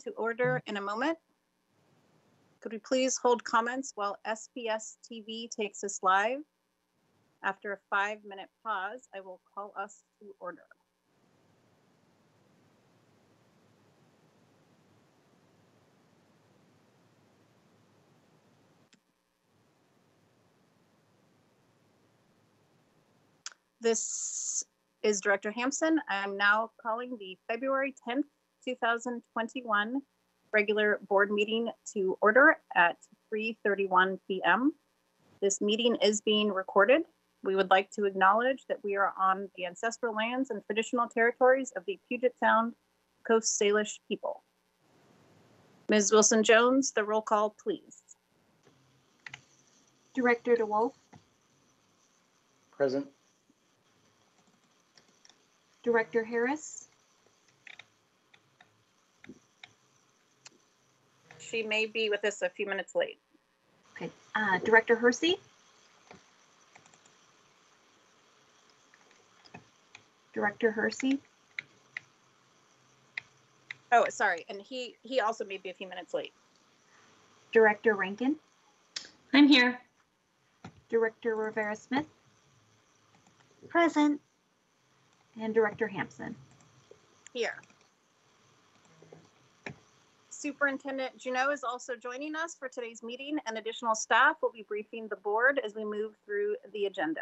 to order mm. in a moment. Could we please hold comments while SPS TV takes us live? After a five-minute pause, I will call us to order. This is Director Hampson. I'm now calling the February 10th, 2021 regular board meeting to order at 3:31 PM. This meeting is being recorded. We would like to acknowledge that we are on the ancestral lands and traditional territories of the Puget Sound Coast Salish people. Ms. Wilson Jones, the roll call, please. Director DeWolf, Present. Director Harris, She may be with us a few minutes late. okay, uh, Director Hersey. Director Hersey, Oh, sorry, and he, he also may be a few minutes late. Director Rankin, I'm here. Director Rivera Smith, Present. and Director Hampson. Here. Superintendent Juneau is also joining us for today's meeting and additional staff will be briefing the board as we move through the agenda.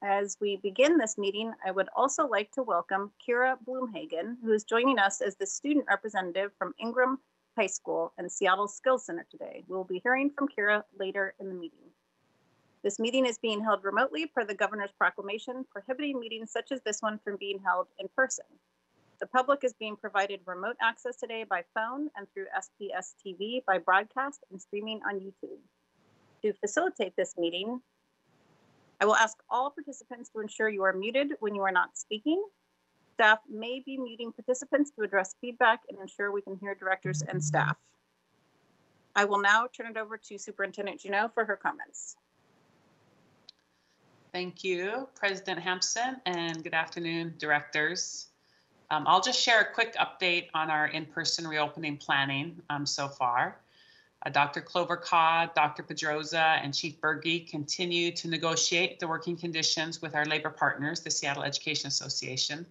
As we begin this meeting, I would also like to welcome Kira Bloomhagen, who is joining us as the student representative from Ingraham High School and Seattle Skills Center today. We'll be hearing from Kira later in the meeting. This meeting is being held remotely per the governor's proclamation prohibiting meetings such as this one from being held in person. The public is being provided remote access today by phone and through SPS TV by broadcast and streaming on YouTube. To facilitate this meeting, I will ask all participants to ensure you are muted when you are not speaking. Staff may be muting participants to address feedback and ensure we can hear directors and staff. I will now turn it over to Superintendent Juneau for her comments. Thank you, President Hampson, and good afternoon, directors. Um, I'll just share a quick update on our in-person reopening planning um, so far. Uh, Dr. Clover Codd, Dr. Pedroza, and Chief Berge continue to negotiate the working conditions with our labor partners, the Seattle Education Association.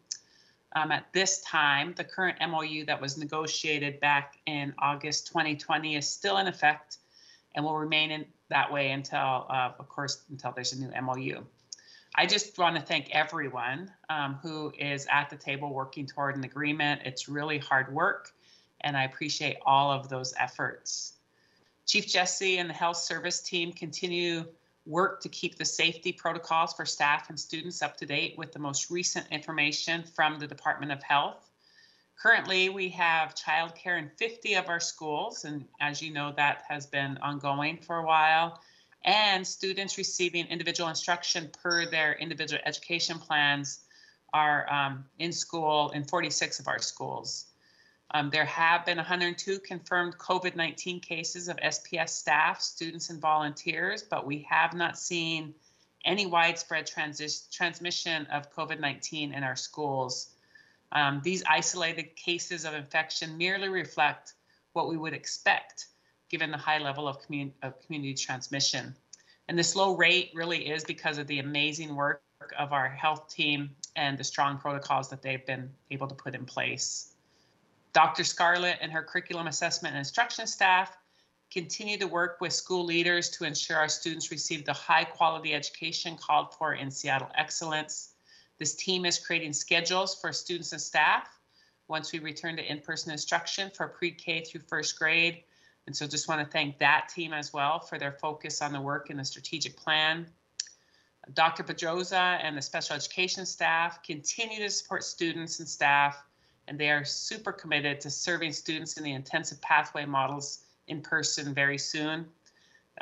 Um, at this time, the current MOU that was negotiated back in August 2020 is still in effect and will remain in that way until, uh, of course, until there's a new MOU. I just want to thank everyone um, who is at the table working toward an agreement. It's really hard work, and I appreciate all of those efforts. Chief Jesse and the health service team continue work to keep the safety protocols for staff and students up to date with the most recent information from the Department of Health. Currently, we have childcare in 50 of our schools, and as you know, that has been ongoing for a while and students receiving individual instruction per their individual education plans are um, in school in 46 of our schools. Um, there have been 102 confirmed COVID 19 cases of SPS staff, students, and volunteers, but we have not seen any widespread transi- transmission of COVID 19 in our schools. Um, these isolated cases of infection merely reflect what we would expect given the high level of, commun- of community transmission. And this low rate really is because of the amazing work of our health team and the strong protocols that they've been able to put in place. Dr. Scarlett and her curriculum assessment and instruction staff continue to work with school leaders to ensure our students receive the high quality education called for in Seattle Excellence. This team is creating schedules for students and staff once we return to in-person instruction for pre-K through first grade and so just want to thank that team as well for their focus on the work in the strategic plan. Dr. Pedroza and the special education staff continue to support students and staff, and they are super committed to serving students in the intensive pathway models in person very soon.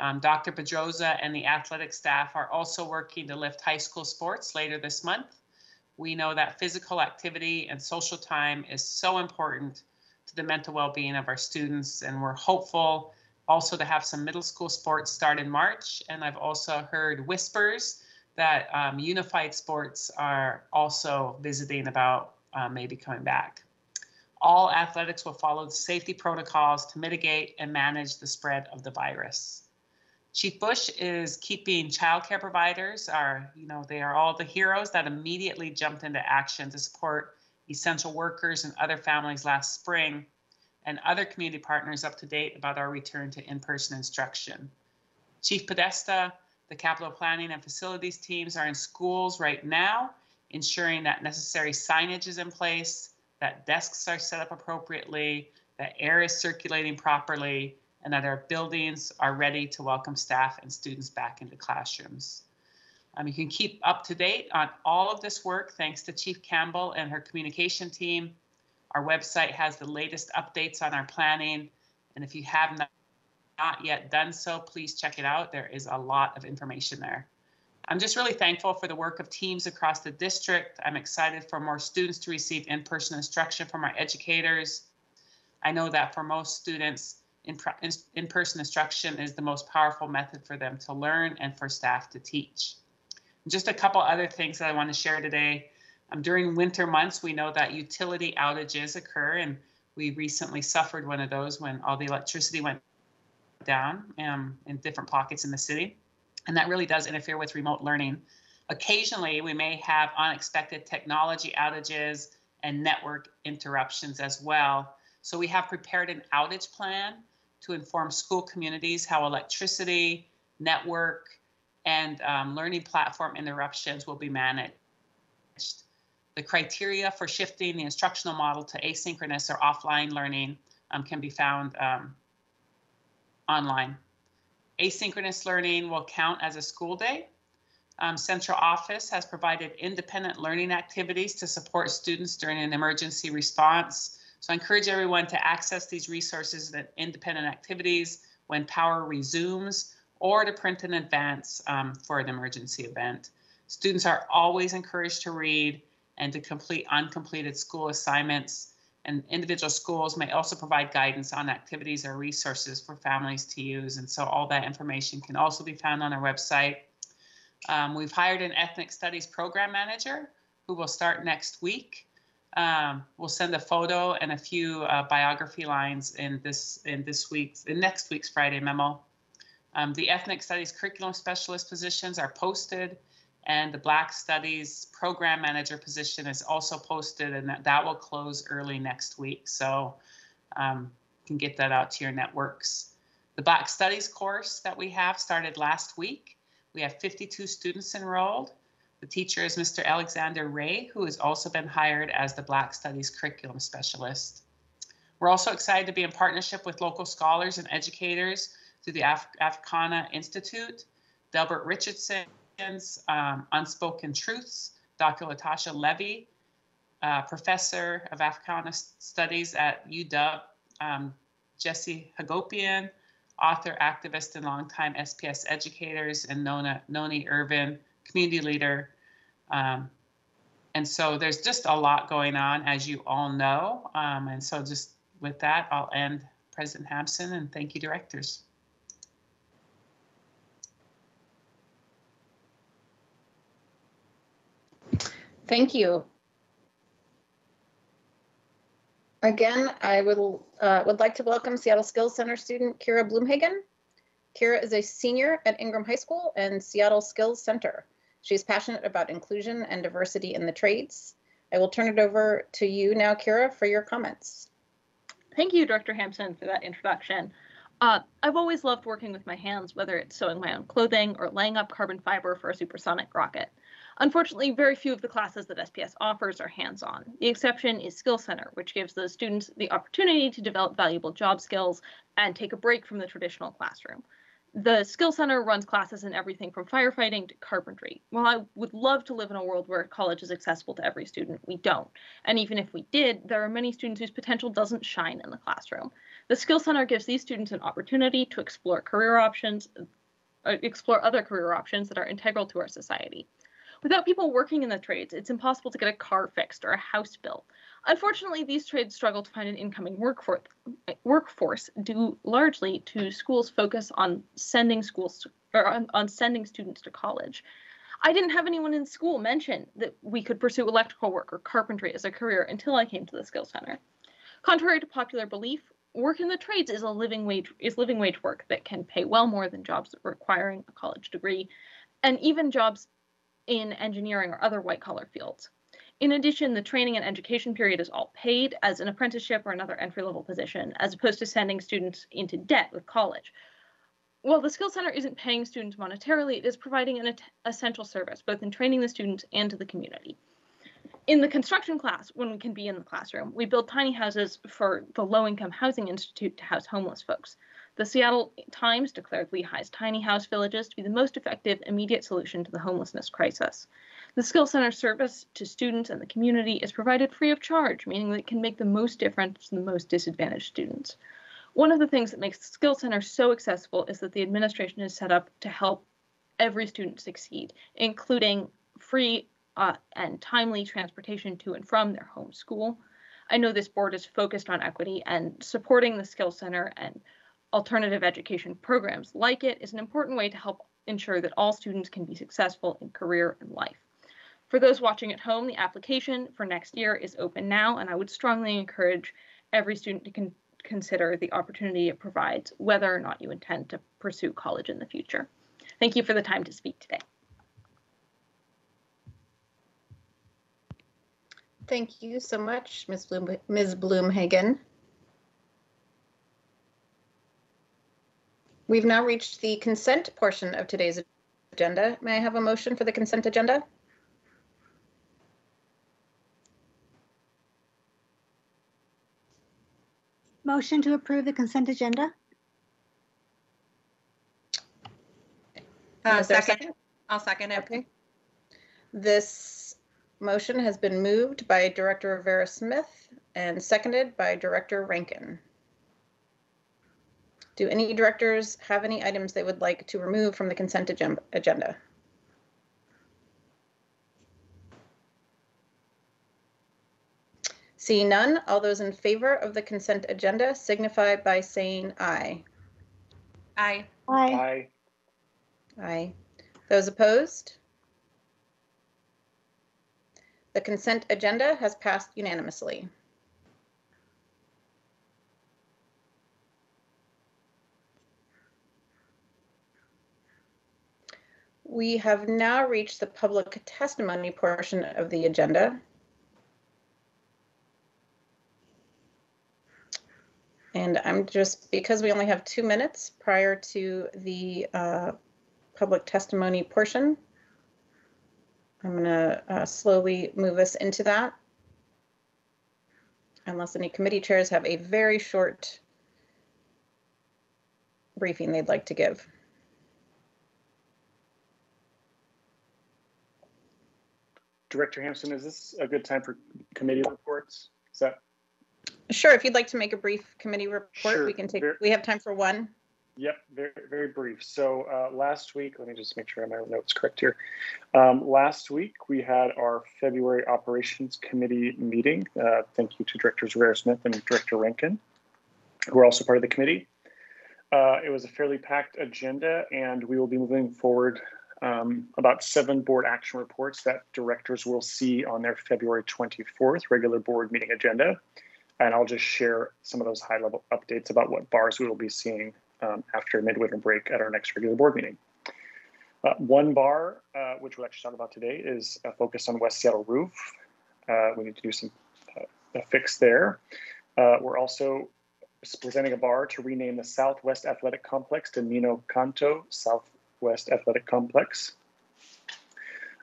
Um, Dr. Pedroza and the athletic staff are also working to lift high school sports later this month. We know that physical activity and social time is so important to the mental well-being of our students and we're hopeful also to have some middle school sports start in March and I've also heard whispers that um, unified sports are also visiting about uh, maybe coming back. all athletics will follow the safety protocols to mitigate and manage the spread of the virus. Chief Bush is keeping childcare providers are, you know, they are all the heroes that immediately jumped into action to support essential workers and other families last spring and other community partners up to date about our return to in-person instruction. Chief Podesta, the capital planning and facilities teams are in schools right now, ensuring that necessary signage is in place, that desks are set up appropriately, that air is circulating properly, and that our buildings are ready to welcome staff and students back into classrooms. Um, you can keep up to date on all of this work thanks to Chief Campbell and her communication team. Our website has the latest updates on our planning. And if you have not, not yet done so, please check it out. There is a lot of information there. I'm just really thankful for the work of teams across the district. I'm excited for more students to receive in-person instruction from our educators. I know that for most students, in-person instruction is the most powerful method for them to learn and for staff to teach. Just a couple other things that I want to share today. Um, during winter months, we know that utility outages occur, and we recently suffered one of those when all the electricity went down um, in different pockets in the city. And that really does interfere with remote learning. Occasionally, we may have unexpected technology outages and network interruptions as well. So we have prepared an outage plan to inform school communities how electricity, network, and um, learning platform interruptions will be managed. The criteria for shifting the instructional model to asynchronous or offline learning um, can be found um, online. Asynchronous learning will count as a school day. Um, central office has provided independent learning activities to support students during an emergency response. So I encourage everyone to access these resources and independent activities when power resumes or to print in advance um, for an emergency event. Students are always encouraged to read and to complete uncompleted school assignments. And individual schools may also provide guidance on activities or resources for families to use. And so all that information can also be found on our website. Um, we've hired an ethnic studies program manager who will start next week. Um, we'll send a photo and a few uh, biography lines in this in this week's in next week's Friday memo. Um, the ethnic studies curriculum specialist positions are posted, and the Black Studies program manager position is also posted, and that, that will close early next week. So um, you can get that out to your networks. The Black Studies course that we have started last week. We have 52 students enrolled. The teacher is Mr. Alexander Ray, who has also been hired as the Black Studies Curriculum Specialist. We're also excited to be in partnership with local scholars and educators through the Af- Africana Institute, Delbert Richardson's um, Unspoken Truths, Dr. Latasha Levy, uh, professor of Africana Studies at UW, um, Jesse Hagopian, author, activist, and longtime SPS educators, and Nona, Noni Irvin, community leader. Um, and so there's just a lot going on, as you all know. Um, and so just with that, I'll end President Hampson and thank you, directors. Thank you. Again, I would, uh, would like to welcome Seattle Skills Center student Kira Bloomhagen. Kira is a senior at Ingraham High School and Seattle Skills Center. She's passionate about inclusion and diversity in the trades. I will turn it over to you now, Kira, for your comments. Thank you, Director Hampson, for that introduction. Uh, I've always loved working with my hands, whether it's sewing my own clothing or laying up carbon fiber for a supersonic rocket. Unfortunately, very few of the classes that SPS offers are hands-on. The exception is Skill Center, which gives the students the opportunity to develop valuable job skills and take a break from the traditional classroom. The Skill Center runs classes in everything from firefighting to carpentry. While I would love to live in a world where college is accessible to every student, we don't. And even if we did, there are many students whose potential doesn't shine in the classroom. The Skill Center gives these students an opportunity to explore career options, uh, explore other career options that are integral to our society. Without people working in the trades, it's impossible to get a car fixed or a house built. Unfortunately, these trades struggle to find an incoming workforce, workforce due largely to schools' focus on sending schools or on, on sending students to college. I didn't have anyone in school mention that we could pursue electrical work or carpentry as a career until I came to the Skills Center. Contrary to popular belief, work in the trades is a living wage is living wage work that can pay well more than jobs requiring a college degree, and even jobs in engineering or other white collar fields. In addition, the training and education period is all paid as an apprenticeship or another entry level position, as opposed to sending students into debt with college. While the Skills Center isn't paying students monetarily, it is providing an essential service, both in training the students and to the community. In the construction class, when we can be in the classroom, we build tiny houses for the Low Income Housing Institute to house homeless folks. The Seattle Times declared LIHI's tiny house villages to be the most effective immediate solution to the homelessness crisis. The Skill Center service to students and the community is provided free of charge, meaning that it can make the most difference to the most disadvantaged students. One of the things that makes the Skill Center so accessible is that the administration is set up to help every student succeed, including free uh, and timely transportation to and from their home school. I know this board is focused on equity and supporting the Skill Center and alternative education programs like it is an important way to help ensure that all students can be successful in career and life. For those watching at home, the application for next year is open now, and I would strongly encourage every student to con consider the opportunity it provides, whether or not you intend to pursue college in the future. Thank you for the time to speak today. Thank you so much, Ms. Bloom, Ms. Bloomhagen. We've now reached the consent portion of today's agenda. May I have a motion for the consent agenda? Motion to approve the consent agenda? Uh, Is there a second, I'll second it. Okay. This motion has been moved by Director Rivera Smith and seconded by Director Rankin. Do any directors have any items they would like to remove from the consent agenda? See none, all those in favor of the consent agenda signify by saying aye. Aye. Aye. Aye. Aye. Those opposed? The consent agenda has passed unanimously. We have now reached the public testimony portion of the agenda. And I'm just, because we only have two minutes prior to the uh, public testimony portion, I'm going to uh, slowly move us into that. Unless any committee chairs have a very short briefing they'd like to give. Director Hampson, is this a good time for committee reports? Is that, Sure, if you'd like to make a brief committee report, we can take, ver- we have time for one. yep, very, very brief. So uh, last week, let me just make sure my notes correct here. Um, Last week, we had our February Operations Committee meeting. Uh, Thank you to Directors Rivera Smith and Director Rankin, who are also part of the committee. Uh, It was a fairly packed agenda, and we will be moving forward um, about seven board action reports that directors will see on their February 24th regular board meeting agenda. And I'll just share some of those high level updates about what bars we will be seeing um, after midwinter break at our next regular board meeting. Uh, one bar, uh, which we'll actually talk about today, is a focus on West Seattle roof. Uh, we need to do some uh, a fix there. Uh, we're also presenting a bar to rename the Southwest Athletic Complex to Nino Cantu Southwest Athletic Complex.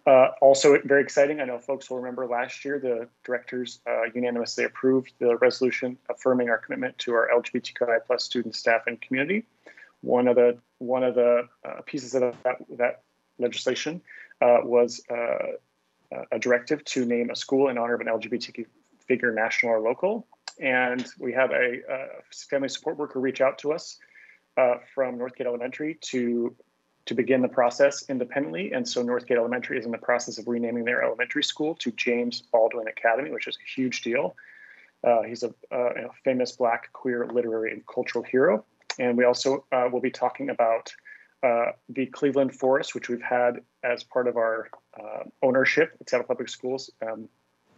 Uh, also, very exciting. I know folks will remember last year the directors uh, unanimously approved the resolution affirming our commitment to our LGBTQI plus students, staff, and community. One of the one of the uh, pieces of that, that legislation uh, was uh, a directive to name a school in honor of an LGBTQ figure, national or local. And we have a, a family support worker reach out to us uh, from Northgate Elementary to to begin the process independently. And so Northgate Elementary is in the process of renaming their elementary school to James Baldwin Academy, which is a huge deal. Uh, he's a, a, famous Black queer literary and cultural hero. And we also uh, will be talking about uh, the Cleveland Forest, which we've had as part of our uh, ownership at Seattle Public Schools um,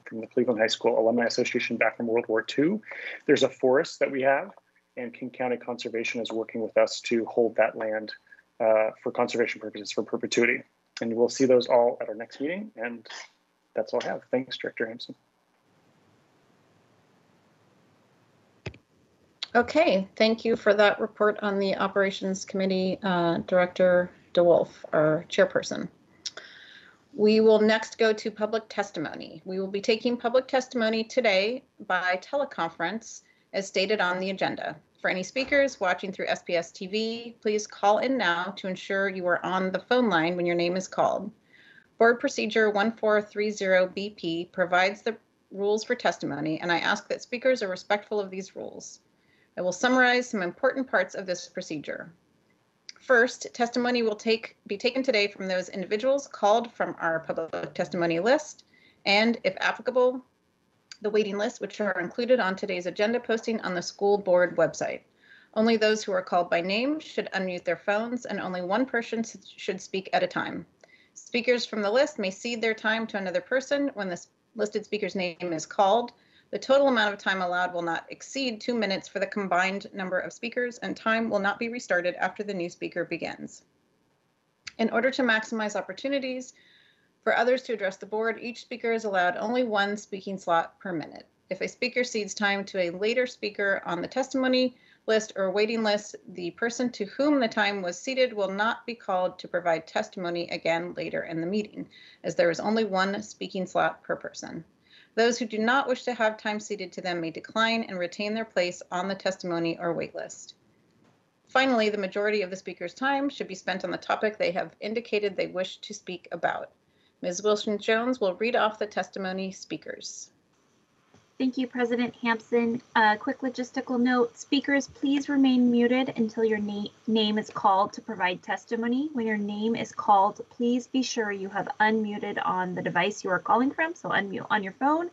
from the Cleveland High School Alumni Association back from World War II. There's a forest that we have, and King County Conservation is working with us to hold that land uh, for conservation purposes for perpetuity. And we'll see those all at our next meeting. And that's all I have. Thanks, Director Hampson. Okay, thank you for that report on the Operations Committee, uh, Director DeWolf, our chairperson. We will next go to public testimony. We will be taking public testimony today by teleconference as stated on the agenda. For any speakers watching through SPS TV, please call in now to ensure you are on the phone line when your name is called. Board Procedure 1430BP provides the rules for testimony, and I ask that speakers are respectful of these rules. I will summarize some important parts of this procedure. First, testimony will take, be taken today from those individuals called from our public testimony list, and if applicable, the waiting list, which are included on today's agenda posting on the school board website. Only those who are called by name should unmute their phones, and only one person should speak at a time. Speakers from the list may cede their time to another person when the listed speaker's name is called. The total amount of time allowed will not exceed two minutes for the combined number of speakers, and time will not be restarted after the new speaker begins. In order to maximize opportunities for others to address the board, each speaker is allowed only one speaking slot per minute. If a speaker cedes time to a later speaker on the testimony list or waiting list, the person to whom the time was ceded will not be called to provide testimony again later in the meeting, as there is only one speaking slot per person. Those who do not wish to have time ceded to them may decline and retain their place on the testimony or wait list. Finally, the majority of the speaker's time should be spent on the topic they have indicated they wish to speak about. Ms. Wilson Jones will read off the testimony speakers. Thank you, President Hampson. A quick logistical note, speakers, please remain muted until your na name is called to provide testimony. When your name is called, please be sure you have unmuted on the device you are calling from, so unmute on your phone,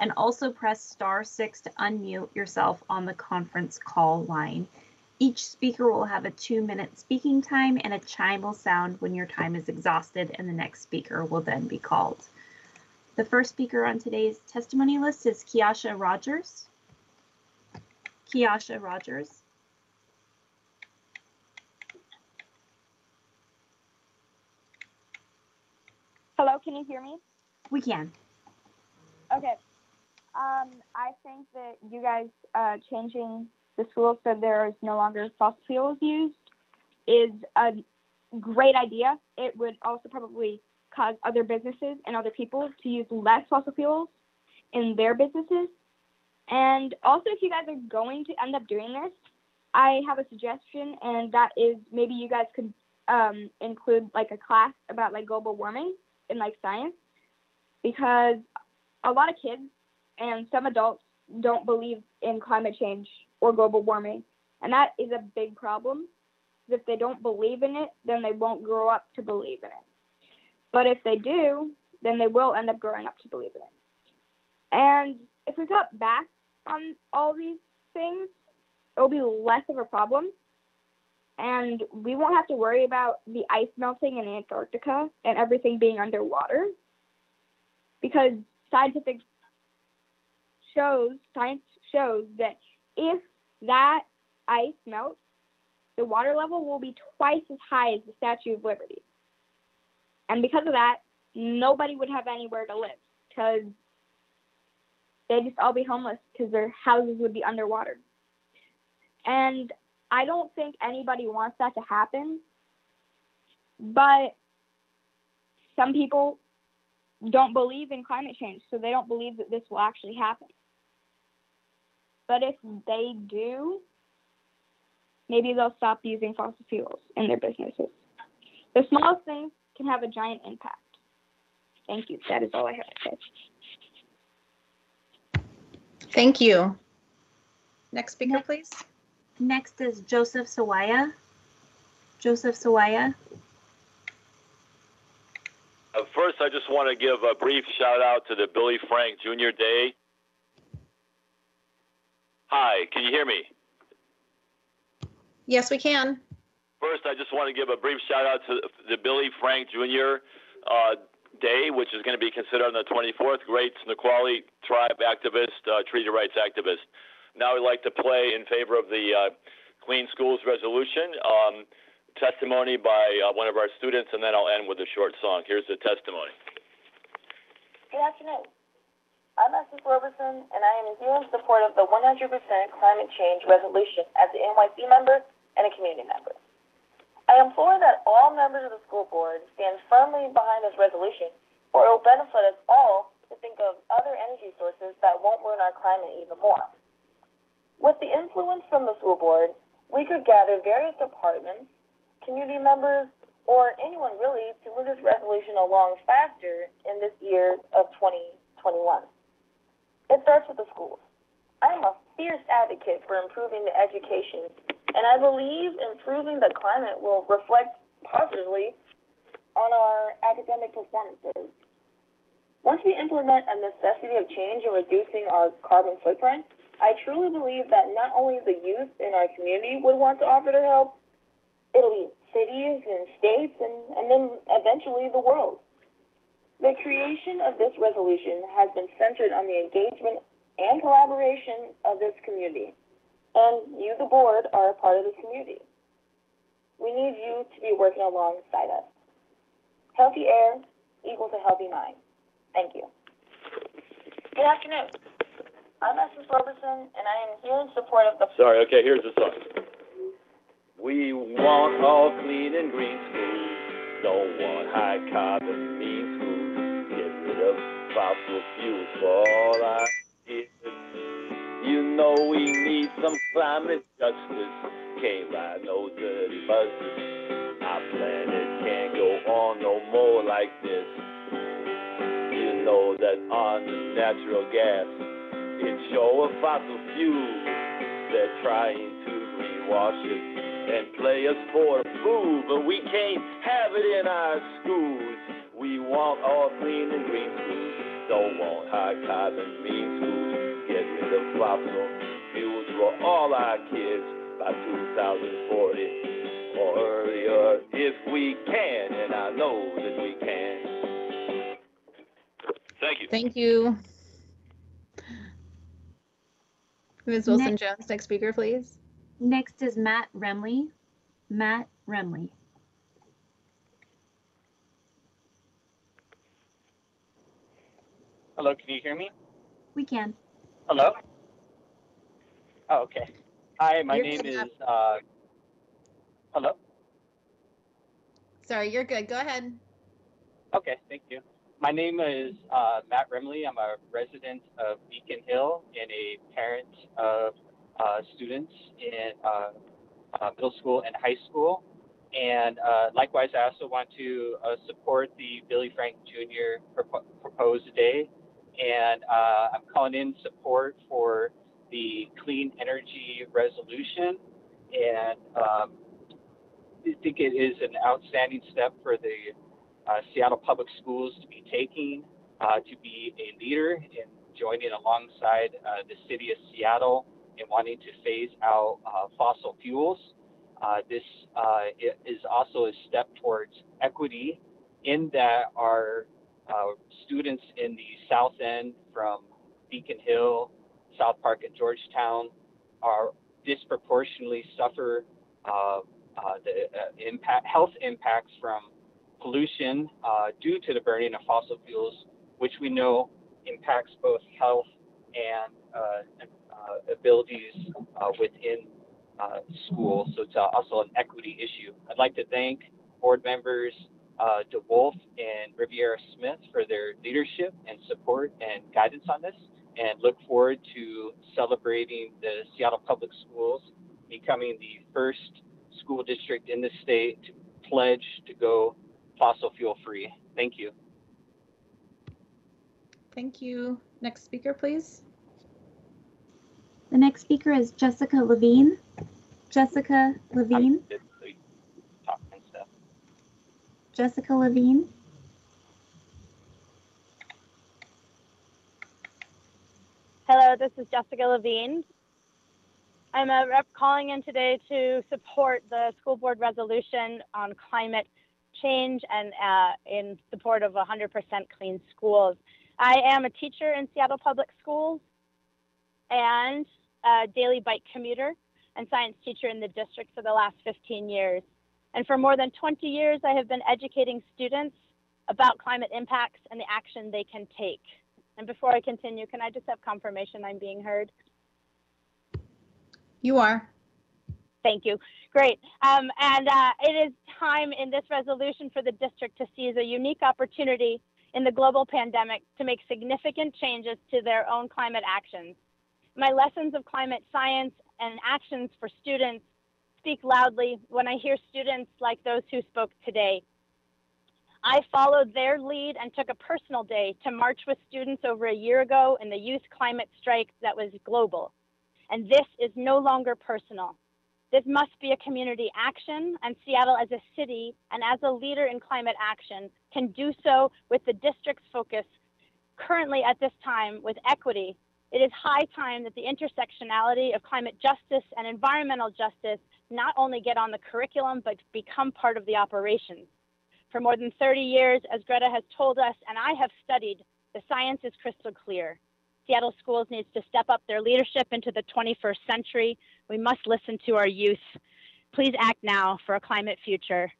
and also press star six to unmute yourself on the conference call line. Each speaker will have a two minute speaking time and a chime will sound when your time is exhausted and the next speaker will then be called. The first speaker on today's testimony list is Kiasha Rogers. Kiasha Rogers. Hello, can you hear me? We can. Okay. Um, I think that you guys uh, changing the school said there is no longer fossil fuels used is a great idea. It would also probably cause other businesses and other people to use less fossil fuels in their businesses. And also, if you guys are going to end up doing this, I have a suggestion, and that is maybe you guys could um, include like a class about like global warming in like science, because a lot of kids and some adults don't believe in climate change or global warming, and that is a big problem. If they don't believe in it, then they won't grow up to believe in it. But if they do, then they will end up growing up to believe in it. And if we cut back on all these things, it'll be less of a problem. And we won't have to worry about the ice melting in Antarctica and everything being underwater. Because scientific shows, science shows that if that ice melts, the water level will be twice as high as the Statue of Liberty. And because of that, nobody would have anywhere to live because they'd just all be homeless because their houses would be underwater. And I don't think anybody wants that to happen. But some people don't believe in climate change, so they don't believe that this will actually happen. But if they do, maybe they'll stop using fossil fuels in their businesses. The smallest things can have a giant impact. Thank you. That is all I have to say. Thank you. Next speaker, Next. please. Next is Joseph Sawaya. Joseph Sawaya. Uh, first, I just want to give a brief shout out to the Billy Frank Jr. Day. Hi, can you hear me? Yes, we can. First, I just want to give a brief shout out to the Billy Frank Jr. Uh, Day, which is going to be considered on the 24th. Great Snoqualmie tribe activist, uh, treaty rights activist. Now I'd like to play in favor of the uh, Clean Schools resolution. Um, testimony by uh, one of our students, and then I'll end with a short song. Here's the testimony. Good afternoon. I'm Estes Roberson, and I am here in support of the 100% climate change resolution as an NYC member and a community member. I implore that all members of the school board stand firmly behind this resolution, or it will benefit us all to think of other energy sources that won't ruin our climate even more. With the influence from the school board, we could gather various departments, community members, or anyone really to move this resolution along faster in this year of 2021. It starts with the schools. I am a fierce advocate for improving the education, and I believe improving the climate will reflect positively on our academic performances. Once we implement a necessity of change in reducing our carbon footprint, I truly believe that not only the youth in our community would want to offer their help, it'll be cities and states and, and then eventually the world. The creation of this resolution has been centered on the engagement and collaboration of this community, and you, the board, are a part of this community. We need you to be working alongside us. Healthy air equals a healthy mind. Thank you. Good afternoon. I'm Estes Robertson, and I am here in support of the. Sorry, okay, here's the song. We want all clean and green schools, don't want high carbon mean schools. Get rid of fossil fuels for all our kids. You know we need some climate justice. Can't ride no dirty buses. Our planet can't go on no more like this. You know that on natural gas, it's sure a fossil fuel. They're trying to rewash it and play us for a fool, but we can't have it in our schools. We want all clean and green schools, don't want high carbon mean schools. Get rid of fossil fuels for all our kids by 2040 or earlier if we can, and I know that we can. Thank you. Thank you. Ms. Wilson Next. Jones, next speaker, please. Next is Matt Remley. Matt Remley. Hello, can you hear me? We can. Hello? Oh, okay. Hi, my You're name is, uh, hello? Sorry, you're good. Go ahead. Okay, thank you. My name is uh, Matt Remley. I'm a resident of Beacon Hill and a parent of uh, students in uh, uh, middle school and high school. And uh, likewise, I also want to uh, support the Billy Frank Jr. Propo- proposed day. And uh, I'm calling in support for the clean energy resolution. And um, I think it is an outstanding step for the uh, Seattle Public Schools to be taking, uh, to be a leader in joining alongside uh, the city of Seattle in wanting to phase out uh, fossil fuels. Uh, this is also a step towards equity in that our uh, students in the South End from Beacon Hill, South Park, and Georgetown are disproportionately suffer uh, uh, the uh, impact, health impacts from pollution uh, due to the burning of fossil fuels, which we know impacts both health and abilities within uh, school. So it's uh, also an equity issue. I'd like to thank board members uh, DeWolf and Rivera Smith for their leadership and support and guidance on this, and look forward to celebrating the Seattle Public Schools becoming the first school district in the state to pledge to go fossil fuel free. Thank you. Thank you. Next speaker, please. The next speaker is Jessica Levine. Jessica Levine. Jessica Levine. Hello, this is Jessica Levine. I'm a rep calling in today to support the school board resolution on climate change and uh, in support of 100% clean schools. I am a teacher in Seattle Public Schools and a daily bike commuter and science teacher in the district for the last 15 years. And for more than 20 years, I have been educating students about climate impacts and the action they can take. And before I continue, can I just have confirmation I'm being heard? You are. Thank you. Great. Um, and uh, it is time in this resolution for the district to seize a unique opportunity in the global pandemic to make significant changes to their own climate actions. My lessons of climate science and actions for students speak loudly when I hear students like those who spoke today. I followed their lead and took a personal day to march with students over a year ago in the youth climate strike that was global. And this is no longer personal. This must be a community action, and Seattle as a city and as a leader in climate action can do so with the district's focus currently at this time with equity. It is high time that the intersectionality of climate justice and environmental justice not only get on the curriculum, but become part of the operations. For more than 30 years, as Greta has told us, and I have studied, the science is crystal clear. Seattle schools needs to step up their leadership into the 21st century. We must listen to our youth. Please act now for a climate future.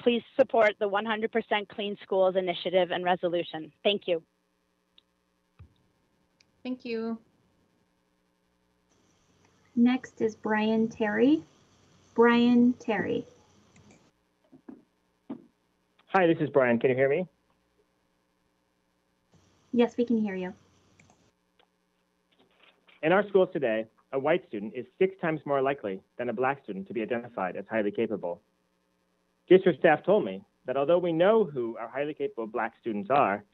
Please support the 100% Clean Schools initiative and resolution. Thank you. Thank you. Next is Brian Terry. Brian Terry. Hi, this is Brian. Can you hear me? Yes, we can hear you. In our schools today, a white student is six times more likely than a black student to be identified as highly capable. District staff told me that although we know who our highly capable black students are,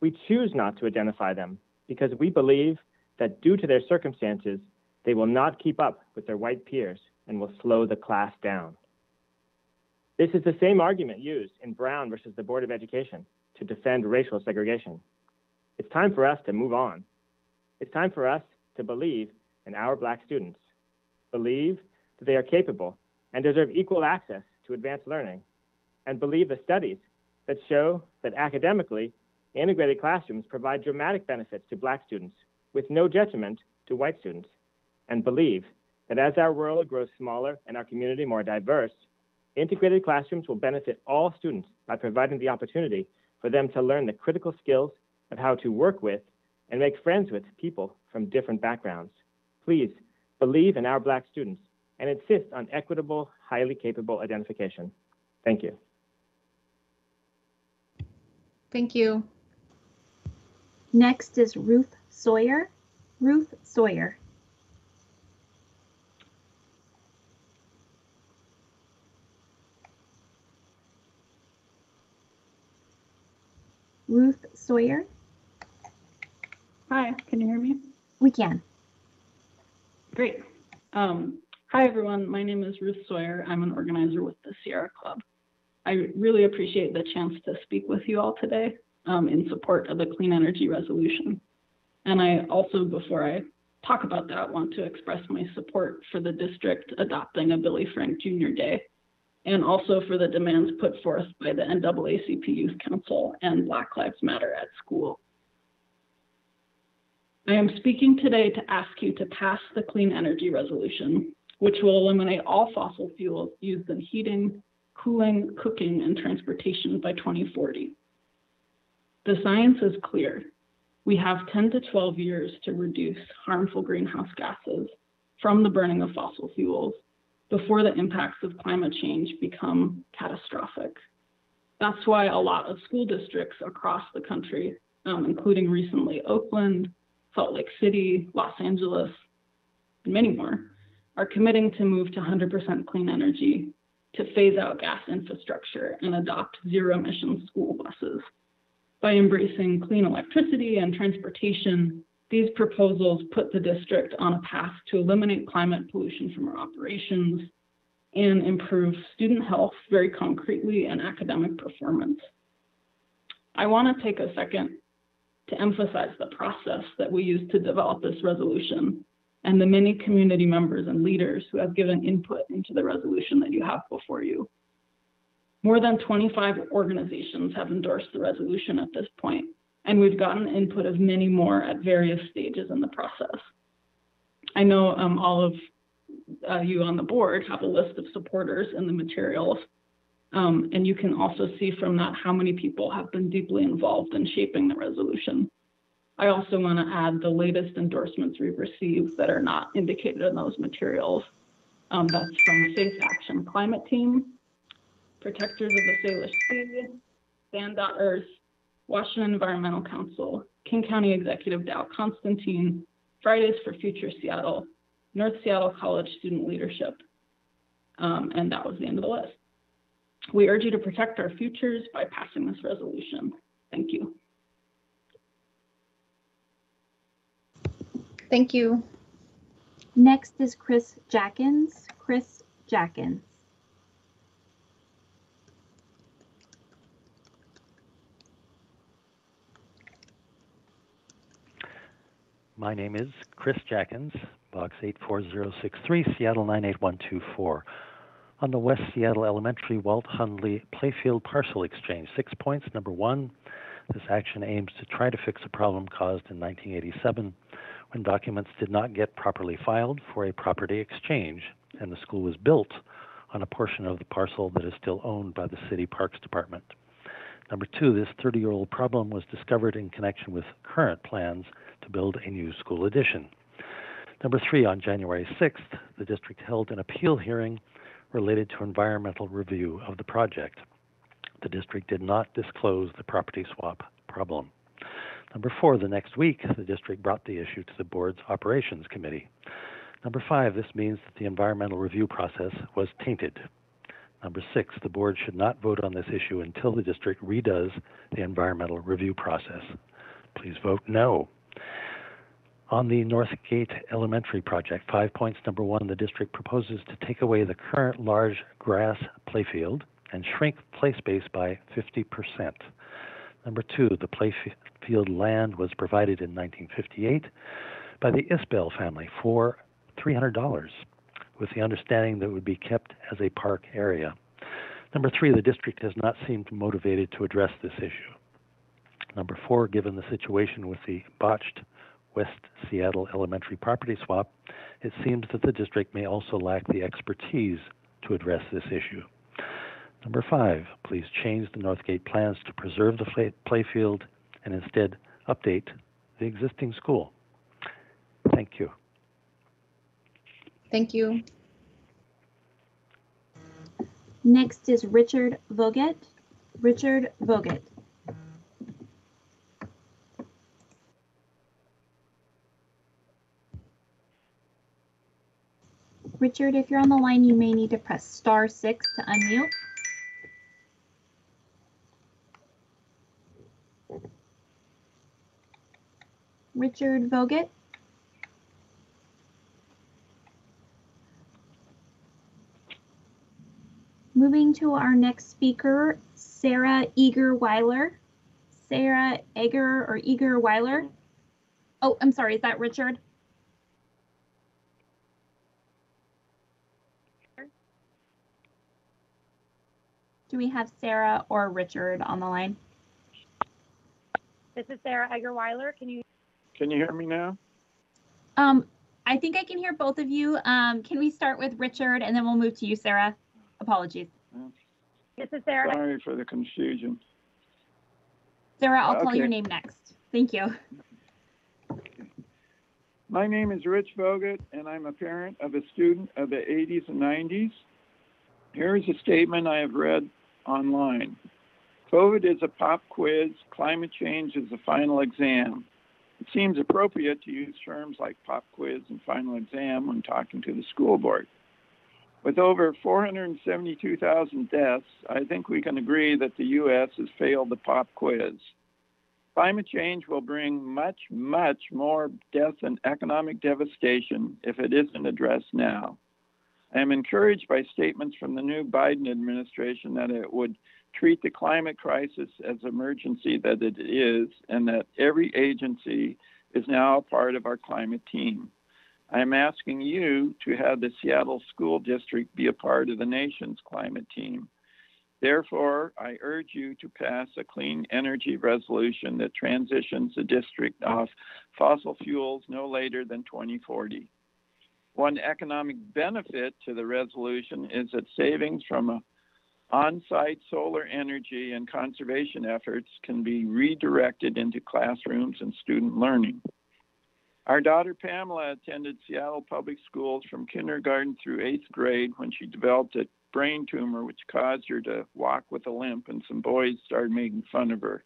we choose not to identify them because we believe that due to their circumstances, they will not keep up with their white peers and will slow the class down. This is the same argument used in Brown versus the Board of Education to defend racial segregation. It's time for us to move on. It's time for us to believe in our black students, believe that they are capable and deserve equal access to advanced learning, and believe the studies that show that academically, integrated classrooms provide dramatic benefits to black students with no detriment to white students, and believe that as our world grows smaller and our community more diverse, integrated classrooms will benefit all students by providing the opportunity for them to learn the critical skills of how to work with and make friends with people from different backgrounds. Please believe in our Black students and insist on equitable, highly capable identification. Thank you. Thank you. Next is Ruth Sawyer. Ruth Sawyer. Ruth Sawyer. Hi, can you hear me? We can. Great. Um, hi, everyone. My name is Ruth Sawyer. I'm an organizer with the Sierra Club. I really appreciate the chance to speak with you all today um, in support of the clean energy resolution. And I also, before I talk about that, want to express my support for the district adopting a Billy Frank Jr. Day and also for the demands put forth by the NAACP Youth Council and Black Lives Matter at school. I am speaking today to ask you to pass the Clean Energy Resolution, which will eliminate all fossil fuels used in heating, cooling, cooking, and transportation by 2040. The science is clear. We have 10 to 12 years to reduce harmful greenhouse gases from the burning of fossil fuels before the impacts of climate change become catastrophic. That's why a lot of school districts across the country, um, including recently Oakland, Salt Lake City, Los Angeles, and many more, are committing to move to 100% clean energy, to phase out gas infrastructure, and adopt zero emission school buses. By embracing clean electricity and transportation, these proposals put the district on a path to eliminate climate pollution from our operations and improve student health very concretely and academic performance. I want to take a second to emphasize the process that we used to develop this resolution and the many community members and leaders who have given input into the resolution that you have before you. More than 25 organizations have endorsed the resolution at this point, and we've gotten input of many more at various stages in the process. I know um, all of uh, you on the board have a list of supporters in the materials, um, and you can also see from that how many people have been deeply involved in shaping the resolution. I also want to add the latest endorsements we've received that are not indicated in those materials. Um, that's from Safe Action Climate Team, Protectors of the Salish Sea, Stand.Earth, Washington Environmental Council, King County Executive Dow Constantine, Fridays for Future Seattle, North Seattle College Student Leadership. Um, and that was the end of the list. We urge you to protect our futures by passing this resolution. Thank you. Thank you. Next is Chris Jackins. Chris Jackins. My name is Chris Jackins, Box 84063, Seattle 98124. On the West Seattle Elementary Walt Hundley Playfield Parcel Exchange, six points. Number one, this action aims to try to fix a problem caused in 1987 when documents did not get properly filed for a property exchange and the school was built on a portion of the parcel that is still owned by the City Parks Department. Number two, this 30 year old problem was discovered in connection with current plans to build a new school addition. Number three, on January 6th, the district held an appeal hearing related to environmental review of the project. The district did not disclose the property swap problem. Number four, the next week, the district brought the issue to the board's operations committee. Number five, this means that the environmental review process was tainted. Number six, the board should not vote on this issue until the district redoes the environmental review process. Please vote no. On the Northgate Elementary project, five points. Number one, the district proposes to take away the current large grass playfield and shrink play space by 50%. Number two, the playfield land was provided in 1958 by the Isbell family for $300 with the understanding that it would be kept as a park area. Number three, the district has not seemed motivated to address this issue. Number four, given the situation with the botched West Seattle Elementary property swap, it seems that the district may also lack the expertise to address this issue. Number five, please change the Northgate plans to preserve the play- playfield and instead update the existing school. Thank you. Thank you. Next is Richard Vogt. Richard Vogt. Richard, if you're on the line, you may need to press star six to unmute. Richard Vogt. Moving to our next speaker, Sarah Eager Weiler. Sarah Eager or Eager Weiler. Oh, I'm sorry, is that Richard? Do we have Sarah or Richard on the line? This is Sarah Eggerweiler. Can you? Can you hear me now? Um, I think I can hear both of you. Um, can we start with Richard and then we'll move to you, Sarah? Apologies. This is Sarah. Sorry for the confusion. Sarah, I'll call your name next. Thank you. My name is Rich Vogt, and I'm a parent of a student of the 80s and 90s. Here is a statement I have read online. COVID is a pop quiz, climate change is a final exam. It seems appropriate to use terms like pop quiz and final exam when talking to the school board. With over 472,000 deaths, I think we can agree that the U.S. has failed the pop quiz. Climate change will bring much, much more death and economic devastation if it isn't addressed now. I am encouraged by statements from the new Biden administration that it would treat the climate crisis as emergency that it is and that every agency is now a part of our climate team. I am asking you to have the Seattle School District be a part of the nation's climate team. Therefore, I urge you to pass a clean energy resolution that transitions the district off fossil fuels no later than 2040. One economic benefit to the resolution is that savings from a on-site solar energy and conservation efforts can be redirected into classrooms and student learning. Our daughter Pamela attended Seattle Public Schools from kindergarten through eighth grade when she developed a brain tumor which caused her to walk with a limp and some boys started making fun of her.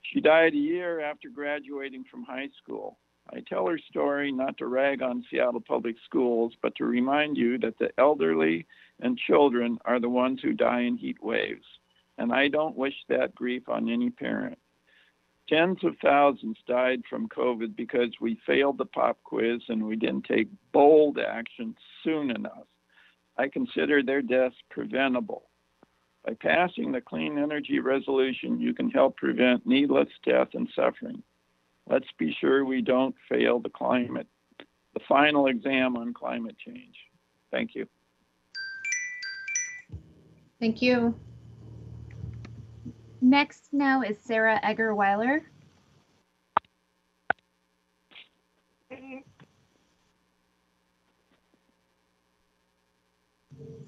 She died a year after graduating from high school. I tell her story not to rag on Seattle Public Schools, but to remind you that the elderly and children are the ones who die in heat waves. And I don't wish that grief on any parent. Tens of thousands died from COVID because we failed the pop quiz and we didn't take bold action soon enough. I consider their deaths preventable. By passing the clean energy resolution, you can help prevent needless death and suffering. Let's be sure we don't fail the climate, the final exam on climate change. Thank you. Thank you. Next now is Sarah Egger-Weiler.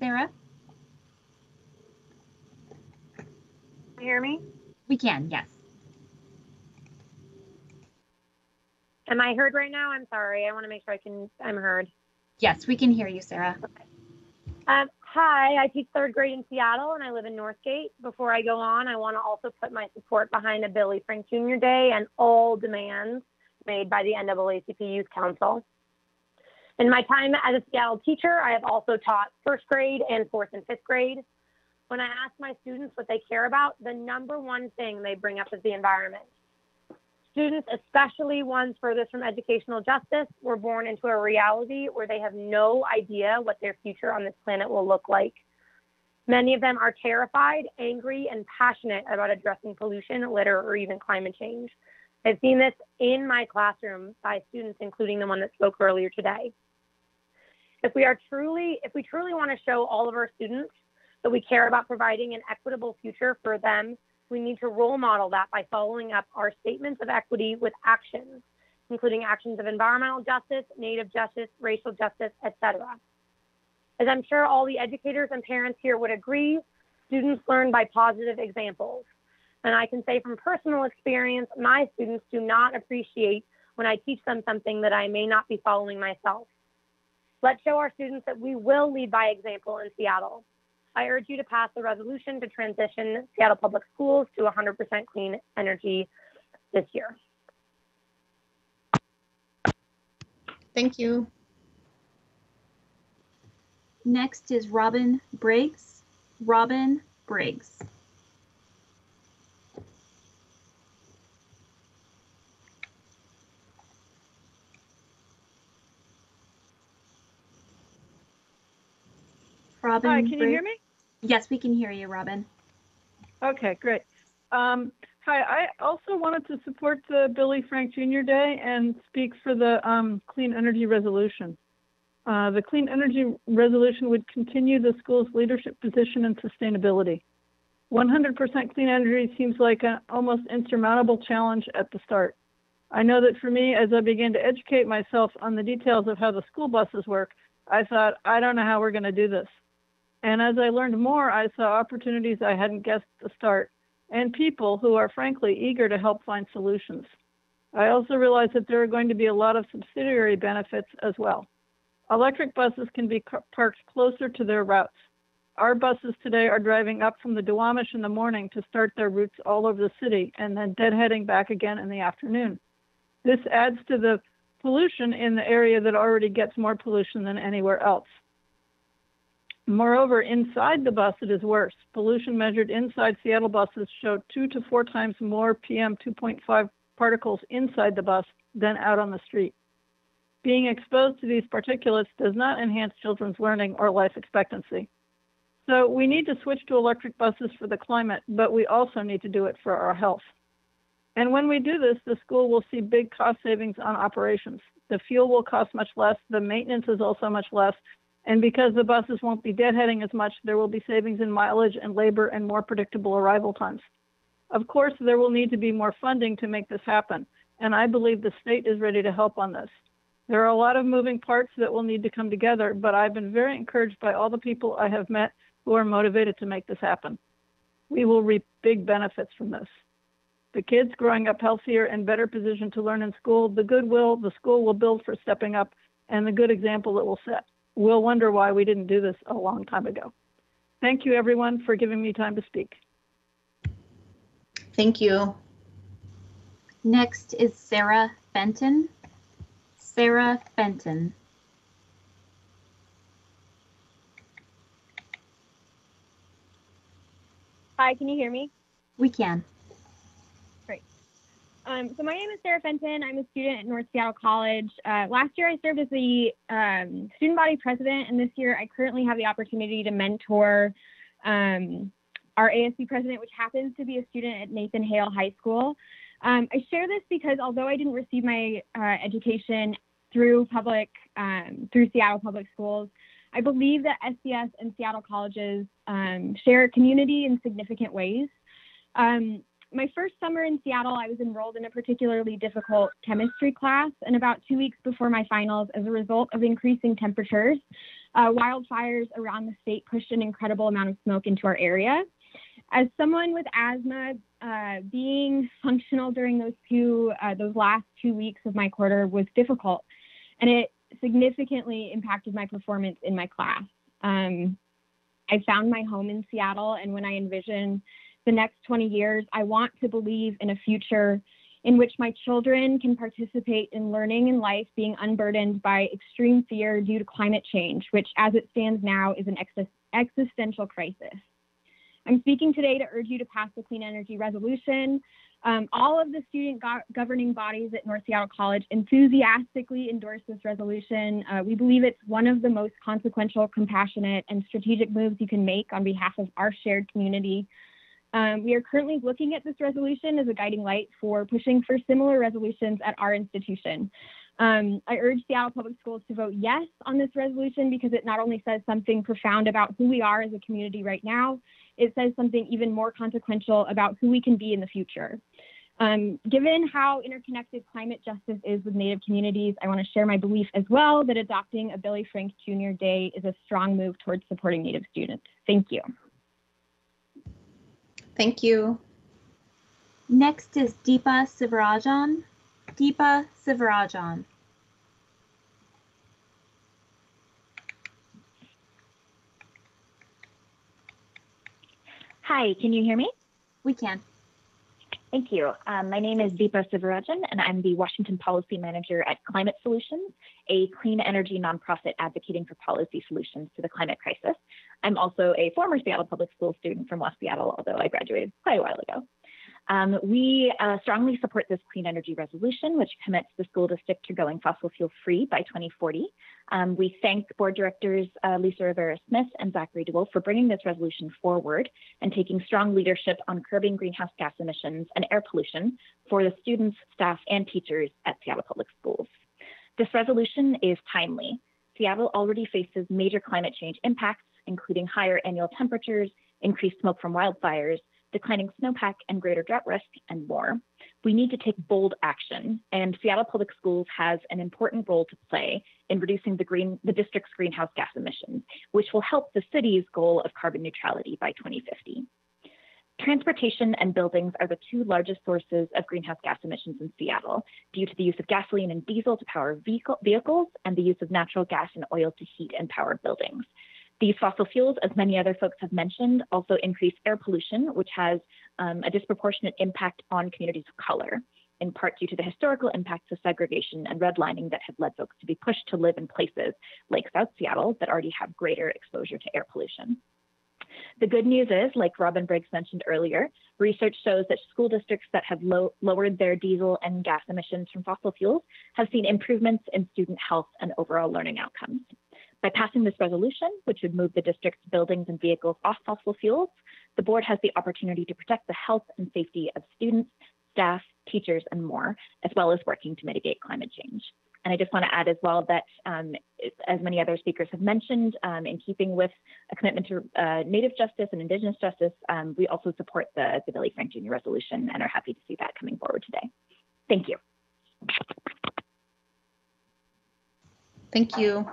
Sarah, Can you hear me? we can, yes. Am I heard right now? I'm sorry. I want to make sure I can, I'm heard. Yes, we can hear you, Sarah. Um, hi, I teach third grade in Seattle and I live in Northgate. Before I go on, I want to also put my support behind a Billy Frank Jr. Day and all demands made by the NAACP Youth Council. In my time as a Seattle teacher, I have also taught first grade and fourth and fifth grade. When I ask my students what they care about, the number one thing they bring up is the environment. Students, especially ones furthest from educational justice, were born into a reality where they have no idea what their future on this planet will look like. Many of them are terrified, angry, and passionate about addressing pollution, litter, or even climate change. I've seen this in my classroom by students, including the one that spoke earlier today. If we are truly, if we truly want to show all of our students that we care about providing an equitable future for them, we need to role model that by following up our statements of equity with actions, including actions of environmental justice, native justice, racial justice, etc. As I'm sure all the educators and parents here would agree, students learn by positive examples. And I can say from personal experience, my students do not appreciate when I teach them something that I may not be following myself. Let's show our students that we will lead by example in Seattle. I urge you to pass the resolution to transition Seattle Public Schools to 100% clean energy this year. Thank you. Next is Robin Briggs. Robin Briggs. Robin. Hi, can you hear me? Yes, we can hear you, Robin. Okay, great. Um, hi, I also wanted to support the Billy Frank Jr. Day and speak for the um, Clean Energy Resolution. Uh, the Clean Energy Resolution would continue the school's leadership position in sustainability. 100% clean energy seems like an almost insurmountable challenge at the start. I know that for me, as I began to educate myself on the details of how the school buses work, I thought, I don't know how we're going to do this. And as I learned more, I saw opportunities I hadn't guessed at the start and people who are frankly eager to help find solutions. I also realized that there are going to be a lot of subsidiary benefits as well. Electric buses can be ca- parked closer to their routes. Our buses today are driving up from the Duwamish in the morning to start their routes all over the city and then deadheading back again in the afternoon. This adds to the pollution in the area that already gets more pollution than anywhere else. Moreover, inside the bus, it is worse. Pollution measured inside Seattle buses showed two to four times more PM 2.5 particles inside the bus than out on the street. Being exposed to these particulates does not enhance children's learning or life expectancy. So we need to switch to electric buses for the climate, but we also need to do it for our health. And when we do this, the school will see big cost savings on operations. The fuel will cost much less, the maintenance is also much less, And because the buses won't be deadheading as much, there will be savings in mileage and labor and more predictable arrival times. Of course, there will need to be more funding to make this happen, and I believe the state is ready to help on this. There are a lot of moving parts that will need to come together, but I've been very encouraged by all the people I have met who are motivated to make this happen. We will reap big benefits from this. The kids growing up healthier and better positioned to learn in school, the goodwill the school will build for stepping up, and the good example it will set. We'll wonder why we didn't do this a long time ago. Thank you, everyone, for giving me time to speak. Thank you. Next is Sarah Fenton. Sarah Fenton. Hi, can you hear me? We can. Um, so my name is Sarah Fenton. I'm a student at North Seattle College. Uh, last year I served as the um, student body president, and this year I currently have the opportunity to mentor um, our ASB president, which happens to be a student at Nathan Hale High School. Um, I share this because although I didn't receive my uh, education through public, um, through Seattle Public Schools, I believe that SCS and Seattle colleges um, share community in significant ways. Um, my first summer in Seattle, I was enrolled in a particularly difficult chemistry class, and about two weeks before my finals, as a result of increasing temperatures, uh, wildfires around the state pushed an incredible amount of smoke into our area. As someone with asthma, uh, being functional during those two, uh, those last two weeks of my quarter was difficult, and it significantly impacted my performance in my class. Um, I found my home in Seattle, and when I envision the next 20 years, I want to believe in a future in which my children can participate in learning and life being unburdened by extreme fear due to climate change, which, as it stands now, is an ex- existential crisis. I'm speaking today to urge you to pass the Clean Energy Resolution. Um, all of the student go- governing bodies at North Seattle College enthusiastically endorse this resolution. Uh, we believe it's one of the most consequential, compassionate, and strategic moves you can make on behalf of our shared community. Um, we are currently looking at this resolution as a guiding light for pushing for similar resolutions at our institution. Um, I urge Seattle Public Schools to vote yes on this resolution because it not only says something profound about who we are as a community right now, it says something even more consequential about who we can be in the future. Um, given how interconnected climate justice is with Native communities, I want to share my belief as well that adopting a Billy Frank Jr. Day is a strong move towards supporting Native students. Thank you. Thank you. Next is Deepa Sivarajan. Deepa Sivarajan. Hi, can you hear me? We can. Thank you. Um, my name is Deepa Sivarajan, and I'm the Washington Policy Manager at Climate Solutions, a clean energy nonprofit advocating for policy solutions to the climate crisis. I'm also a former Seattle Public School student from West Seattle, although I graduated quite a while ago. Um, we uh, strongly support this clean energy resolution, which commits the school district to going fossil fuel free by 2040. Um, we thank board directors uh, Lisa Rivera Smith and Zachary DeWolf for bringing this resolution forward and taking strong leadership on curbing greenhouse gas emissions and air pollution for the students, staff, and teachers at Seattle Public Schools. This resolution is timely. Seattle already faces major climate change impacts, including higher annual temperatures, increased smoke from wildfires, declining snowpack and greater drought risk, and more. We need to take bold action, and Seattle Public Schools has an important role to play in reducing the, green, the district's greenhouse gas emissions, which will help the city's goal of carbon neutrality by 2050. Transportation and buildings are the two largest sources of greenhouse gas emissions in Seattle due to the use of gasoline and diesel to power vehicle, vehicles and the use of natural gas and oil to heat and power buildings. These fossil fuels, as many other folks have mentioned, also increase air pollution, which has um, a disproportionate impact on communities of color, in part due to the historical impacts of segregation and redlining that have led folks to be pushed to live in places like South Seattle that already have greater exposure to air pollution. The good news is, like Robin Briggs mentioned earlier, research shows that school districts that have low, lowered their diesel and gas emissions from fossil fuels have seen improvements in student health and overall learning outcomes. By passing this resolution, which would move the district's buildings and vehicles off fossil fuels, the board has the opportunity to protect the health and safety of students, staff, teachers, and more, as well as working to mitigate climate change. And I just want to add as well that, um, as many other speakers have mentioned, um, in keeping with a commitment to uh, Native justice and Indigenous justice, um, we also support the, the Billy Frank Jr. resolution and are happy to see that coming forward today. Thank you. Thank you.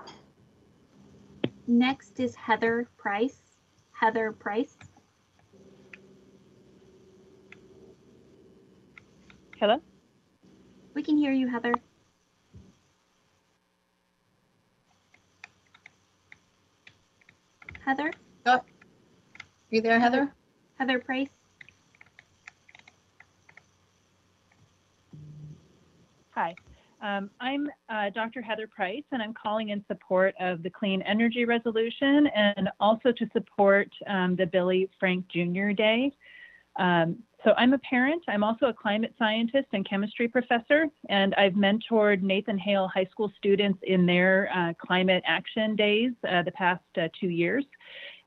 Next is Heather Price. Heather Price. Hello? We can hear you, Heather. Heather? Oh, you there, Heather? Heather Price? Hi, um, I'm uh, Dr. Heather Price, and I'm calling in support of the Clean Energy Resolution and also to support um, the Billy Frank Jr. Day. Um, so I'm a parent. I'm also a climate scientist and chemistry professor, and I've mentored Nathan Hale High School students in their uh, climate action days uh, the past uh, two years.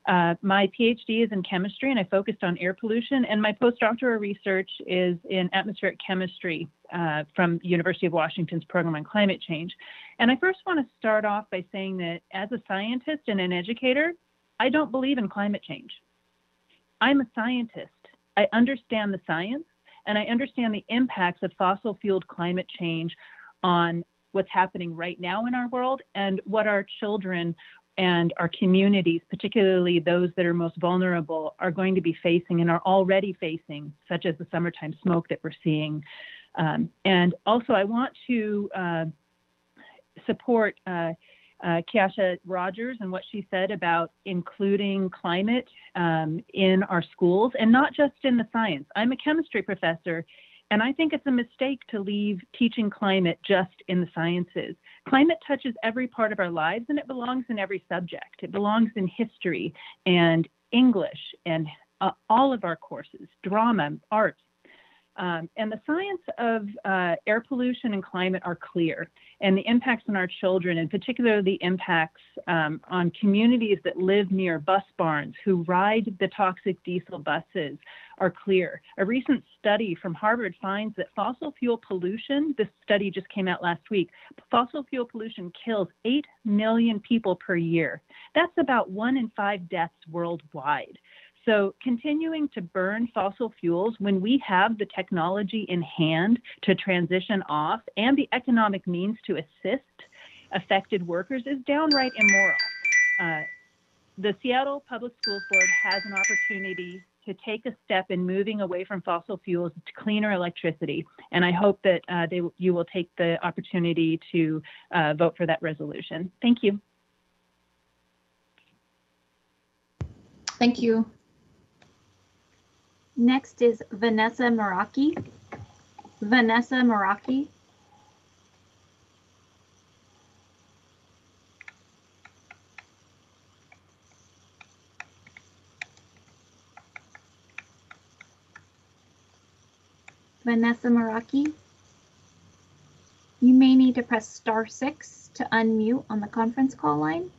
Uh, my PhD is in chemistry, and I focused on air pollution, and my postdoctoral research is in atmospheric chemistry uh, from University of Washington's program on climate change. And I first want to start off by saying that as a scientist and an educator, I don't believe in climate change. I'm a scientist. I understand the science and I understand the impacts of fossil fueled climate change on what's happening right now in our world and what our children and our communities, particularly those that are most vulnerable, are going to be facing and are already facing, such as the summertime smoke that we're seeing. Um, and also, I want to uh, support uh, uh, Kiasha Rogers and what she said about including climate um, in our schools and not just in the science. I'm a chemistry professor, and I think it's a mistake to leave teaching climate just in the sciences. Climate touches every part of our lives and it belongs in every subject. It belongs in history and English and uh, all of our courses, drama, art, um, and the science of uh, air pollution and climate are clear, and the impacts on our children, and particularly the impacts um, on communities that live near bus barns who ride the toxic diesel buses, are clear. A recent study from Harvard finds that fossil fuel pollution, this study just came out last week, fossil fuel pollution kills 8 million people per year. That's about one in five deaths worldwide. So continuing to burn fossil fuels when we have the technology in hand to transition off and the economic means to assist affected workers is downright immoral. Uh, the Seattle Public Schools Board has an opportunity to take a step in moving away from fossil fuels to cleaner electricity. And I hope that uh, they, you will take the opportunity to uh, vote for that resolution. Thank you. Thank you. Next is Vanessa Maraki. Vanessa Maraki. Vanessa Maraki. You may need to press star six to unmute on the conference call line.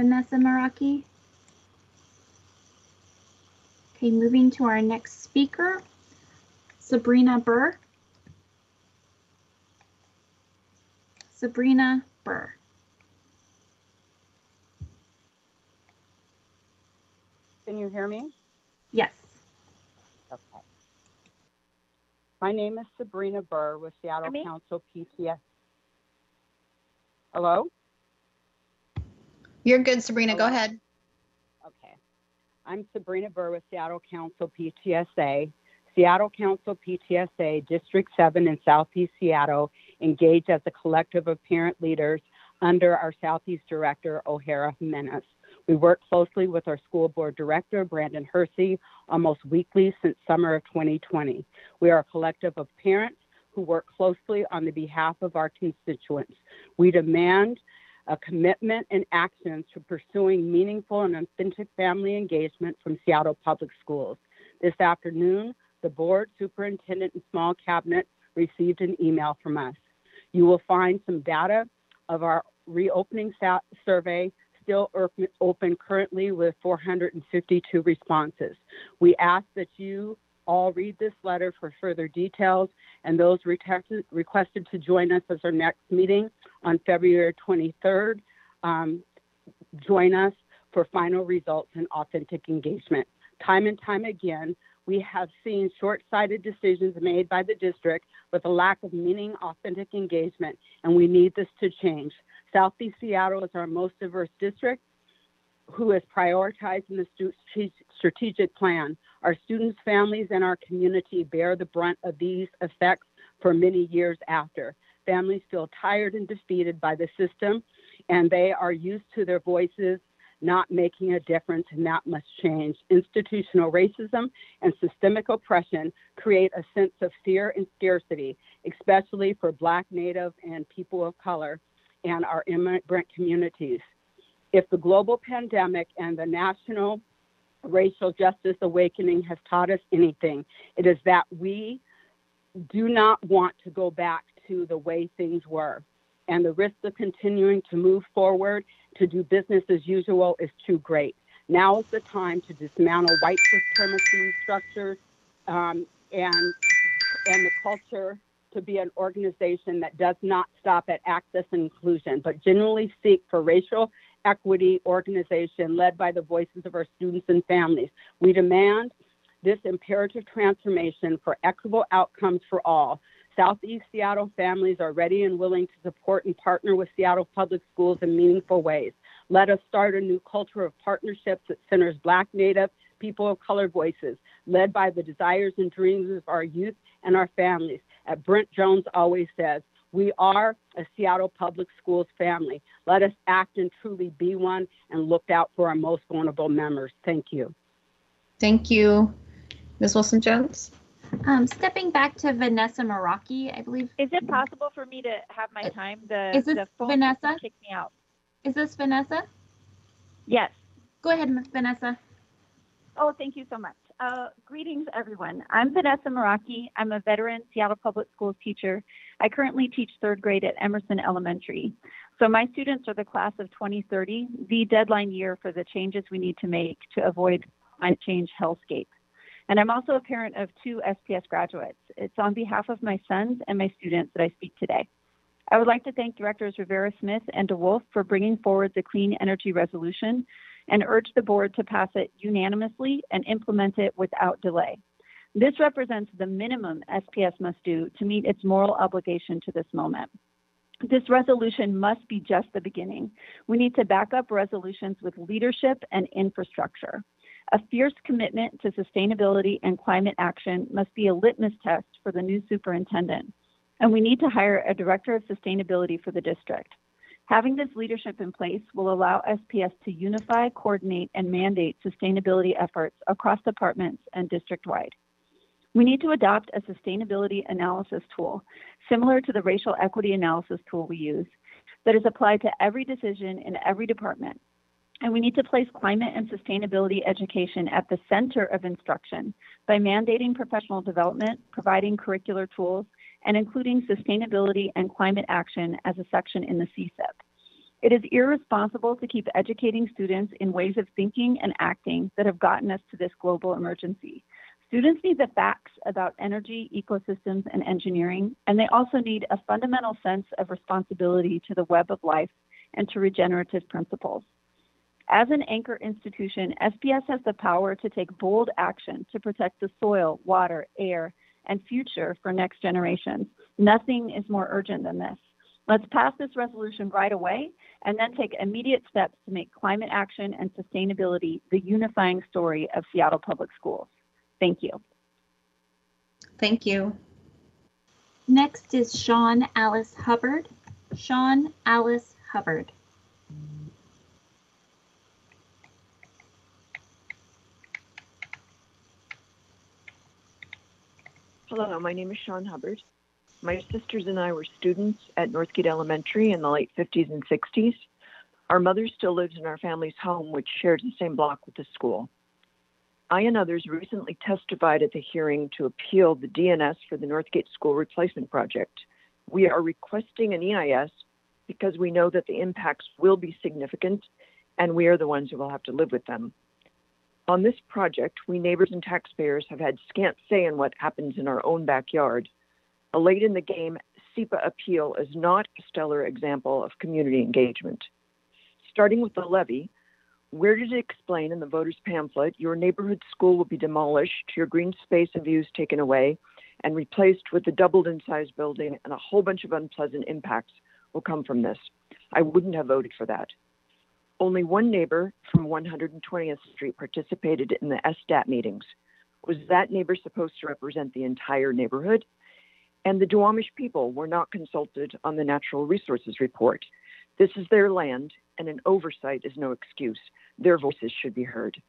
Vanessa Maraki. Okay, moving to our next speaker, Sabrina Burr. Sabrina Burr. Can you hear me? Yes. Okay. My name is Sabrina Burr with Seattle Council PTS. Hello? You're good, Sabrina. Go ahead. Okay. I'm Sabrina Burr with Seattle Council PTSA. Seattle Council PTSA District 7 in Southeast Seattle engaged as a collective of parent leaders under our Southeast Director, O'Hara Jimenez. We work closely with our school board director, Brandon Hersey, almost weekly since summer of 2020. We are a collective of parents who work closely on the behalf of our constituents. We demand a commitment and actions to pursuing meaningful and authentic family engagement from Seattle Public Schools. This afternoon, the board, superintendent, and small cabinet received an email from us. You will find some data of our reopening survey still open currently with 452 responses. We ask that you all read this letter for further details and those requested, requested to join us as our next meeting on February 23rd. Um, join us for final results and authentic engagement. Time and time again, we have seen short-sighted decisions made by the district with a lack of meaning, authentic engagement, and we need this to change. Southeast Seattle is our most diverse district who is prioritizing the strategic plan. Our students, families, and our community bear the brunt of these effects for many years after. Families feel tired and defeated by the system, and they are used to their voices not making a difference, and that must change. Institutional racism and systemic oppression create a sense of fear and scarcity, especially for Black, Native, and people of color and our immigrant communities. If the global pandemic and the national racial justice awakening has taught us anything, it is that we do not want to go back to the way things were and the risk of continuing to move forward to do business as usual is too great. Now is the time to dismantle white supremacy structures um, and and the culture to be an organization that does not stop at access and inclusion, but generally seek for racial equity organization led by the voices of our students and families. We demand this imperative transformation for equitable outcomes for all, Southeast Seattle families are ready and willing to support and partner with Seattle Public Schools in meaningful ways. Let us start a new culture of partnerships that centers Black, Native, people of color voices, led by the desires and dreams of our youth and our families. As Brent Jones always says, we are a Seattle Public Schools family. Let us act and truly be one and look out for our most vulnerable members. Thank you. Thank you. Ms. Wilson Jones? Um, stepping back to Vanessa Maraki, I believe. Is it possible for me to have my time? The, Is this the phone Vanessa? kicked me out. Is this Vanessa? Yes. Go ahead, Ms. Vanessa. Oh, thank you so much. Uh, greetings, everyone. I'm Vanessa Maraki. I'm a veteran Seattle Public Schools teacher. I currently teach third grade at Emerson Elementary. So my students are the class of 2030, the deadline year for the changes we need to make to avoid climate change hellscape. And I'm also a parent of two SPS graduates. It's on behalf of my sons and my students that I speak today. I would like to thank Directors Rivera Smith and DeWolf for bringing forward the Clean Energy Resolution and urge the board to pass it unanimously and implement it without delay. This represents the minimum SPS must do to meet its moral obligation to this moment. This resolution must be just the beginning. We need to back up resolutions with leadership and infrastructure. A fierce commitment to sustainability and climate action must be a litmus test for the new superintendent. And we need to hire a director of sustainability for the district. Having this leadership in place will allow SPS to unify, coordinate, and mandate sustainability efforts across departments and district wide. We need to adopt a sustainability analysis tool, similar to the racial equity analysis tool we use, that is applied to every decision in every department and we need to place climate and sustainability education at the center of instruction by mandating professional development, providing curricular tools, and including sustainability and climate action as a section in the CSIP. It is irresponsible to keep educating students in ways of thinking and acting that have gotten us to this global emergency. Students need the facts about energy, ecosystems, and engineering, and they also need a fundamental sense of responsibility to the web of life and to regenerative principles. As an anchor institution, SPS has the power to take bold action to protect the soil, water, air, and future for next generations. Nothing is more urgent than this. Let's pass this resolution right away and then take immediate steps to make climate action and sustainability the unifying story of Seattle Public Schools. Thank you. Thank you. Next is Sean Alice Hubbard. Sean Alice Hubbard. Hello, my name is Sean Hubbard. My sisters and I were students at Northgate Elementary in the late 50s and 60s. Our mother still lives in our family's home, which shares the same block with the school. I and others recently testified at the hearing to appeal the DNS for the Northgate School Replacement Project. We are requesting an EIS because we know that the impacts will be significant and we are the ones who will have to live with them. On this project, we neighbors and taxpayers have had scant say in what happens in our own backyard. A late in the game SEPA appeal is not a stellar example of community engagement. Starting with the levy, where did it explain in the voter's pamphlet your neighborhood school will be demolished, your green space and views taken away, and replaced with a doubled in size building, and a whole bunch of unpleasant impacts will come from this? I wouldn't have voted for that. Only one neighbor from 120th Street participated in the SDAT meetings. Was that neighbor supposed to represent the entire neighborhood? And the Duwamish people were not consulted on the natural resources report. This is their land, and an oversight is no excuse. Their voices should be heard.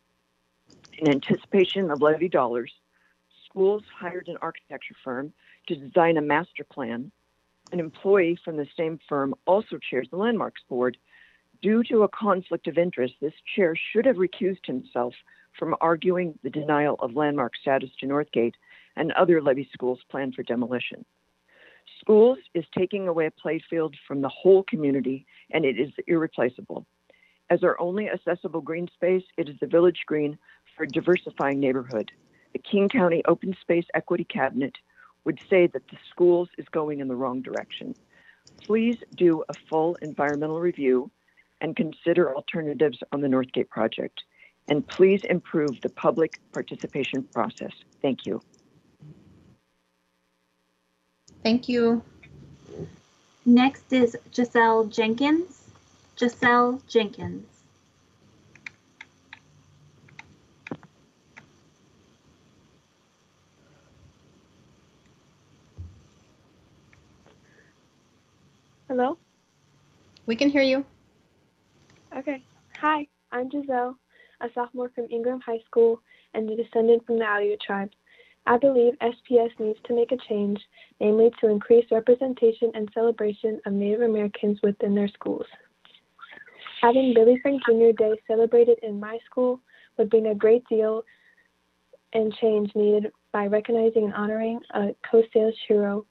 In anticipation of levy dollars, schools hired an architecture firm to design a master plan. An employee from the same firm also chairs the Landmarks Board. Due to a conflict of interest, this chair should have recused himself from arguing the denial of landmark status to Northgate and other levy schools planned for demolition. Schools is taking away a playfield from the whole community, and it is irreplaceable. As our only accessible green space, it is the village green for a diversifying neighborhood. The King County Open Space Equity Cabinet would say that the schools is going in the wrong direction. Please do a full environmental review and consider alternatives on the Northgate project. And please improve the public participation process. Thank you. Thank you. Next is Giselle Jenkins. Giselle Jenkins. Hello? We can hear you. Okay. Hi, I'm Giselle, a sophomore from Ingraham High School and a descendant from the Aleut tribe. I believe SPS needs to make a change, namely to increase representation and celebration of Native Americans within their schools. Having Billy Frank Jr. Day celebrated in my school would bring a great deal and change needed by recognizing and honoring a Coast Salish hero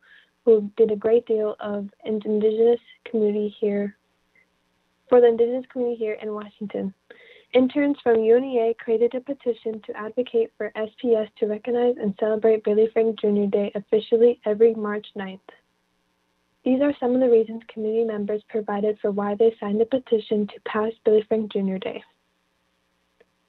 who did a great deal of indigenous community here for the indigenous community here in Washington. Interns from UNEA created a petition to advocate for SPS to recognize and celebrate Billy Frank Jr. Day officially every March 9th. These are some of the reasons community members provided for why they signed the petition to pass Billy Frank Jr. Day.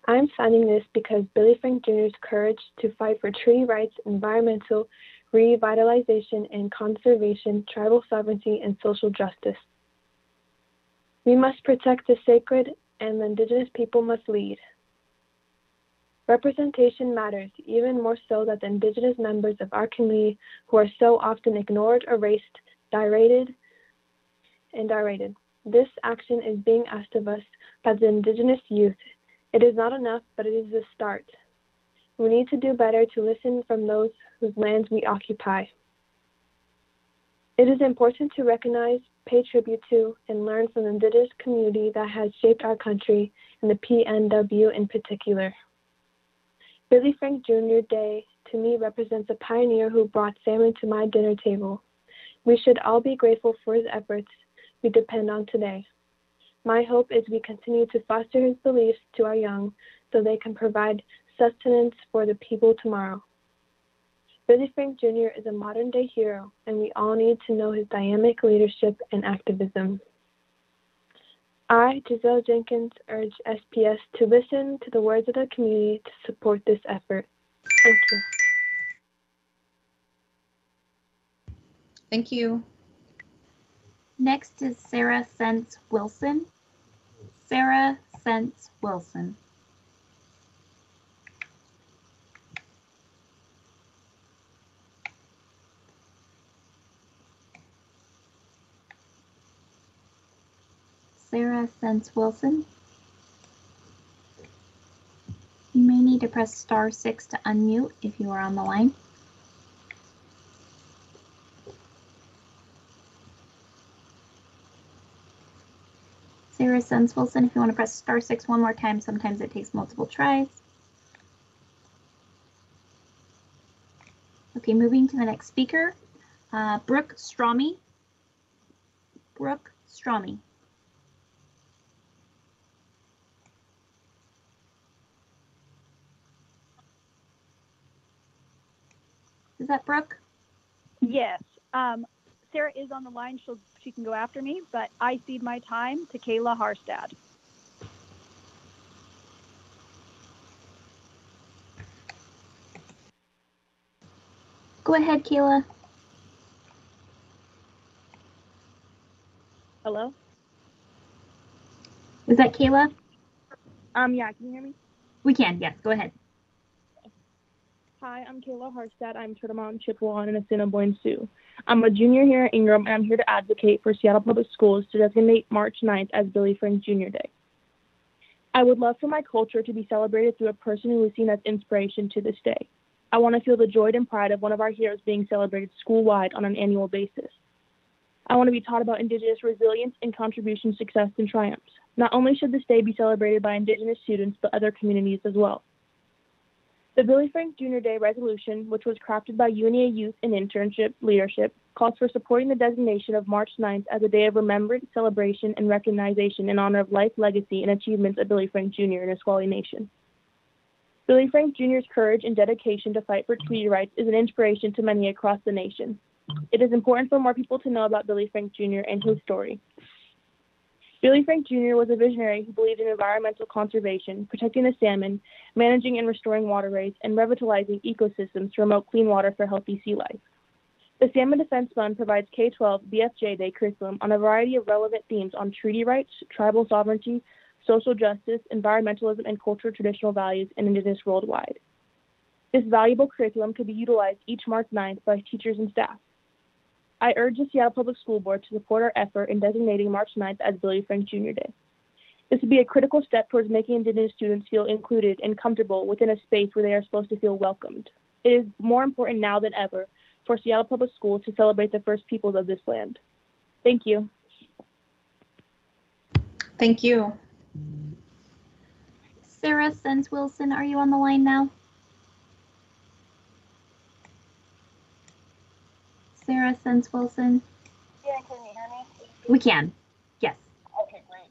I'm signing this because Billy Frank Jr.'s courage to fight for treaty rights, environmental revitalization and conservation, tribal sovereignty, and social justice. We must protect the sacred, and the Indigenous people must lead. Representation matters, even more so that the Indigenous members of our community who are so often ignored, erased, derided, and derided. This action is being asked of us by the Indigenous youth. It is not enough, but it is a start. We need to do better to listen from those whose lands we occupy. It is important to recognize, pay tribute to, and learn from the indigenous community that has shaped our country and the PNW in particular. Billy Frank Jr. Day to me represents a pioneer who brought salmon to my dinner table. We should all be grateful for his efforts we depend on today. My hope is we continue to foster his beliefs to our young so they can provide sustenance for the people tomorrow. Billy Frank Jr. is a modern day hero, and we all need to know his dynamic leadership and activism. I, Giselle Jenkins, urge SPS to listen to the words of the community to support this effort. Thank you. Thank you. Next is Sarah Sense Wilson. Sarah Sense Wilson. Sarah Sense Wilson. You may need to press star six to unmute if you are on the line. Sarah Sense Wilson, if you want to press star six one more time, sometimes it takes multiple tries. Okay, moving to the next speaker, uh, Brooke Strami. Brooke Strami. That Brooke? Yes. Um, Sarah is on the line. She'll, she can go after me, but I cede my time to Kayla Harstad. Go ahead, Kayla. Hello? Is that Kayla? Um, yeah, can you hear me? We can, yes. Go ahead. Hi, I'm Kayla Harstad. I'm Turtle Mountain Chippewa and Assiniboine Sioux. I'm a junior here at Ingraham, and I'm here to advocate for Seattle Public Schools to designate March 9th as Billy Frank Jr. Day. I would love for my culture to be celebrated through a person who is seen as inspiration to this day. I want to feel the joy and pride of one of our heroes being celebrated school-wide on an annual basis. I want to be taught about Indigenous resilience and contribution, success, and triumphs. Not only should this day be celebrated by Indigenous students, but other communities as well. The Billy Frank Jr. Day resolution, which was crafted by UNEA Youth and Internship Leadership, calls for supporting the designation of March 9th as a day of remembrance, celebration, and recognition in honor of life, legacy, and achievements of Billy Frank Jr. and Nisqually Nation. Billy Frank Jr.'s courage and dedication to fight for treaty rights is an inspiration to many across the nation. It is important for more people to know about Billy Frank Jr. and his story. Billy Frank Jr. was a visionary who believed in environmental conservation, protecting the salmon, managing and restoring waterways, and revitalizing ecosystems to promote clean water for healthy sea life. The Salmon Defense Fund provides K 12 BFJ Day curriculum on a variety of relevant themes on treaty rights, tribal sovereignty, social justice, environmentalism, and cultural traditional values in Indigenous worldwide. This valuable curriculum could be utilized each March 9th by teachers and staff. I urge the Seattle Public School Board to support our effort in designating March 9th as Billy Frank Jr. Day. This would be a critical step towards making Indigenous students feel included and comfortable within a space where they are supposed to feel welcomed. It is more important now than ever for Seattle Public Schools to celebrate the first peoples of this land. Thank you. Thank you. Sarah Sense Wilson, are you on the line now? Sarah Sense Wilson? Yeah, can you hear me? We can. Yes. Okay, great.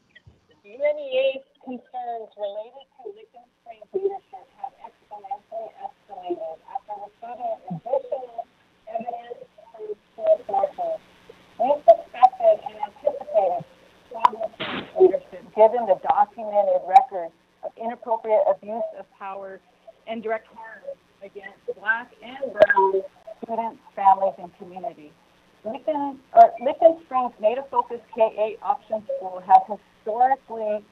UNEA's concerns related to Licton Springs leadership have exponentially escalated after receiving additional evidence from school sources. We've suspected and anticipated problems leadership given the documented record of inappropriate abuse of power and direct harm against black and brown students, families, and communities. Licton, or uh, Licton Springs Native Focus K-8 option school has historically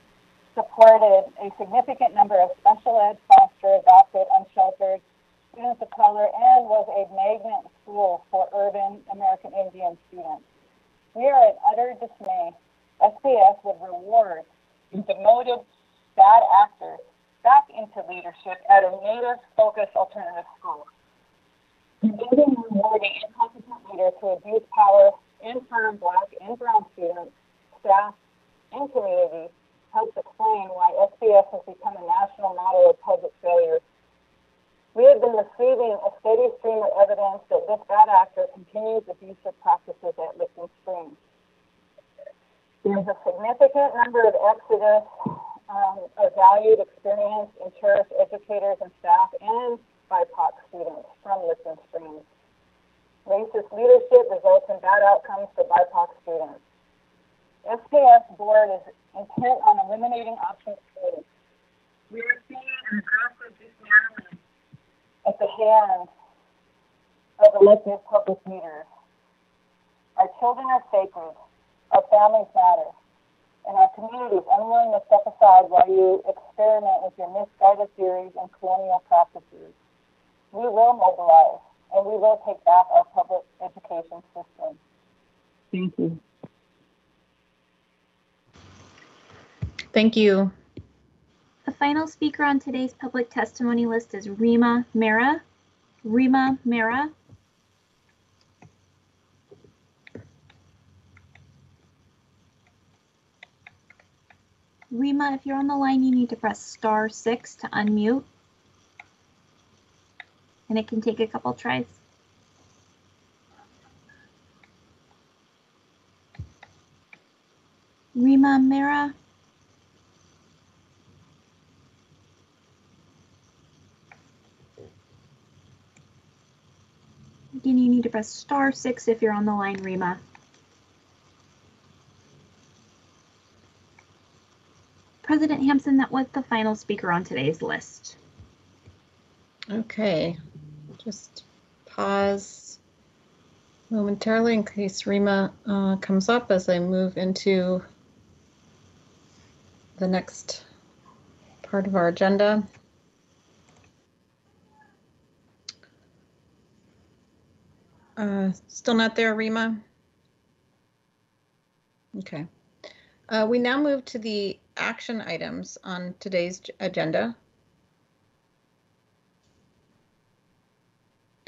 supported a significant number of special ed, foster, adopted, unsheltered students of color and was a magnet school for urban American Indian students. We are in utter dismay. SPS would reward demoted bad actors back into leadership at a Native focused alternative school. Demoting and rewarding incompetent leaders who abuse power in of black and brown students, staff, and community helps explain why SPS has become a national model of public failure. We have been receiving a steady stream of evidence that this bad actor continues abusive practices at Licton Springs. There's a significant number of exodus um, of valued, experienced, and cherished educators and staff and BIPOC students from Licton Springs. Racist leadership results in bad outcomes for BIPOC students. SPS board is intent on eliminating option schools. We are seeing an aggressive dismantling at the hands of elected public leaders. Our children are sacred. Our families matter. And our communities unwilling to step aside while you experiment with your misguided theories and colonial practices. We will mobilize and we will take back our public education system. Thank you. Thank you. The final speaker on today's public testimony list is Rima Mera. Rima Mera. Rima, if you're on the line, you need to press star six to unmute. And it can take a couple tries. Rima Mera. Again, you need to press star six if you're on the line, Rima. President Hampson, that was the final speaker on today's list. Okay, just pause momentarily in case Rima uh, comes up as I move into the next part of our agenda. Uh, still not there, Rima? Okay. Uh, we now move to the action items on today's agenda.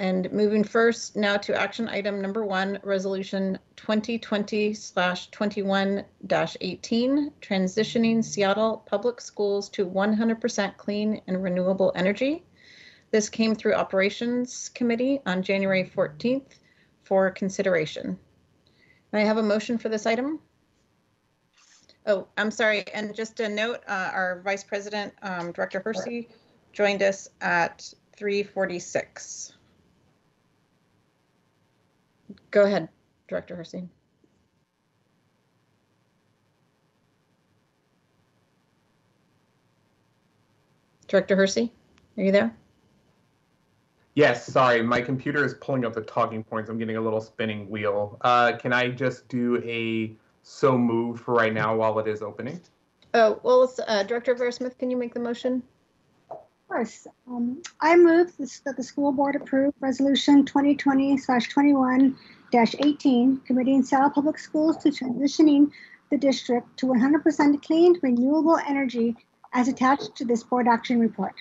And moving first now to action item number one, resolution 2020 slash 21 dash 18, transitioning Seattle public schools to 100% clean and renewable energy. This came through operations committee on January 14th for consideration. I have a motion for this item? Oh, I'm sorry, and just a note, uh, our Vice President, um, Director Hersey joined us at 3:46. Go ahead, Director Hersey. Director Hersey, are you there? Yes, sorry, my computer is pulling up the talking points. I'm getting a little spinning wheel. Uh, can I just do a so moved for right now while it is opening? Oh, well, uh, Director Rivera Smith, can you make the motion? Of course. Um, I move this- that the school board approve resolution 2020/21-18, committing Seattle Public Schools to transitioning the district to 100% clean, renewable energy as attached to this board action report.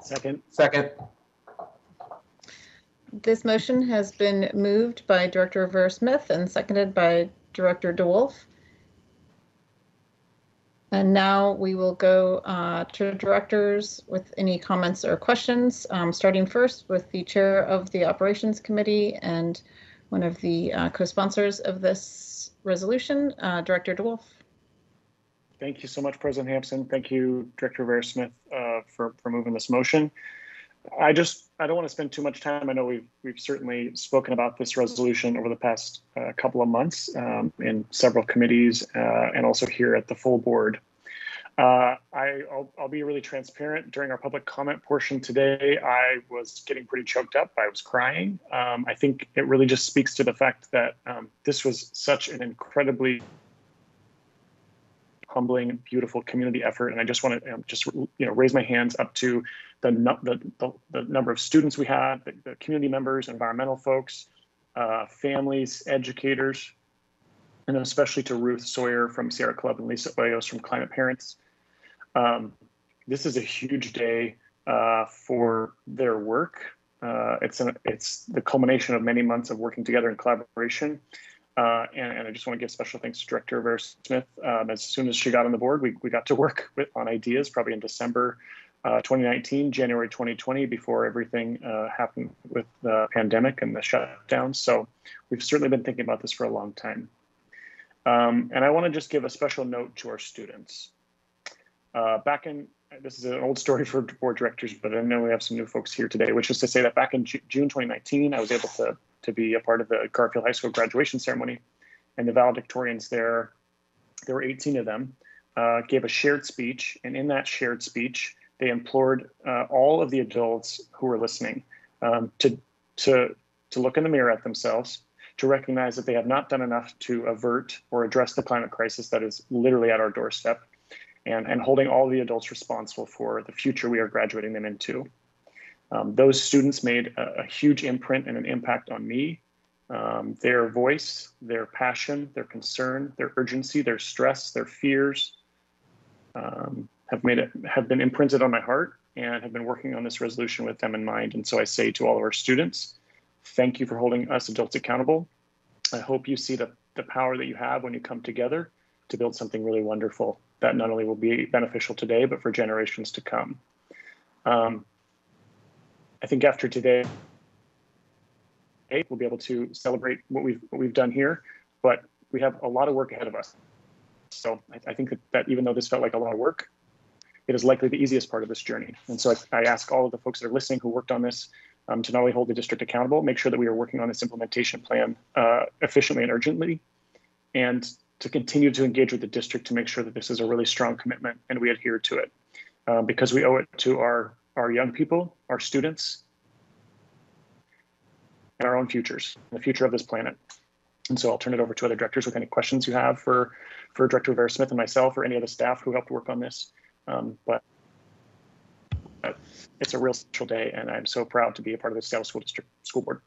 Second. Second. This motion has been moved by Director Rivera Smith and seconded by Director DeWolf. And now we will go uh, to directors with any comments or questions, um, starting first with the chair of the Operations Committee and one of the uh, co-sponsors of this resolution, uh, Director DeWolf. Thank you so much, President Hampson. Thank you, Director Rivera Smith, uh, for, for moving this motion. I just, I don't want to spend too much time. I know we've, we've certainly spoken about this resolution over the past uh, couple of months um, in several committees uh, and also here at the full board. Uh, I, I'll, I'll be really transparent. During our public comment portion today, I was getting pretty choked up. I was crying. Um, I think it really just speaks to the fact that um, this was such an incredibly humbling, beautiful community effort. And I just want to um, just you know raise my hands up to the the, the, the number of students we had, the, the community members, environmental folks, uh, families, educators, and especially to Ruth Sawyer from Sierra Club and Lisa Oyos from Climate Parents. Um, this is a huge day uh, for their work. Uh, it's an, it's the culmination of many months of working together in collaboration. Uh, and, and, I just want to give special thanks to Director Rivera Smith. Um, as soon as she got on the board, we, we got to work with, on ideas probably in December uh, 2019, January 2020, before everything uh, happened with the pandemic and the shutdown. So we've certainly been thinking about this for a long time. Um, and I want to just give a special note to our students. Uh, back in, this is an old story for board directors, but I know we have some new folks here today, which is to say that back in June 2019, I was able to to be a part of the Garfield High School graduation ceremony. And the valedictorians there, there were 18 of them, uh, gave a shared speech. And in that shared speech, they implored uh, all of the adults who were listening um, to, to, to look in the mirror at themselves, to recognize that they have not done enough to avert or address the climate crisis that is literally at our doorstep, and, and holding all the adults responsible for the future we are graduating them into. Um, those students made a, a, huge imprint and an impact on me. Um, their voice, their passion, their concern, their urgency, their stress, their fears um, have made it have been imprinted on my heart and have been working on this resolution with them in mind. And so I say to all of our students, thank you for holding us adults accountable. I hope you see the, the power that you have when you come together to build something really wonderful that not only will be beneficial today, but for generations to come. Um, I think after today, we'll be able to celebrate what we've what we've done here, but we have a lot of work ahead of us. So I, I think that, that even though this felt like a lot of work, it is likely the easiest part of this journey. And so I, I, ask all of the folks that are listening who worked on this um, to not only hold the district accountable, make sure that we are working on this implementation plan uh, efficiently and urgently, and to continue to engage with the district to make sure that this is a really strong commitment and we adhere to it um, because we owe it to our, our young people, our students, and our own futures, the future of this planet. And so I'll turn it over to other directors with any questions you have for, for Director Rivera Smith and myself or any other staff who helped work on this. Um, but it's a real special day, and I'm so proud to be a part of the Seattle School District School Board.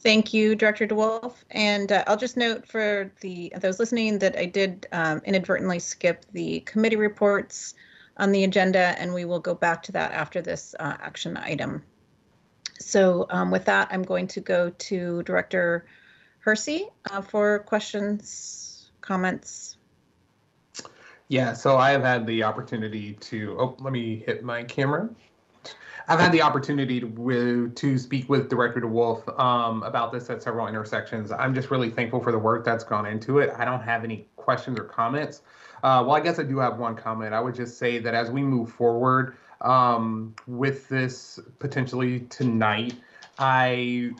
Thank you, Director DeWolf. And uh, I'll just note for the those listening that I did um, inadvertently skip the committee reports on the agenda, and we will go back to that after this uh, action item. So um, with that, I'm going to go to Director Hersey uh, for questions, comments. Yeah, so I have had the opportunity to, oh, let me hit my camera. I've had the opportunity to, to speak with Director DeWolf um, about this at several intersections. I'm just really thankful for the work that's gone into it. I don't have any questions or comments. Uh, well, I guess I do have one comment. I would just say that as we move forward um, with this potentially tonight, I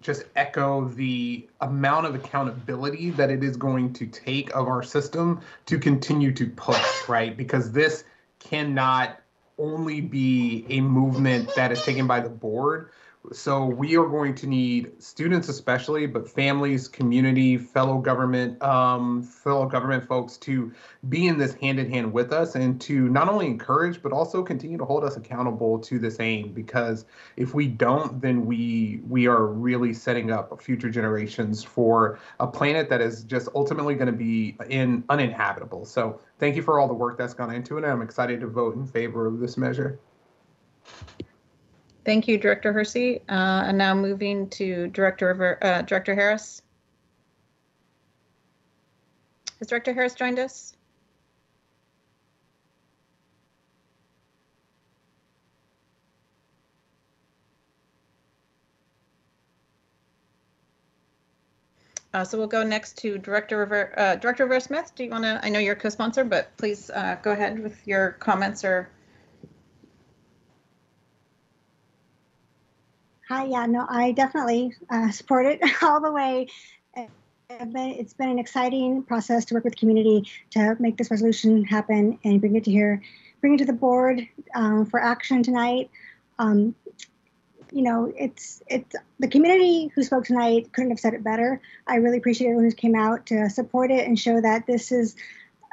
just echo the amount of accountability that it is going to take of our system to continue to push, right? Because this cannot only be a movement that is taken by the board. So we are going to need students, especially, but families, community, fellow government, um, fellow government folks to be in this hand in hand with us and to not only encourage but also continue to hold us accountable to this aim. Because if we don't, then we we are really setting up future generations for a planet that is just ultimately going to be in uninhabitable. So thank you for all the work that's gone into it. I'm excited to vote in favor of this measure. Thank you, Director Hersey. Uh, and now moving to Director uh, Director Harris. Has Director Harris joined us? Uh, so we'll go next to Director River, uh, Director Rivera Smith. Do you want to? I know you're co-sponsor, but please uh, go ahead with your comments or Hi, yeah, no, I definitely uh, support it all the way. It's been an exciting process to work with community to make this resolution happen and bring it to here, bring it to the board um, for action tonight. Um, you know, it's it's the community who spoke tonight couldn't have said it better. I really appreciate everyone who came out to support it and show that this is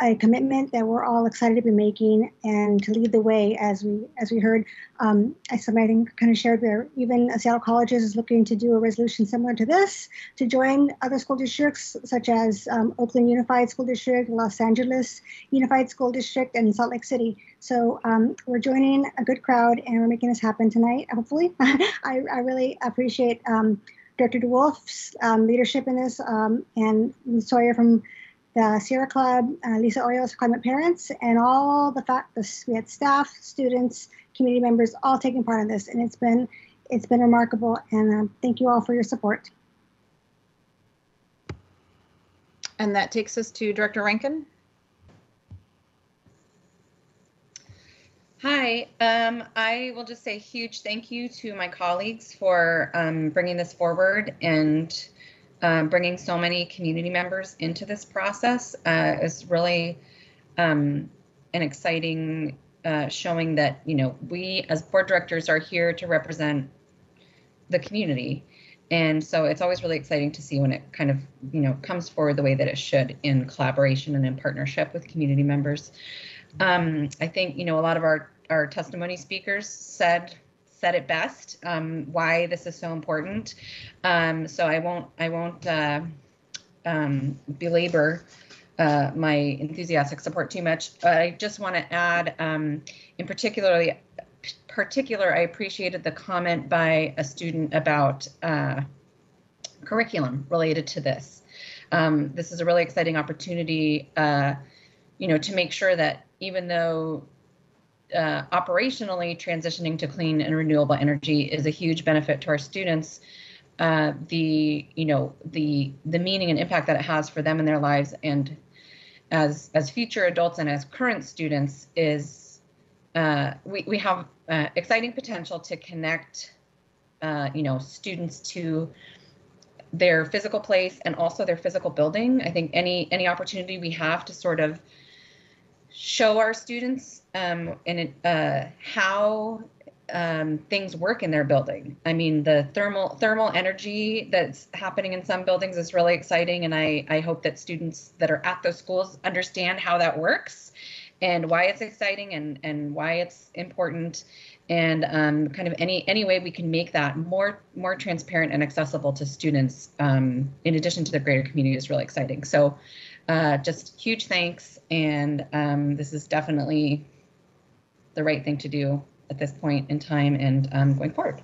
a commitment that we're all excited to be making and to lead the way as we as we heard um, somebody kind of shared there even Seattle Colleges is looking to do a resolution similar to this to join other school districts such as um, Oakland Unified School District, Los Angeles Unified School District, and Salt Lake City. So um, we're joining a good crowd and we're making this happen tonight. Hopefully, I, I really appreciate um, Director DeWolf's um, leadership in this um, and Sawyer from the Sierra Club, uh, Lisa Orios, Climate Parents, and all the fact we had staff, students, community members all taking part in this, and it's been it's been remarkable. And uh, thank you all for your support. And that takes us to Director Rankin. Hi, um, I will just say a huge thank you to my colleagues for um, bringing this forward and um, bringing so many community members into this process uh, is really um, an exciting uh, showing that you know we as board directors are here to represent the community. And so it's always really exciting to see when it kind of you know comes forward the way that it should in collaboration and in partnership with community members. Um, i think you know a lot of our our testimony speakers said said it best um, why this is so important. Um, so I won't I won't uh, um, belabor uh, my enthusiastic support too much. But I just want to add, um, in particularly particular, I appreciated the comment by a student about uh, curriculum related to this. Um, this is a really exciting opportunity, uh, you know, to make sure that even though uh, operationally transitioning to clean and renewable energy is a huge benefit to our students uh, the you know the the meaning and impact that it has for them in their lives and as as future adults and as current students is uh, we, we have uh, exciting potential to connect, uh, you know, students to their physical place and also their physical building. I think any any opportunity we have to sort of show our students um, and uh, how um, things work in their building. I mean, the thermal thermal energy that's happening in some buildings is really exciting, and I I hope that students that are at those schools understand how that works and why it's exciting and and why it's important and um, kind of any any way we can make that more more transparent and accessible to students um, in addition to the greater community is really exciting so uh, just huge thanks and um, this is definitely the right thing to do at this point in time and um, going forward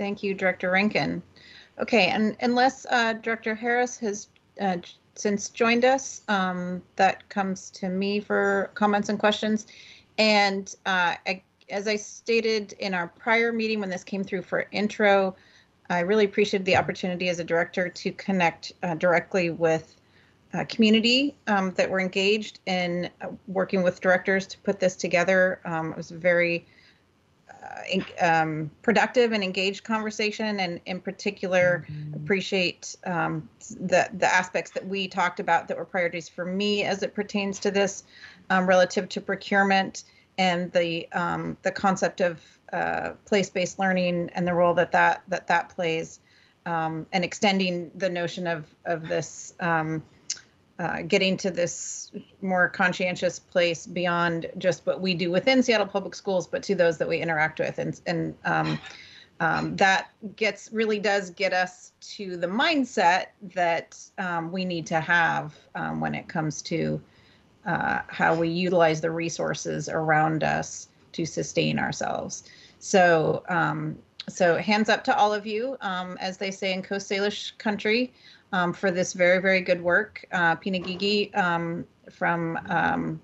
Thank you, Director Rankin. Okay, and unless uh, Director Harris has uh, since joined us, um, that comes to me for comments and questions. And uh, I, as I stated in our prior meeting when this came through for intro, I really appreciated the opportunity as a director to connect uh, directly with uh, community um, that were engaged in uh, working with directors to put this together. Um, it was a very uh, um, productive and engaged conversation, and in particular, appreciate um, the the aspects that we talked about that were priorities for me as it pertains to this, um, relative to procurement and the um, the concept of uh, place-based learning and the role that that that that plays, um, and extending the notion of of this. Um, uh, getting to this more conscientious place beyond just what we do within Seattle Public Schools, but to those that we interact with, and and um, um, that gets really does get us to the mindset that um, we need to have um, when it comes to uh, how we utilize the resources around us to sustain ourselves. So. Um, so hands up to all of you, um, as they say in Coast Salish country um, for this very, very good work. Uh, Pinagigi um, from um,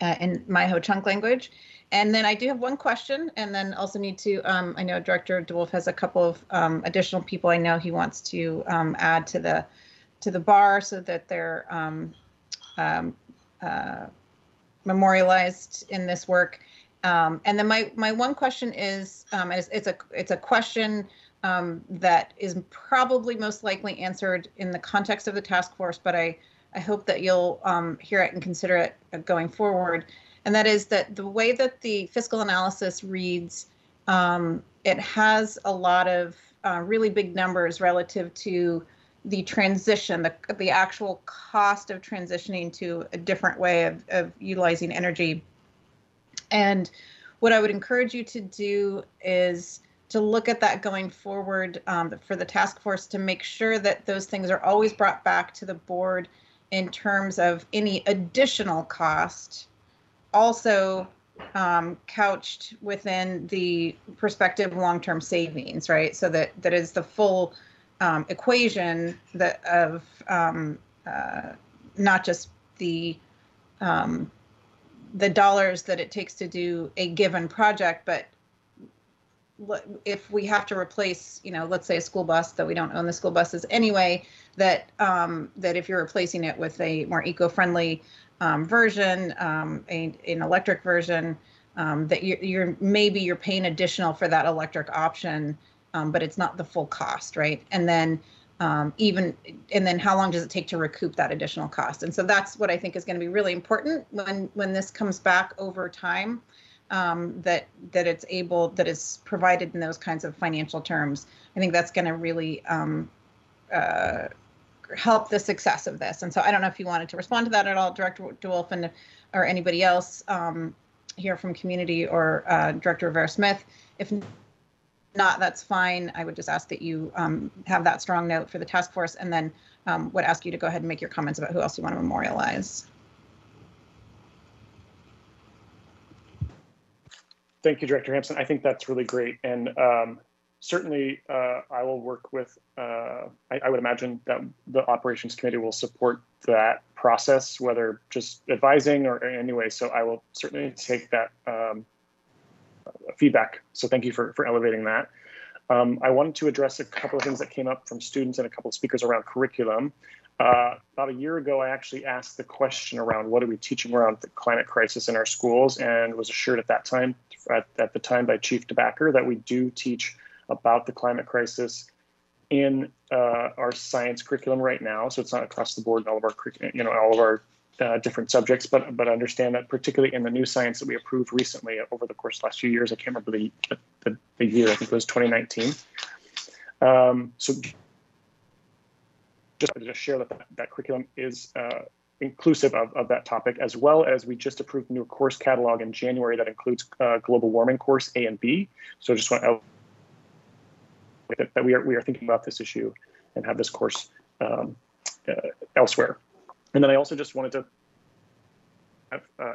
uh, in my Ho Chunk language. And then I do have one question, and then also need to. Um, I know Director DeWolf has a couple of additional people. I know he wants to add to the to the bar so that they're uh, memorialized in this work. Um, and then my my one question is, um, it's, it's a it's a question um, that is probably most likely answered in the context of the task force, but I, I hope that you'll um, hear it and consider it uh, going forward. And that is that the way that the fiscal analysis reads, um, it has a lot of uh, really big numbers relative to the transition, the, the actual cost of transitioning to a different way of, of utilizing energy. And what I would encourage you to do is to look at that going forward um, for the task force to make sure that those things are always brought back to the board in terms of any additional cost. Also um, couched within the prospective long-term savings right? So that that is the full um, equation that of um, uh, not just the um, the dollars that it takes to do a given project but if we have to replace, you know, let's say a school bus that we don't own the school buses anyway, that um, that if you're replacing it with a more eco-friendly um, version, um, a, an electric version, um, that you're, you're, maybe you're paying additional for that electric option, um, but it's not the full cost, right? And then um, even and then how long does it take to recoup that additional cost? And so that's what I think is going to be really important when when this comes back over time um, that that it's able that is provided in those kinds of financial terms. I think that's going to really um, uh, help the success of this. And so I don't know if you wanted to respond to that at all, Director DeWolf and or anybody else um, here from community or uh, Director Rivera Smith. If not, that's fine. I would just ask that you um, have that strong note for the task force and then um, would ask you to go ahead and make your comments about who else you want to memorialize. Thank you, Director Hampson. I think that's really great. And um, certainly uh, I will work with, uh, I, I, would imagine that the operations committee will support that process, whether just advising or in any. So I will certainly take that um, feedback. So thank you for, for elevating that. Um, I wanted to address a couple of things that came up from students and a couple of speakers around curriculum. Uh, about a year ago, I actually asked the question around what are we teaching around the climate crisis in our schools, and was assured at that time, at, at the time by Chief DeBacker, that we do teach about the climate crisis in uh, our science curriculum right now. So it's not across the board in all of our, you know, all of our uh, different subjects, but but understand that particularly in the new science that we approved recently over the course the last few years, I can't remember the the, the year. I think it was 2019. Um, so just to share that that, that curriculum is uh, inclusive of, of that topic, as well as we just approved a new course catalog in January that includes uh, global warming course A and B. So just want to that, that we are we are thinking about this issue and have this course um, uh, elsewhere. And then I also just wanted to uh,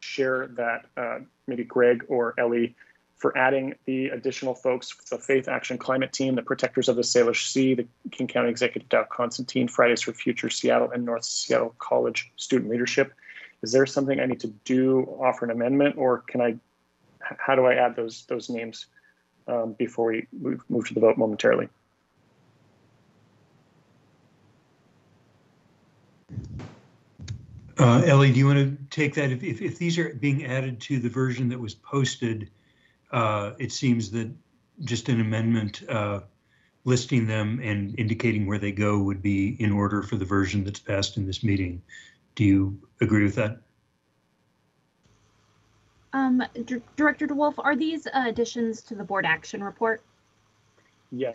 share that uh, maybe Greg or Ellie for adding the additional folks, the Faith Action Climate Team, the Protectors of the Salish Sea, the King County Executive Dow Constantine, Fridays for Future Seattle, and North Seattle College Student Leadership. Is there something I need to do, offer an amendment, or can I, how do I add those, those names um, before we move, move to the vote momentarily? Uh, Ellie, do you want to take that? If, if, if these are being added to the version that was posted, uh, it seems that just an amendment uh, listing them and indicating where they go would be in order for the version that's passed in this meeting. Do you agree with that? Um, D- Director DeWolf, are these uh, additions to the board action report? Yeah,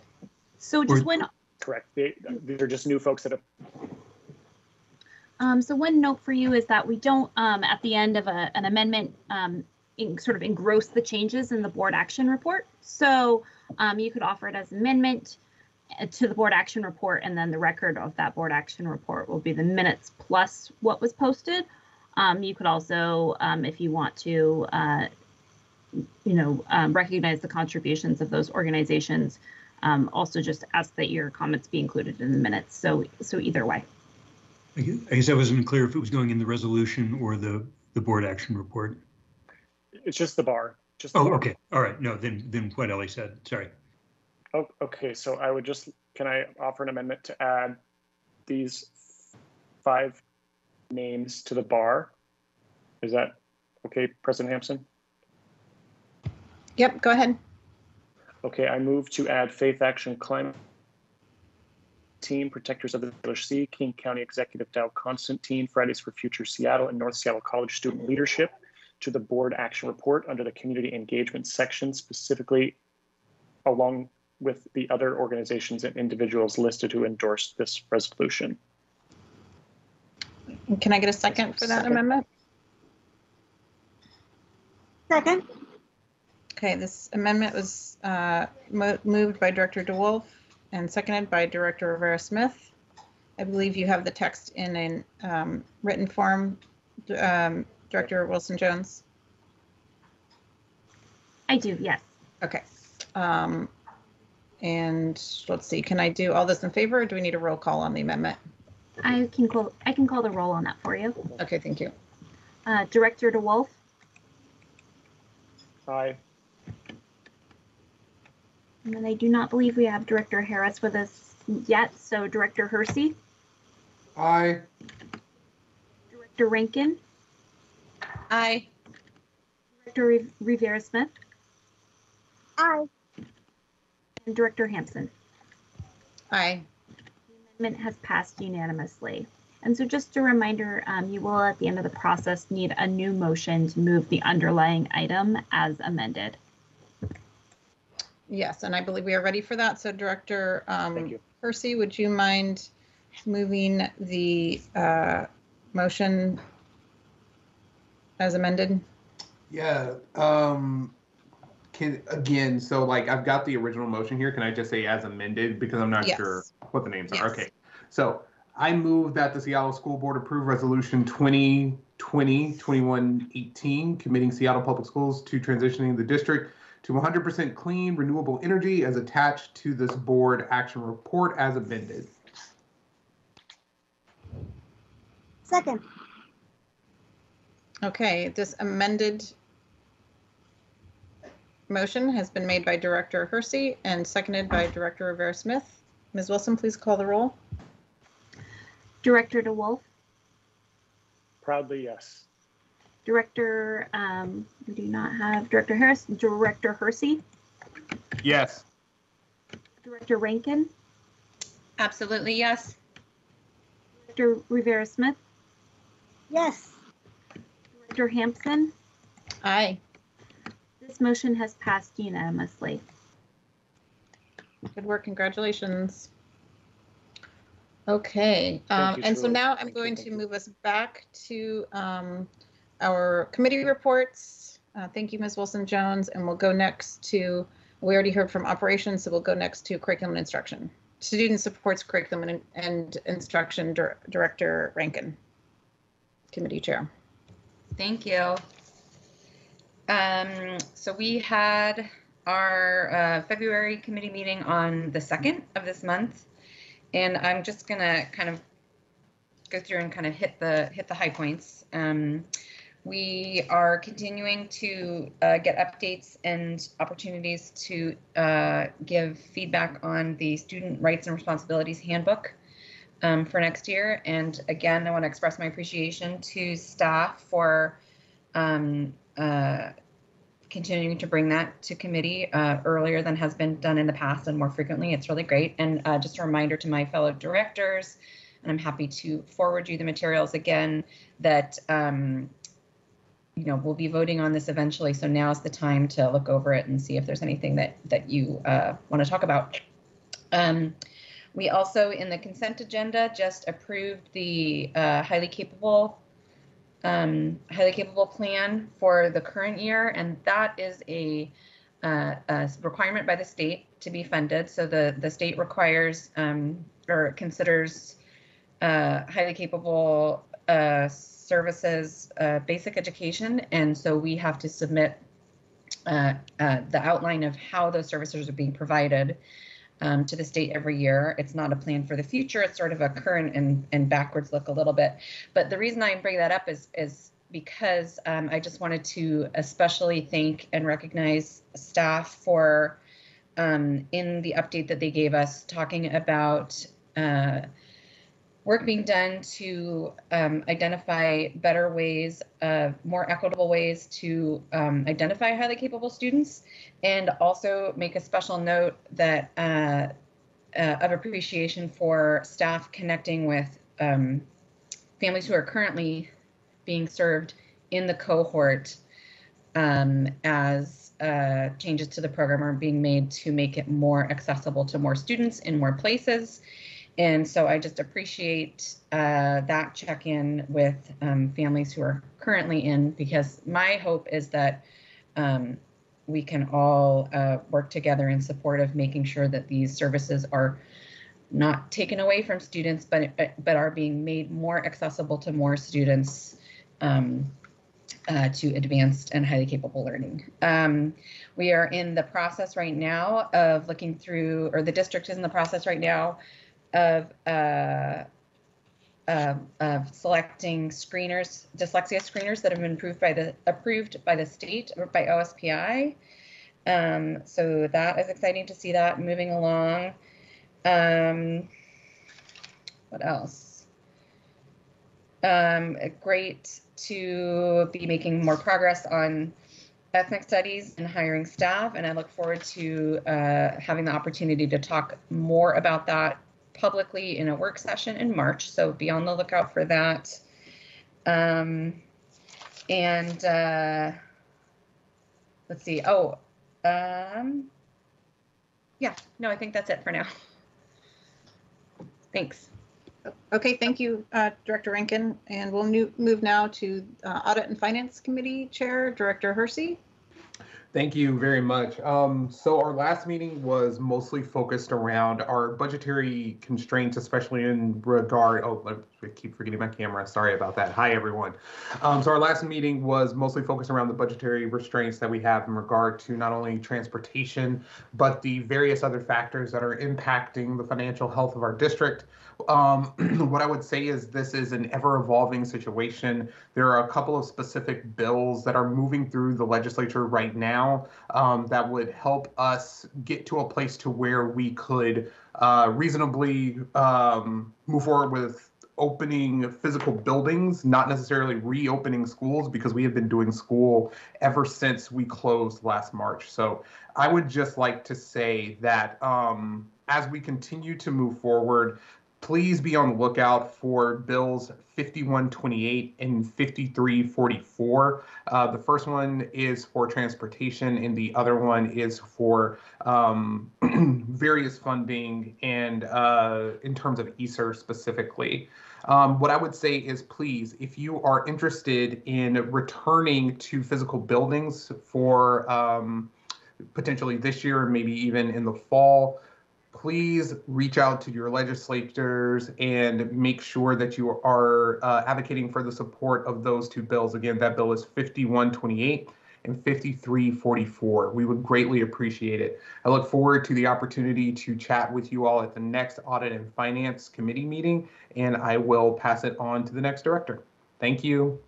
So just when, correct. They, these are just new folks that have um, so one note for you is that we don't, um, at the end of a, an amendment, um, in, sort of engross the changes in the board action report. So um, you could offer it as amendment uh, to the board action report, and then the record of that board action report will be the minutes plus what was posted. Um, you could also, um, if you want to, uh, you know, recognize the contributions of those organizations. Also, just ask that your comments be included in the minutes. So, so either way. I guess I wasn't clear if it was going in the resolution or the, the board action report. It's just the bar. Just the Oh, bar. okay. All right. No, then, then what Ellie said. Sorry. Oh, okay, so I would just, can I offer an amendment to add these five names to the bar? Is that okay, President Hampson? Yep, go ahead. Okay, I move to add Faith Action Climate Team, Protectors of the Salish Sea, King County Executive Dow Constantine, Fridays for Future Seattle, and North Seattle College Student Leadership to the board action report under the community engagement section, specifically along with the other organizations and individuals listed who endorsed this resolution. Can I get a second for that Second. amendment? Second. Okay, this amendment was uh, mo- moved by Director DeWolf and seconded by Director Rivera Smith. I believe you have the text in a um, written form, um, Director Wilson Jones. I do, yes. Okay. Um, and let's see, can I do all this in favor or do we need a roll call on the amendment? I can call, I can call the roll on that for you. Okay, thank you. Uh, Director DeWolf, Aye. And then I do not believe we have Director Harris with us yet, so Director Hersey, Aye. Director Rankin, Aye. Director Riv- Rivera Smith, Aye. and Director Hampson. Aye. The amendment has passed unanimously. And so just a reminder, um, you will at the end of the process need a new motion to move the underlying item as amended. Yes, and I believe we are ready for that. So Director um, Hersey, would you mind moving the uh, motion as amended? Yeah. Um. Can again. So like I've got the original motion here. Can I just say as amended because I'm not Yes. sure what the names are. Okay. So I move that the Seattle School Board approve Resolution 2020-2118, committing Seattle Public Schools to transitioning the district to 100% clean, renewable energy as attached to this board action report as amended. Second. Okay, this amended motion has been made by Director Hersey and seconded by Director Rivera Smith. Ms. Wilson, please call the roll. Director DeWolf, Proudly, yes. Director, um, we do not have Director Harris, Director Hersey, Yes. Director Rankin, Absolutely, yes. Director Rivera Smith, Yes. Director Hampson. Aye. This motion has passed unanimously. Good work, congratulations. Okay, um, you, and so now I'm going to move us back to um, our committee reports. Uh, Thank you, Ms. Wilson Jones, and we'll go next to, we already heard from operations, so we'll go next to curriculum and instruction. Student supports curriculum and, and instruction Dir- Director Rankin, committee chair. Thank you. Um, so we had our uh, February committee meeting on the second of this month, and I'm just gonna kind of go through and kind of hit the hit the high points. Um, we are continuing to uh, get updates and opportunities to uh, give feedback on the Student Rights and Responsibilities Handbook um, for next year. And again, I want to express my appreciation to staff for um, uh, continuing to bring that to committee uh, earlier than has been done in the past and more frequently. It's really great. And uh, just a reminder to my fellow directors, and I'm happy to forward you the materials again that um, you know we'll be voting on this eventually. So now's the time to look over it and see if there's anything that that you uh, want to talk about. Um, we also, in the consent agenda, just approved the uh, highly capable um, highly capable plan for the current year, and that is a, uh, a requirement by the state to be funded. So the the state requires um, or considers uh, highly capable uh, services uh, basic education, and so we have to submit uh, uh, the outline of how those services are being provided um, to the state every year. It's not a plan for the future. It's sort of a current and, and backwards look a little bit. But the reason I bring that up is is because um, I just wanted to especially thank and recognize staff for um, in the update that they gave us talking about uh, work being done to um, identify better ways, uh, more equitable ways to um, identify highly capable students, and also make a special note that uh, uh, of appreciation for staff connecting with um, families who are currently being served in the cohort um, as uh, changes to the program are being made to make it more accessible to more students in more places. And so I just appreciate uh, that check in with um, families who are currently in, because my hope is that um, we can all uh, work together in support of making sure that these services are not taken away from students, but but are being made more accessible to more students um, uh, to advanced and highly capable learning. Um, we are in the process right now of looking through, or the district is in the process right now of uh, of selecting screeners, dyslexia screeners that have been approved by the approved by the state or by OSPI. Um, so that is exciting to see that moving along. Um, what else? Um, great to be making more progress on ethnic studies and hiring staff, and I look forward to uh, having the opportunity to talk more about that publicly in a work session in March. So be on the lookout for that. Um, and uh, let's see. Oh, um, yeah. No, I think that's it for now. Thanks. Okay, thank you, uh, Director Rankin. And we'll move now to uh, Audit and Finance Committee Chair, Director Hersey. Thank you very much. Um, so our last meeting was mostly focused around our budgetary constraints, especially in regard. Oh, I keep forgetting my camera. Sorry about that. Hi, everyone. Um, so our last meeting was mostly focused around the budgetary restraints that we have in regard to not only transportation, but the various other factors that are impacting the financial health of our district. Um, what I would say is this is an ever evolving situation. There are a couple of specific bills that are moving through the legislature right now um, that would help us get to a place to where we could uh, reasonably um, move forward with opening physical buildings, not necessarily reopening schools, because we have been doing school ever since we closed last March. So I would just like to say that um, as we continue to move forward, please be on the lookout for bills 5128 and 5344. Uh, the first one is for transportation, and the other one is for um, various funding and uh, in terms of ESSER specifically. Um, what I would say is please, if you are interested in returning to physical buildings for um, potentially this year, maybe even in the fall, please reach out to your legislators and make sure that you are uh, advocating for the support of those two bills. Again, that bill is 5128 and 5344. We would greatly appreciate it. I look forward to the opportunity to chat with you all at the next Audit and Finance Committee meeting, and I will pass it on to the next director. Thank you.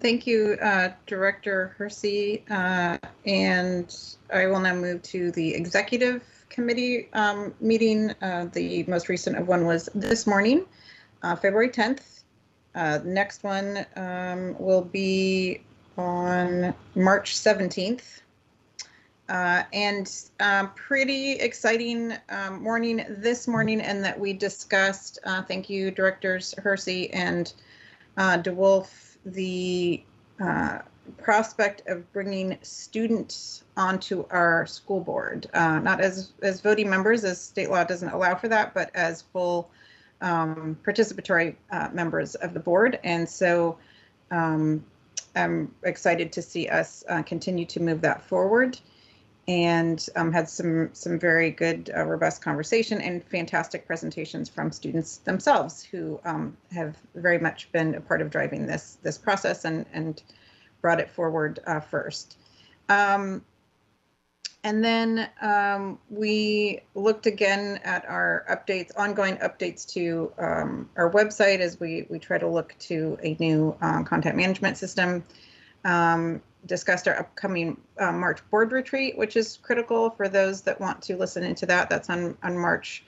Thank you, uh, Director Hersey. Uh, and I will now move to the executive committee um, meeting. Uh, the most recent of one was this morning, uh, February 10th. Uh, next one um, will be on March 17th. Uh, and um, pretty exciting um, morning this morning, and that we discussed. thank you, Directors Hersey and DeWolf the uh, prospect of bringing students onto our school board, uh, not as as voting members, as state law doesn't allow for that, but as full um, participatory uh, members of the board. And so um, I'm excited to see us uh, continue to move that forward and um, had some some very good uh, robust conversation and fantastic presentations from students themselves who um, have very much been a part of driving this this process and and brought it forward uh, first. Um, and then um, we looked again at our updates, ongoing updates to um, our website as we we try to look to a new um, content management system. Um, discussed our upcoming uh, March board retreat, which is critical for those that want to listen into that. That's on, on March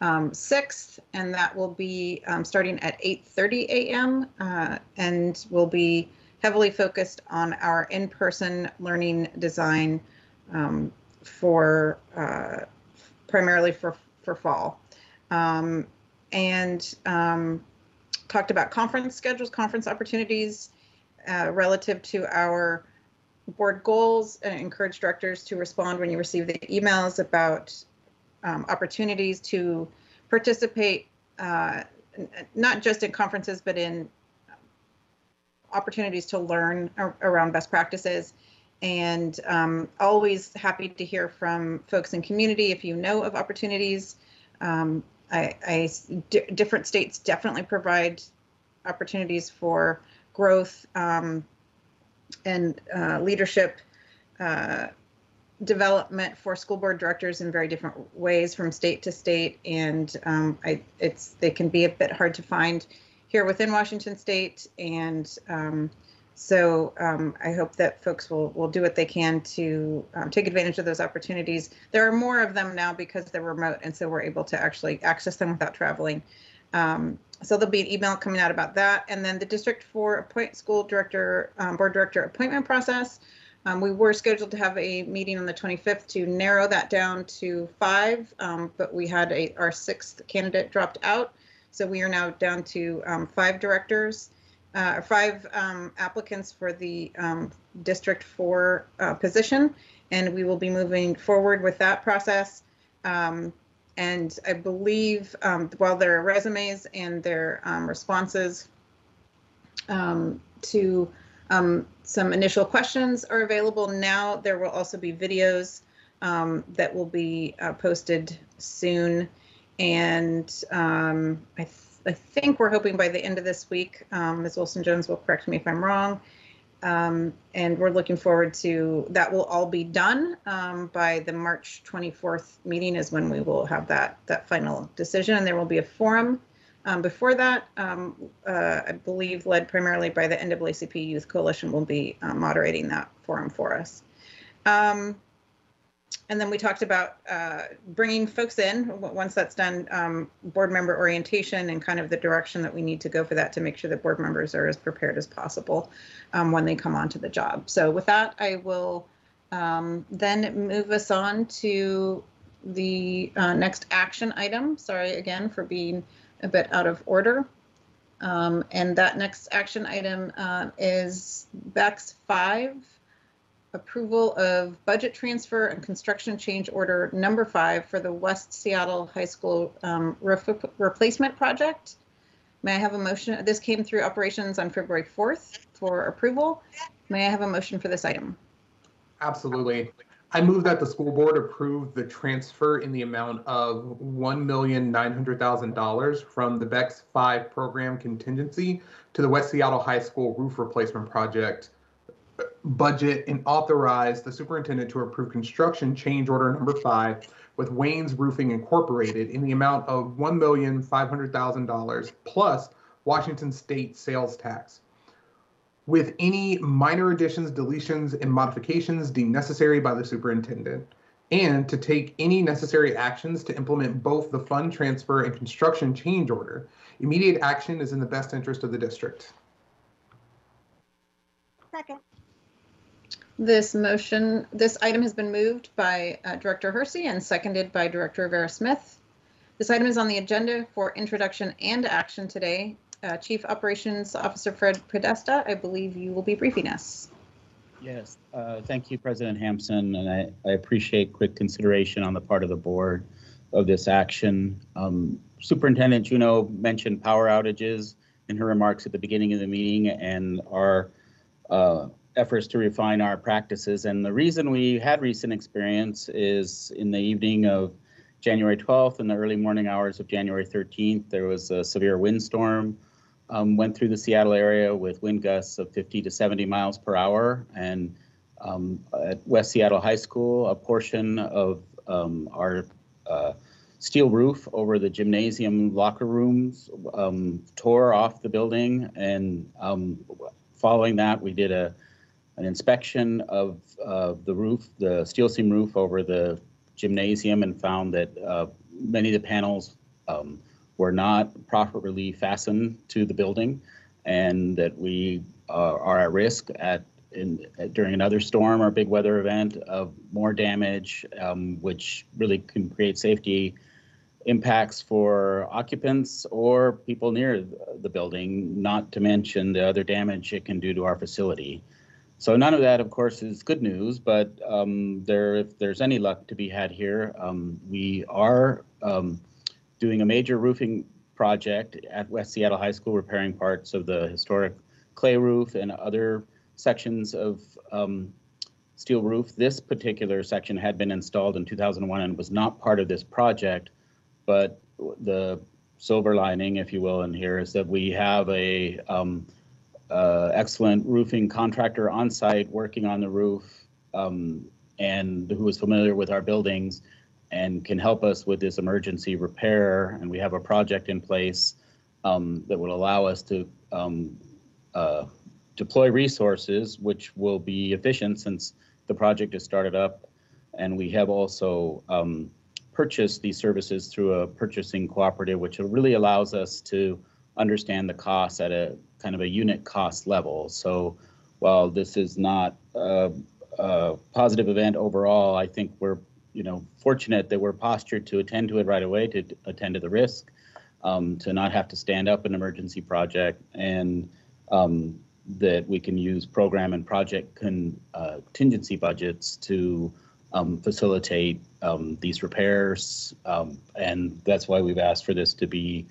um, 6th, and that will be um, starting at 8.30 a.m. Uh, and will be heavily focused on our in-person learning design um, for uh, primarily for, for fall. Um, and um, talked about conference schedules, conference opportunities, uh, relative to our board goals and encourage directors to respond when you receive the emails about um, opportunities to participate, uh, not just in conferences, but in opportunities to learn ar- around best practices. And um, always happy to hear from folks in community if you know of opportunities. Um, I, different states definitely provide opportunities for growth. Um, and uh, leadership uh, development for school board directors in very different ways from state to state, and um, I, it's they can be a bit hard to find here within Washington State, and um, so um, I hope that folks will will do what they can to um, take advantage of those opportunities. There are more of them now because they're remote, and so we're able to actually access them without traveling. Um, so there'll be an email coming out about that. And then the District 4 appoint school director, um, board director appointment process. Um, we were scheduled to have a meeting on the 25th to narrow that down to five, um, but we had a, our sixth candidate dropped out. So we are now down to um, five directors, uh, five um, applicants for the um, District 4 uh, position. And we will be moving forward with that process. Um, and I believe um, while their resumes and their um, responses um, to um, some initial questions are available now, there will also be videos um, that will be uh, posted soon. And um, I, th I, think we're hoping by the end of this week, Ms. Wilson Jones will correct me if I'm wrong, um, and we're looking forward to that will all be done um, by the March 24th meeting is when we will have that that final decision and there will be a forum um, before that um, uh, I believe led primarily by the NAACP Youth Coalition will be uh, moderating that forum for us. Um, and then we talked about uh, bringing folks in once that's done, um, board member orientation and kind of the direction that we need to go for that to make sure that board members are as prepared as possible um, when they come onto the job. So with that, I will um, then move us on to the uh, next action item. Sorry again for being a bit out of order. Um, and that next action item uh, is BEX 5 approval of budget transfer and construction change order number five for the West Seattle High School um, roof replacement project. May I have a motion? This came through operations on February 4th for approval. May I have a motion for this item? Absolutely. I move that the school board approve the transfer in the amount of $1,900,000 from the BEX 5 program contingency to the West Seattle High School roof replacement project budget and authorize the superintendent to approve construction change order number five with Wayne's Roofing Incorporated in the amount of $1,500,000 plus Washington State sales tax with any minor additions, deletions, and modifications deemed necessary by the superintendent, and to take any necessary actions to implement both the fund transfer and construction change order. Immediate action is in the best interest of the district. Second. This motion, this item has been moved by uh, Director Hersey and seconded by Director Rivera Smith. This item is on the agenda for introduction and action today. Uh, Chief Operations Officer Fred Podesta, I believe you will be briefing us. Yes, uh, thank you, President Hampson, and I, I, appreciate quick consideration on the part of the board of this action. Um, Superintendent Juneau mentioned power outages in her remarks at the beginning of the meeting and our uh, efforts to refine our practices. And the reason we had recent experience is in the evening of January 12th and the early morning hours of January 13th, there was a severe windstorm. Um, went through the Seattle area with wind gusts of 50 to 70 miles per hour. And um, at West Seattle High School, a portion of um, our uh, steel roof over the gymnasium locker rooms um, tore off the building. And um, following that, we did a an inspection of uh, the roof, the steel seam roof over the gymnasium, and found that uh, many of the panels um, were not properly fastened to the building, and that we uh, are at risk at in, during another storm or big weather event of more damage, um, which really can create safety impacts for occupants or people near the building, not to mention the other damage it can do to our facility. So none of that, of course, is good news. But um, there, if there's any luck to be had here, um, we are um, doing a major roofing project at West Seattle High School, repairing parts of the historic clay roof and other sections of um, steel roof. This particular section had been installed in 2001 and was not part of this project. But the silver lining, if you will, in here is that we have a um, uh, excellent roofing contractor on site working on the roof um, and who is familiar with our buildings and can help us with this emergency repair. And we have a project in place um, that will allow us to um, uh, deploy resources, which will be efficient since the project is started up. And we have also um, purchased these services through a purchasing cooperative, which really allows us to understand the costs at a kind of a unit cost level. So while this is not a, a positive event overall, I think we're you know fortunate that we're postured to attend to it right away, to attend to the risk, um, to not have to stand up an emergency project, and um, that we can use program and project con, uh, contingency budgets to um, facilitate um, these repairs. Um, and that's why we've asked for this to be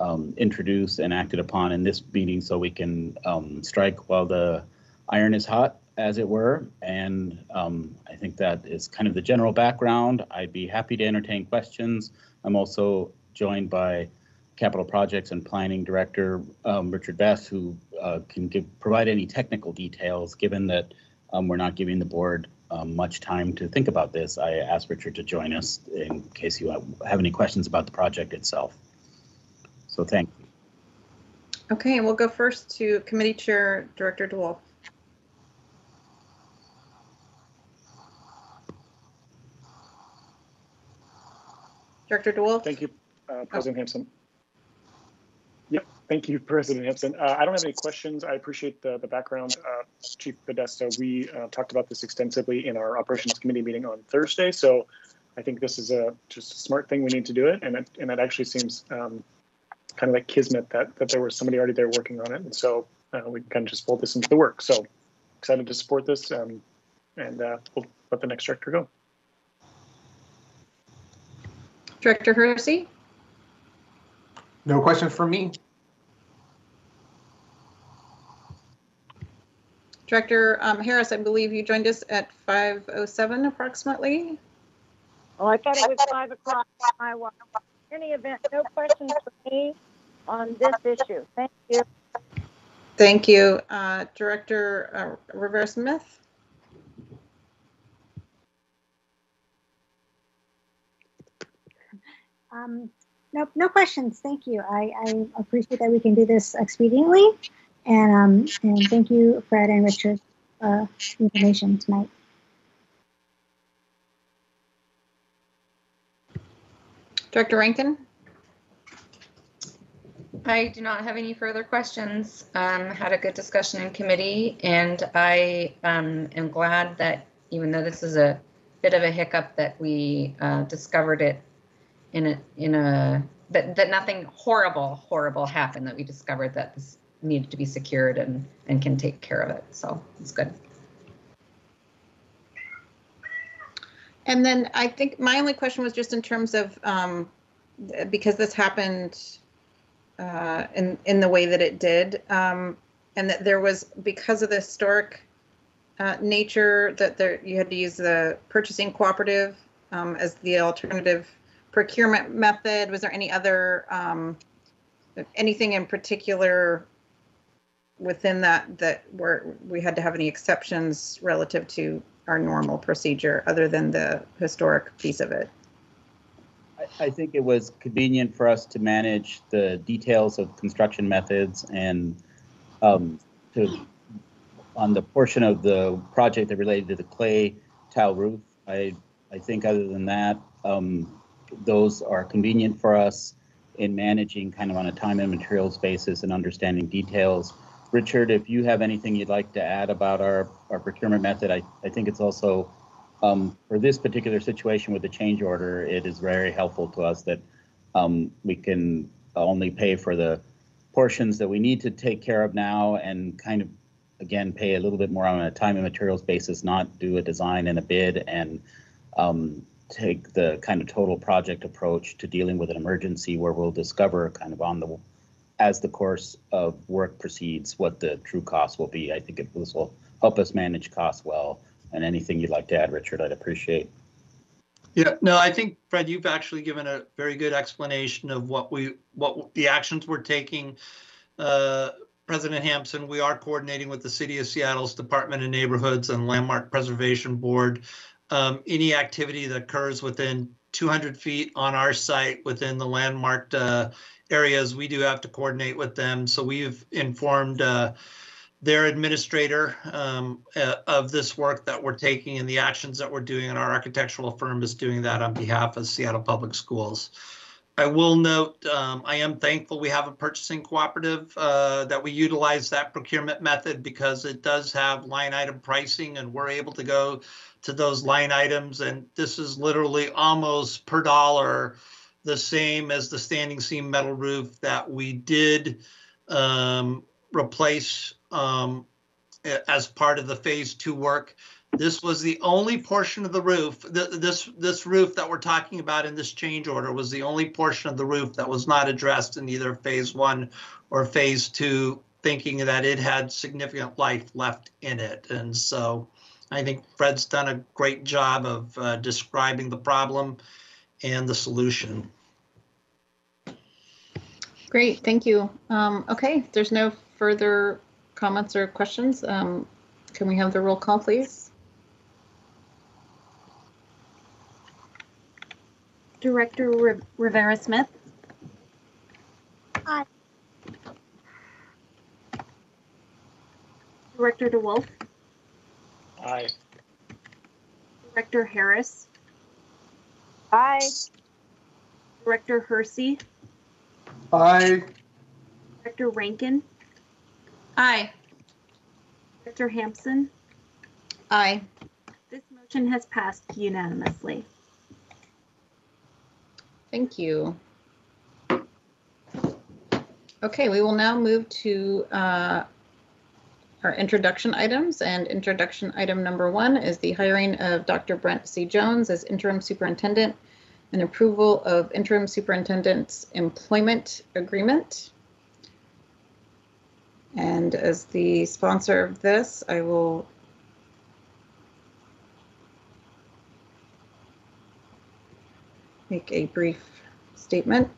um, introduced and acted upon in this meeting so we can um, strike while the iron is hot, as it were. And um, I think that is kind of the general background. I'd be happy to entertain questions. I'm also joined by Capital Projects and Planning Director um, Richard Best, who uh, can give provide any technical details, given that um, we're not giving the board um, much time to think about this. I asked Richard to join us in case you have any questions about the project itself. So thank you. Okay, we'll go first to Committee Chair Director DeWolf. Director DeWolf? Thank you, uh, President Hampson. Yep, thank you, President Hampson. Uh, I don't have any questions. I appreciate the, the background, uh, Chief Podesta. We uh, talked about this extensively in our Operations Committee meeting on Thursday, so I think this is a just a smart thing. We need to do it, and it, and it actually seems um, kind of like kismet that that there was somebody already there working on it, and so uh, we can kind of just fold this into the work. So excited to support this, um, and uh, we'll let the next director go. Director Hersey? No questions from me. Director um, Harris, I believe you joined us at 5:07 approximately. Oh, I thought it was five o'clock. My watch. In any event, no questions for me on this issue. Thank you. Thank you. Uh, Director uh, Rivera Smith? Um, no, no questions. Thank you. I, I appreciate that we can do this expediently. And, um, and thank you, Fred and Richard, uh, the information tonight. Director Rankin? I do not have any further questions. Um, had a good discussion in committee, and I um, am glad that even though this is a bit of a hiccup, that we uh, discovered it in a in a that that nothing horrible horrible happened. That we discovered that this needed to be secured and and can take care of it. So it's good. And then I think my only question was just in terms of, um, because this happened uh, in, in the way that it did, um, and that there was, because of the historic uh, nature, that there, you had to use the purchasing cooperative um, as the alternative procurement method. Was there any other, um, anything in particular within that, that where we had to have any exceptions relative to our normal procedure other than the historic piece of it? I, think it was convenient for us to manage the details of construction methods and um, to on the portion of the project that related to the clay tile roof. I I think other than that, um, those are convenient for us in managing kind of on a time and materials basis and understanding details. Richard, if you have anything you'd like to add about our, our procurement method, I, I think it's also, um, for this particular situation with the change order, it is very helpful to us that um, we can only pay for the portions that we need to take care of now and kind of, again, pay a little bit more on a time and materials basis, not do a design and a bid and um, take the kind of total project approach to dealing with an emergency where we'll discover kind of on the as the course of work proceeds, what the true cost will be. I think it, this will help us manage costs well. And anything you'd like to add, Richard, I'd appreciate. Yeah, no, I think Fred, you've actually given a very good explanation of what we, what the actions we're taking. Uh, President Hampson, we are coordinating with the City of Seattle's Department of Neighborhoods and Landmark Preservation Board. Um, any activity that occurs within 200 feet on our site within the landmarked uh, areas, we do have to coordinate with them. So we've informed uh, their administrator um, uh, of this work that we're taking and the actions that we're doing, and our architectural firm is doing that on behalf of Seattle Public Schools. I will note, um, I am thankful we have a purchasing cooperative uh, that we utilize that procurement method because it does have line item pricing and we're able to go to those line items. And this is literally almost per dollar the same as the standing seam metal roof that we did um, replace um, as part of the phase two work. This was the only portion of the roof. Th this this roof that we're talking about in this change order was the only portion of the roof that was not addressed in either phase one or phase two, thinking that it had significant life left in it. And so I think Fred's done a great job of uh, describing the problem and the solution. Great, thank you. Um, okay, there's no further comments or questions. Um, can we have the roll call, please? Director Rivera Smith. Aye. Director DeWolf. Aye. Director Harris. Aye. Director Hersey, Aye. Director Rankin, Aye. Director Hampson. Aye. This motion has passed unanimously. Thank you. Okay, we will now move to uh, our introduction items. And introduction item number one is the hiring of Dr. Brent C. Jones as interim superintendent and approval of interim superintendent's employment agreement. And as the sponsor of this, I will make a brief statement.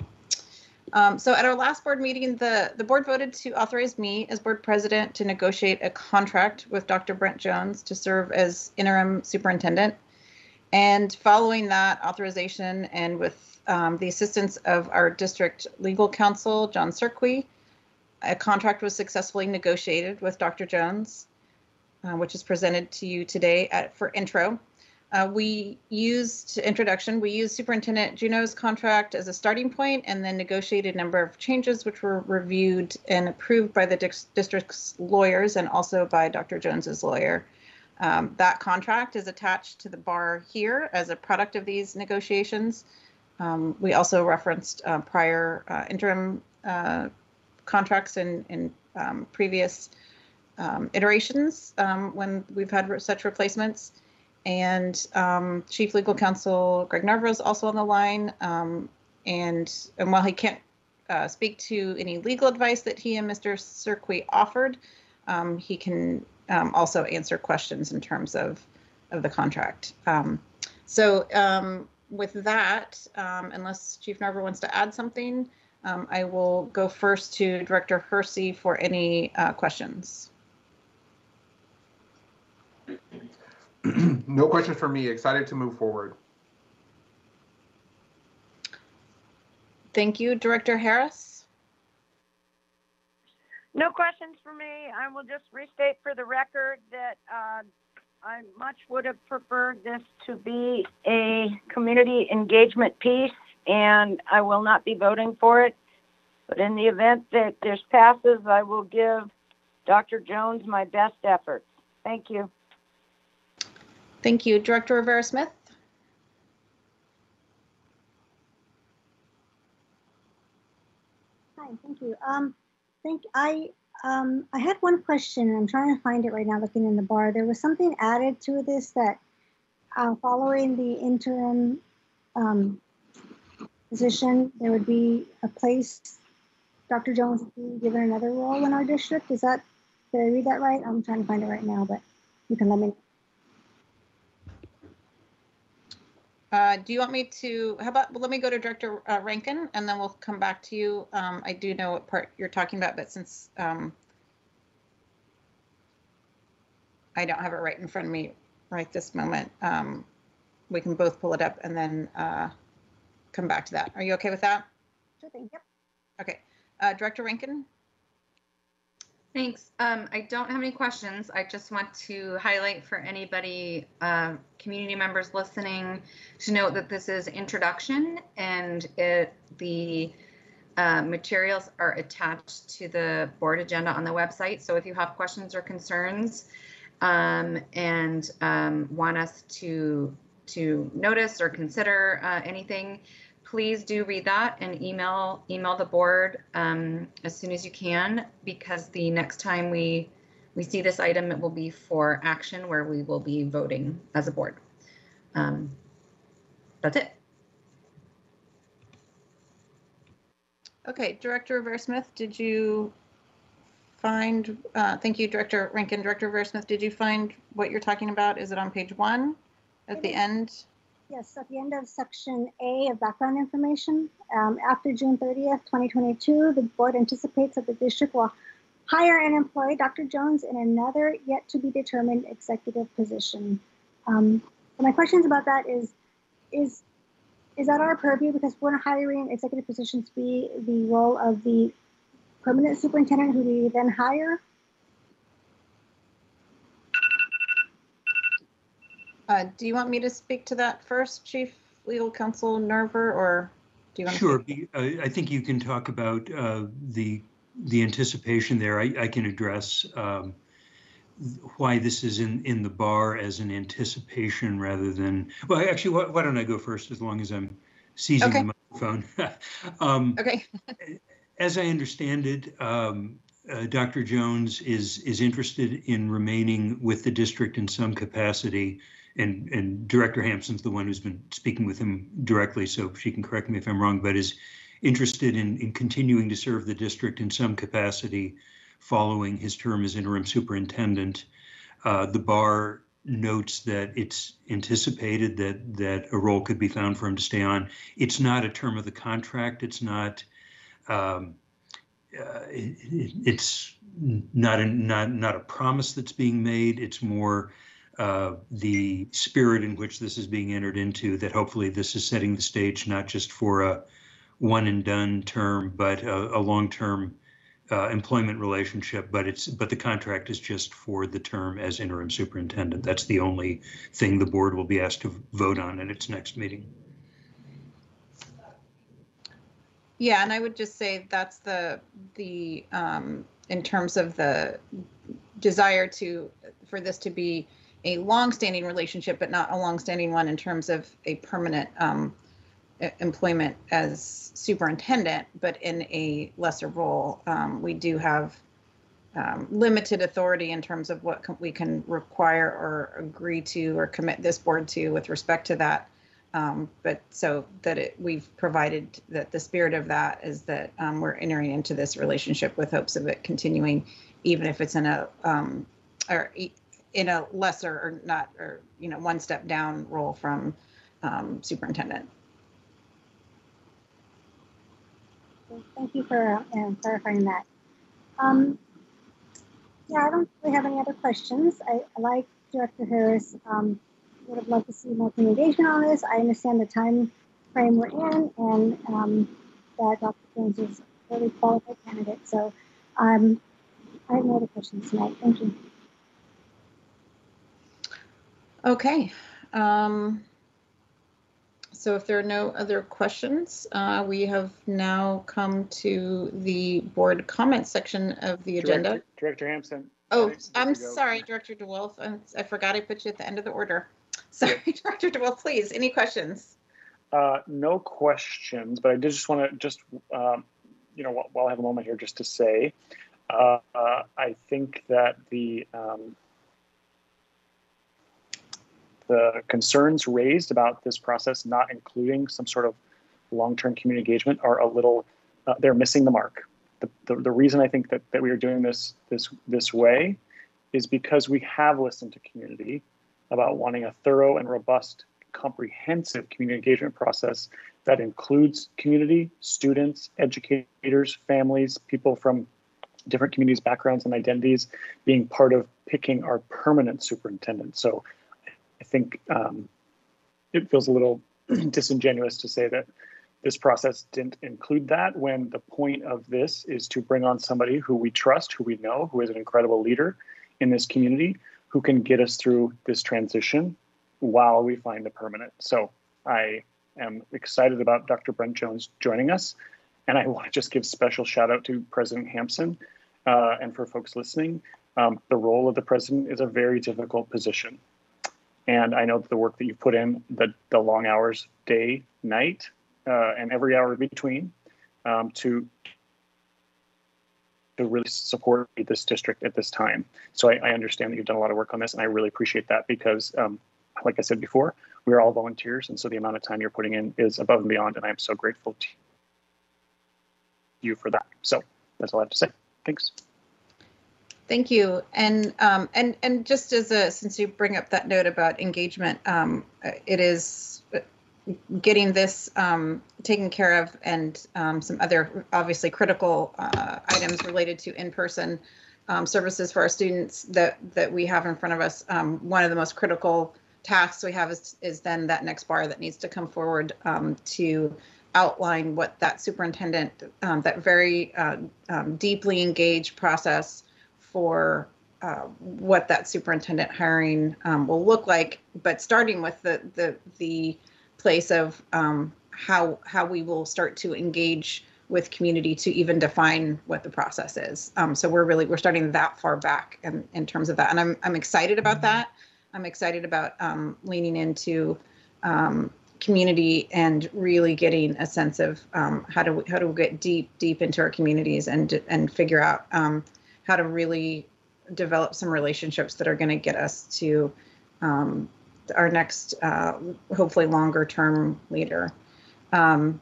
Um, so at our last board meeting, the, the board voted to authorize me as board president to negotiate a contract with Dr. Brent Jones to serve as interim superintendent. And following that authorization and with um, the assistance of our district legal counsel, John Cerqui, a contract was successfully negotiated with Dr. Jones, uh, which is presented to you today at, for intro. Uh, we used introduction. We used Superintendent Juneau's contract as a starting point, and then negotiated a number of changes, which were reviewed and approved by the dis- district's lawyers and also by Dr. Jones's lawyer. Um, that contract is attached to the bar here as a product of these negotiations. Um, we also referenced uh, prior uh, interim uh, contracts in, in um, previous um, iterations um, when we've had such replacements. And um, Chief Legal Counsel Greg Narver is also on the line. Um, and, and while he can't uh, speak to any legal advice that he and Mr. Cerqui offered, he can also answer questions in terms of, of the contract. So with that, unless Chief Narver wants to add something, um, I will go first to Director Hersey for any uh, questions. no questions for me. Excited to move forward. Thank you, Director Harris. No questions for me. I will just restate for the record that uh, I much would have preferred this to be a community engagement piece, and I will not be voting for it. But in the event that this passes, I will give Dr. Jones my best efforts. Thank you. Thank you, Director Rivera Smith. Hi, thank you. Um, think I um, I had one question. and I'm trying to find it right now, looking in the bar. There was something added to this that uh, following the interim um, position, there would be a place. Dr. Jones would be given another role in our district. Is that did I read that right? I'm trying to find it right now, but you can let me. Uh, do you want me to, how about, well, let me go to Director uh, Rankin and then we'll come back to you. Um, I do know what part you're talking about, but since um, I don't have it right in front of me right this moment, um, we can both pull it up and then uh, come back to that. Are you okay with that? Sure thing. Yep. Okay. Uh, Director Rankin? Thanks. Um, I don't have any questions. I just want to highlight for anybody, uh, community members listening, to note that this is introduction and it the uh, materials are attached to the board agenda on the website. So if you have questions or concerns um, and um, want us to to notice or consider uh, anything, please do read that and email email the board um, as soon as you can because the next time we we see this item it will be for action where we will be voting as a board um, that's it Okay, Director Rivera Smith, did you find, uh, thank you, Director Rankin. Director Rivera Smith, did you find what you're talking about? Is it on page one at the end? Yes, at the end of section A of background information, um, after June 30th, 2022, the board anticipates that the district will hire and employ Dr. Jones in another yet to be determined executive position. Um, so my questions about that is, is is that our purview? Because we're hiring executive positions be the role of the permanent superintendent who we then hire. Uh, do you want me to speak to that first, Chief Legal Counsel Narver, or? Do you want Sure. be- uh, I think you can talk about uh, the, the anticipation there. I, I can address um, why this is in, in the bar as an anticipation rather than, well, actually, why, why don't I go first as long as I'm seizing Okay. the microphone? Um, Okay. As I understand it, um, uh, Dr. Jones is, is interested in remaining with the district in some capacity. And, and Director Hampson's the one who's been speaking with him directly, so she can correct me if I'm wrong, but is interested in, in continuing to serve the district in some capacity following his term as interim superintendent. Uh, the bar notes that it's anticipated that, that a role could be found for him to stay on. It's not a term of the contract. It's not, um, uh, it- it- it's not a, not, not a promise that's being made. It's more uh, the spirit in which this is being entered into, that hopefully this is setting the stage not just for a one and done term, but a, a long-term uh, employment relationship, but it's, but the contract is just for the term as interim superintendent. That's the only thing the board will be asked to vote on at its next meeting. Yeah, and I would just say that's the, the, um, in terms of the desire to, for this to be a long-standing relationship, but not a long-standing one in terms of a permanent, um, employment as superintendent, but in a lesser role. Um, we do have, um, limited authority in terms of what can- we can require or agree to or commit this board to with respect to that. Um, but so that it, we've provided that the spirit of that is that um, we're entering into this relationship with hopes of it continuing, even if it's in a um, or in a lesser or not or you know one step down role from um, superintendent. Thank you for uh, clarifying that. Um, yeah, I don't really have any other questions. I, I like Director Harris. Um, would have loved to see more communication on this. I understand the time frame we're in and um, that Dr. Jones is a really qualified candidate. So um, I have no other questions tonight. Thank you. Okay. Um, so if there are no other questions, uh, we have now come to the board comment section of the agenda. Director, Hampson. Oh, I'm sorry, Director DeWolf. I forgot I put you at the end of the order. Sorry, Director DeWolf, please, any questions? Uh, no questions, but I did just want to just, um, you know, while, while I have a moment here, just to say, uh, uh, I think that the um, the concerns raised about this process not including some sort of long-term community engagement are a little, uh, they're missing the mark. The, the, the reason I think that, that we are doing this this this way is because we have listened to community about wanting a thorough and robust, comprehensive community engagement process that includes community, students, educators, families, people from different communities, backgrounds, and identities being part of picking our permanent superintendent. So I think um, it feels a little disingenuous to say that this process didn't include that when the point of this is to bring on somebody who we trust, who we know, who is an incredible leader in this community, who can get us through this transition while we find a permanent. So I am excited about Dr. Brent Jones joining us. And I want to just give special shout out to President Hampson uh, and for folks listening. Um, the role of the president is a very difficult position. And I know the work that you've put in, the, the long hours, day, night, uh, and every hour between, um, to to really support this district at this time. So I, I understand that you've done a lot of work on this, and I really appreciate that because, um, like I said before, we are all volunteers, and so the amount of time you're putting in is above and beyond, and I am so grateful to you for that. So that's all I have to say. Thanks. Thank you. And um, and and just as a since you bring up that note about engagement, um, it is getting this um, taken care of, and um, some other obviously critical uh, items related to in-person um, services for our students that that we have in front of us. Um, one of the most critical tasks we have is is then that next bar that needs to come forward to outline what that superintendent, that very uh, deeply engaged process for uh, what that superintendent hiring um, will look like, but starting with the the the place of um, how how we will start to engage with community to even define what the process is. Um, so we're really we're starting that far back in, in terms of that, and I'm I'm excited about that. I'm excited about um, leaning into um, community and really getting a sense of um, how do we how do we get deep deep into our communities and and figure out um, how to really develop some relationships that are going to get us to um, our next uh, hopefully longer term leader. Um,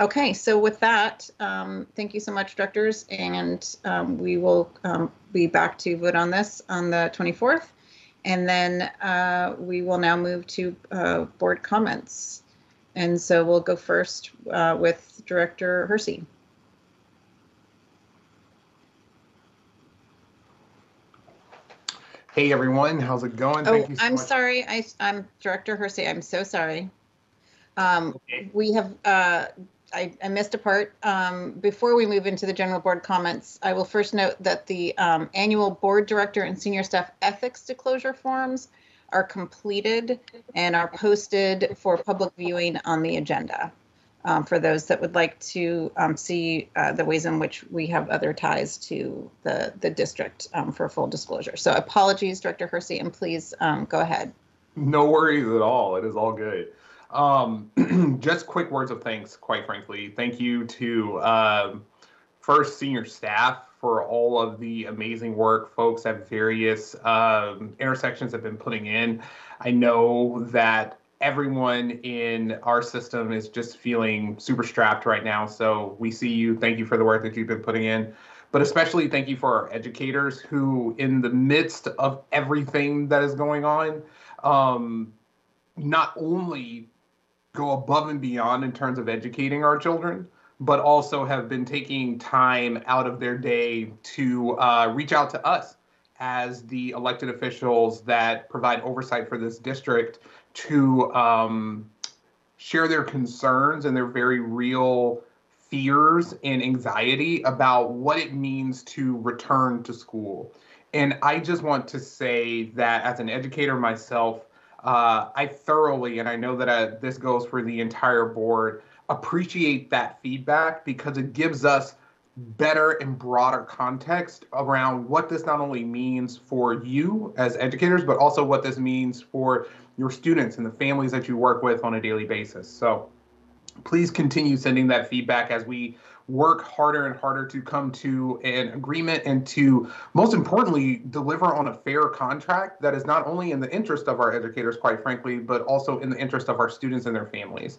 okay, so with that, um, thank you so much, directors, and um, we will um, be back to vote on this on the 24th. And then uh, we will now move to uh, board comments. And so we'll go first uh, with Director Hersey. Hey everyone, how's it going? Oh, Thank you so I'm much. sorry. I, I'm Director Hersey. I'm so sorry. Um, We have, uh, I, I missed a part. Um, Before we move into the general board comments, I will first note that the um, annual board director and senior staff ethics disclosure forms are completed and are posted for public viewing on the agenda. Um, For those that would like to um, see uh, the ways in which we have other ties to the, the district um, for full disclosure. So apologies, Director Hersey, and please um, go ahead. No worries at all. It is all good. Um, just quick words of thanks, quite frankly. Thank you to um, first senior staff for all of the amazing work folks at various intersections have been putting in. I know that everyone in our system is just feeling super strapped right now. So we see you. Thank you for the work that you've been putting in. But especially thank you for our educators who, in the midst of everything that is going on, um, not only go above and beyond in terms of educating our children, but also have been taking time out of their day to uh, reach out to us as the elected officials that provide oversight for this district to um, share their concerns and their very real fears and anxiety about what it means to return to school. And I just want to say that as an educator myself, uh, I thoroughly, and I know that uh, this goes for the entire board, appreciate that feedback because it gives us better and broader context around what this not only means for you as educators, but also what this means for your students and the families that you work with on a daily basis. So please continue sending that feedback as we work harder and harder to come to an agreement and to most importantly deliver on a fair contract that is not only in the interest of our educators quite frankly but also in the interest of our students and their families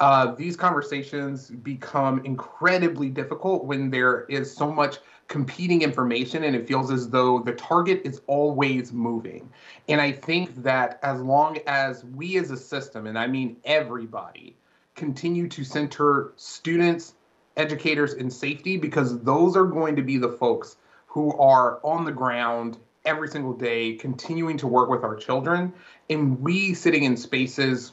uh, these conversations become incredibly difficult when there is so much competing information and it feels as though the target is always moving. And i think that as long as we as a system and i mean everybody continue to center students educators and safety because those are going to be the folks who are on the ground every single day continuing to work with our children. And we sitting in spaces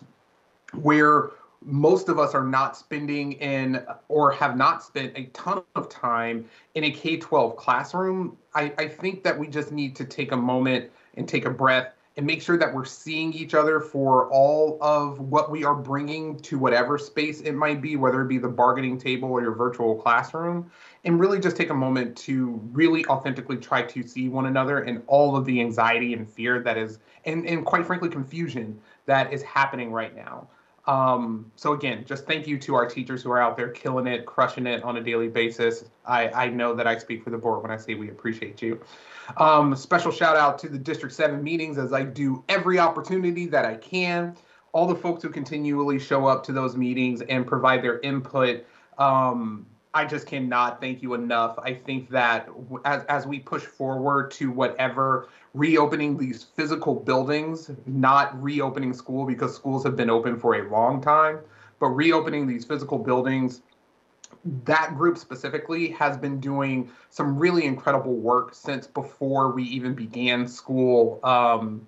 where most of us are not spending in or have not spent a ton of time in a K-12 classroom, I, I think that we just need to take a moment and take a breath and make sure that we're seeing each other for all of what we are bringing to whatever space it might be, whether it be the bargaining table or your virtual classroom, and really just take a moment to really authentically try to see one another and all of the anxiety and fear that is, and, and quite frankly, confusion that is happening right now. Um, so again, just thank you to our teachers who are out there killing it, crushing it on a daily basis. I, I know that I speak for the board when I say we appreciate you. Um, special shout out to the District 7 meetings as I do every opportunity that I can. All the folks who continually show up to those meetings and provide their input. Um, I just cannot thank you enough. I think that as, as we push forward to whatever reopening these physical buildings, not reopening school because schools have been open for a long time, but reopening these physical buildings that group specifically has been doing some really incredible work since before we even began school um,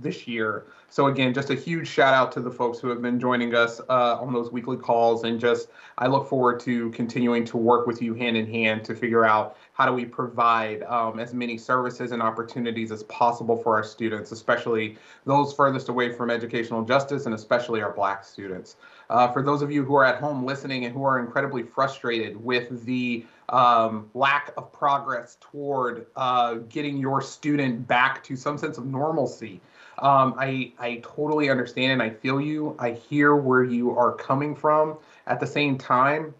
this year. So again, just a huge shout out to the folks who have been joining us uh, on those weekly calls, and just I look forward to continuing to work with you hand in hand to figure out how do we provide um, as many services and opportunities as possible for our students, especially those furthest away from educational justice, and especially our Black students. Uh, for those of you who are at home listening and who are incredibly frustrated with the um, lack of progress toward uh, getting your student back to some sense of normalcy. Um, I, I totally understand and I feel you. I hear where you are coming from. At the same time,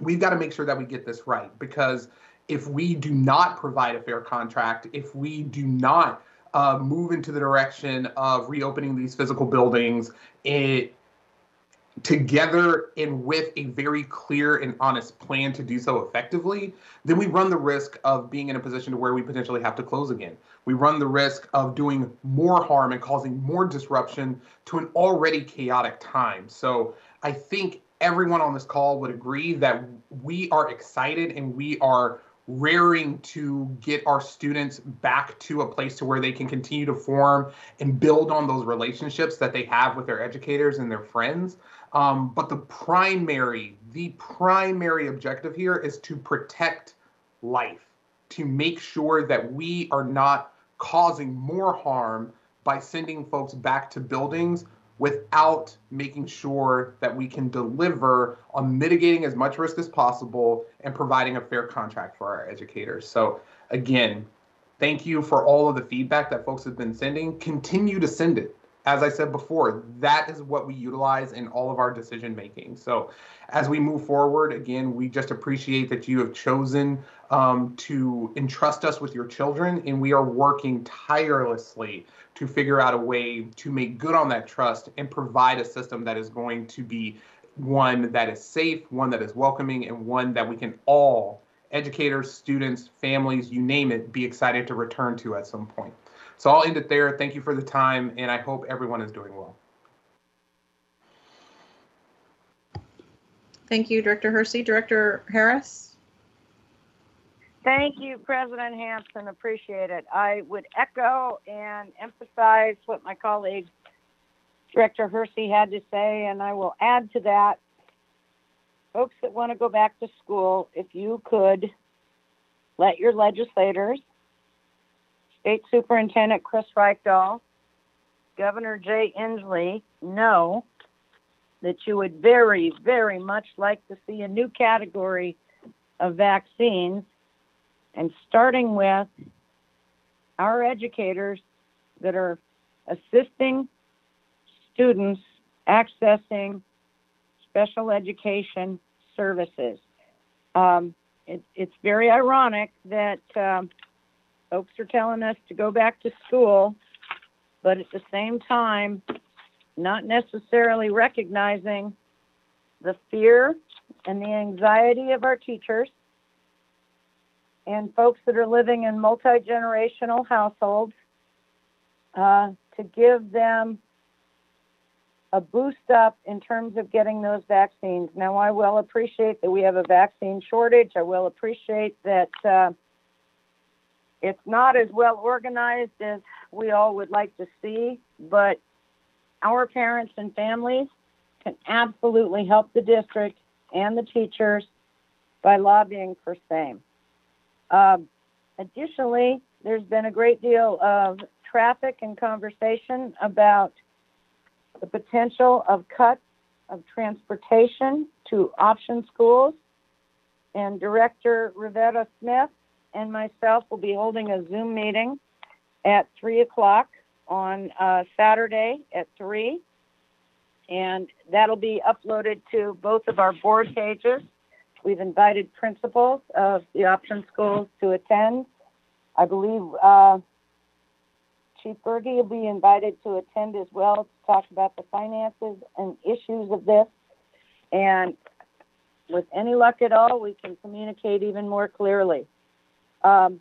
we've got to make sure that we get this right because if we do not provide a fair contract, if we do not uh, move into the direction of reopening these physical buildings, it together and with a very clear and honest plan to do so effectively, then we run the risk of being in a position to where we potentially have to close again. We run the risk of doing more harm and causing more disruption to an already chaotic time. So I think everyone on this call would agree that we are excited and we are raring to get our students back to a place to where they can continue to form and build on those relationships that they have with their educators and their friends. Um, but the primary, the primary objective here is to protect life, to make sure that we are not causing more harm by sending folks back to buildings without making sure that we can deliver on mitigating as much risk as possible and providing a fair contract for our educators. So again, thank you for all of the feedback that folks have been sending. Continue to send it as I said before, that is what we utilize in all of our decision making. So, as we move forward, again, we just appreciate that you have chosen um, to entrust us with your children, and we are working tirelessly to figure out a way to make good on that trust and provide a system that is going to be one that is safe, one that is welcoming, and one that we can all educators, students, families, you name it, be excited to return to at some point. So I'll end it there. Thank you for the time, and I hope everyone is doing well. Thank you, Director Hersey. Director Harris? Thank you, President Hampson. Appreciate it. I would echo and emphasize what my colleague, Director Hersey, had to say, and I will add to that. Folks that want to go back to school, if you could let your legislators State Superintendent Chris Reykdal, Governor Jay Inslee know that you would very, very much like to see a new category of vaccines, and starting with our educators that are assisting students accessing special education services. Um, it, it's very ironic that um, folks are telling us to go back to school, but at the same time, not necessarily recognizing the fear and the anxiety of our teachers and folks that are living in multi generational households uh, to give them a boost up in terms of getting those vaccines. Now, I will appreciate that we have a vaccine shortage. I will appreciate that. Uh, it's not as well organized as we all would like to see, but our parents and families can absolutely help the district and the teachers by lobbying for same. Um, additionally, there's been a great deal of traffic and conversation about the potential of cuts of transportation to option schools. And Director Rivera Smith and myself will be holding a Zoom meeting at 3 o'clock on uh, Saturday at 3. And that'll be uploaded to both of our board pages. We've invited principals of the option schools to attend. I believe uh, Chief Berge will be invited to attend as well to talk about the finances and issues of this. And with any luck at all, we can communicate even more clearly. Um,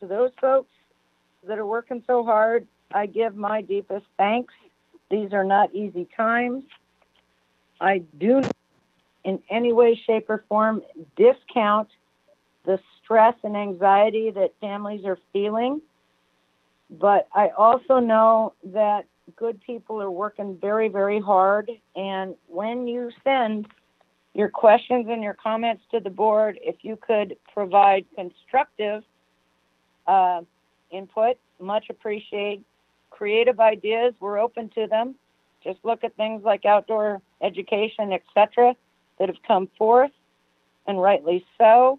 to those folks that are working so hard, I give my deepest thanks. These are not easy times. I do, in any way, shape, or form, discount the stress and anxiety that families are feeling. but I also know that good people are working very, very hard. And when you send your questions and your comments to the board, if you could provide constructive uh, input, much appreciate. Creative ideas, we're open to them. Just look at things like outdoor education, etc., that have come forth, and rightly so.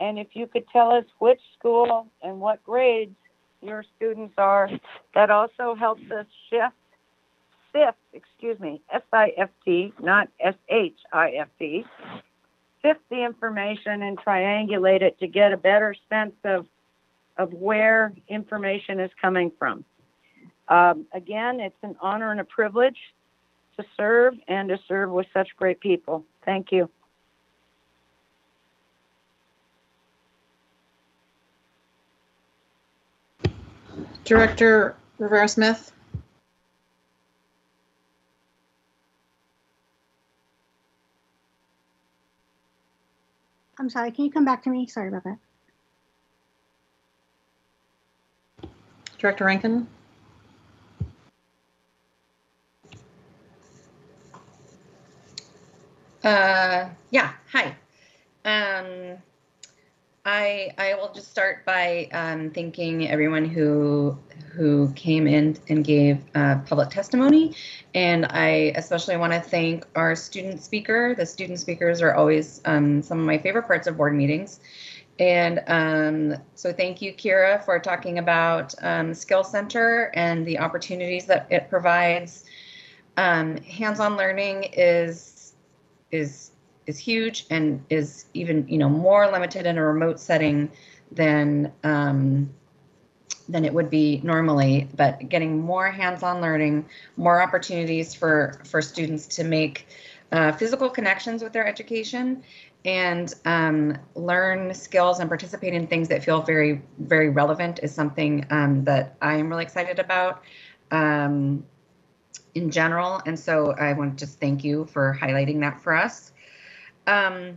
And if you could tell us which school and what grades your students are, that also helps us shift, sift, excuse me, S-I-F-T, not S-H-I-F-T, sift the information and triangulate it to get a better sense of, of where information is coming from. Um, again, it's an honor and a privilege to serve and to serve with such great people. Thank you. Director Rivera Smith. I'm sorry, can you come back to me? Sorry about that. Director Rankin. Uh, yeah, hi. Um, I I will just start by um, thanking everyone who who came in and gave uh, public testimony, and I especially want to thank our student speaker. The student speakers are always um, some of my favorite parts of board meetings. And um, so thank you, Kira, for talking about um, Skill Center and the opportunities that it provides. Um, hands-on learning is is is huge and is even you know more limited in a remote setting than um, than it would be normally. But getting more hands-on learning, more opportunities for for students to make uh, physical connections with their education and um, learn skills and participate in things that feel very very relevant is something um, that I am really excited about. Um, in general. And so I want to just thank you for highlighting that for us. Um,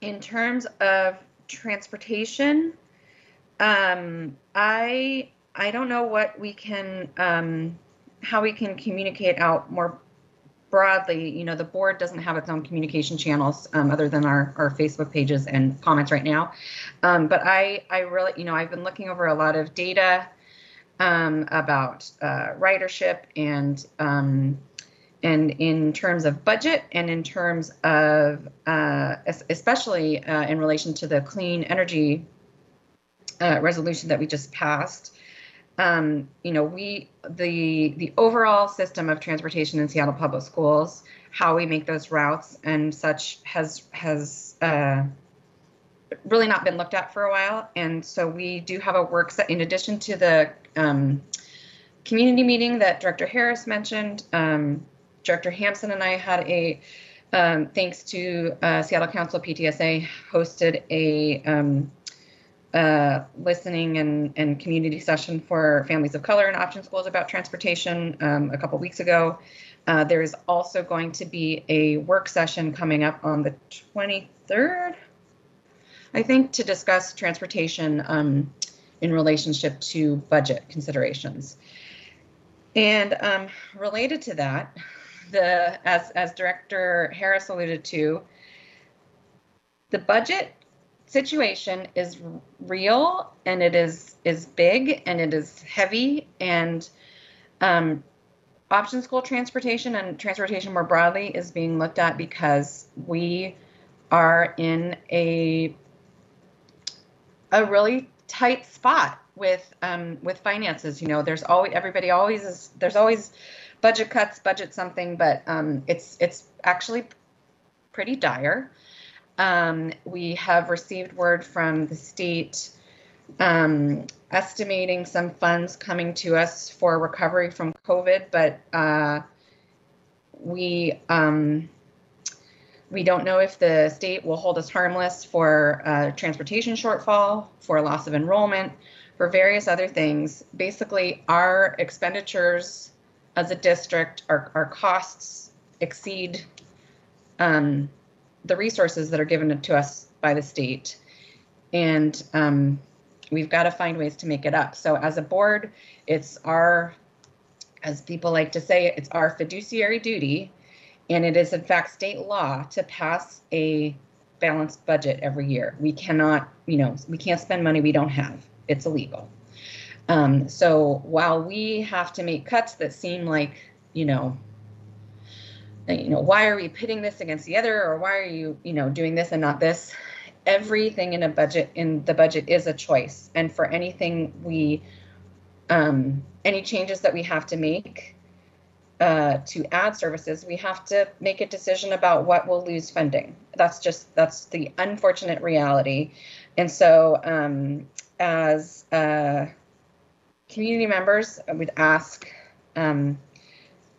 in terms of transportation, um, I I don't know what we can um, how we can communicate out more broadly. You know, the board doesn't have its own communication channels um, other than our our Facebook pages and comments right now. Um, but I I really you know I've been looking over a lot of data um, about uh, ridership and um, and in terms of budget and in terms of uh, especially uh, in relation to the clean energy uh, resolution that we just passed. Um, you know, we the the overall system of transportation in Seattle Public Schools, how we make those routes and such has has uh, really not been looked at for a while. And so we do have a work set in addition to the um, community meeting that Director Harris mentioned. Um, Director Hampson and I had a, um, thanks to uh, Seattle Council PTSA, hosted a um, uh, listening and, and community session for families of color and option schools about transportation um, a couple weeks ago. Uh, there is also going to be a work session coming up on the 23rd, I think, to discuss transportation um, in relationship to budget considerations. And um, related to that, the as as Director Harris alluded to, the budget situation is real and it is is big and it is heavy and um, option school transportation and transportation more broadly is being looked at because we are in a a really tight spot with um, with finances. You know, there's always everybody always is there's always budget cuts, budget something, but um, it's it's actually pretty dire. Um, we have received word from the state um, estimating some funds coming to us for recovery from COVID, but uh, we um, we don't know if the state will hold us harmless for uh, transportation shortfall, for loss of enrollment, for various other things. Basically, our expenditures as a district, our, our costs exceed um, the resources that are given to us by the state. And um, we've got to find ways to make it up. So as a board, it's our, as people like to say, it's our fiduciary duty, and it is in fact state law to pass a balanced budget every year. We cannot, you know, we can't spend money we don't have. It's illegal. Um, so while we have to make cuts that seem like, you know, you know, why are we pitting this against the other, or why are you, you know, doing this and not this? Everything in a budget in the budget is a choice, and for anything we, um, any changes that we have to make uh, to add services, we have to make a decision about what will lose funding. That's just that's the unfortunate reality, and so um, as uh, community members, I would ask um,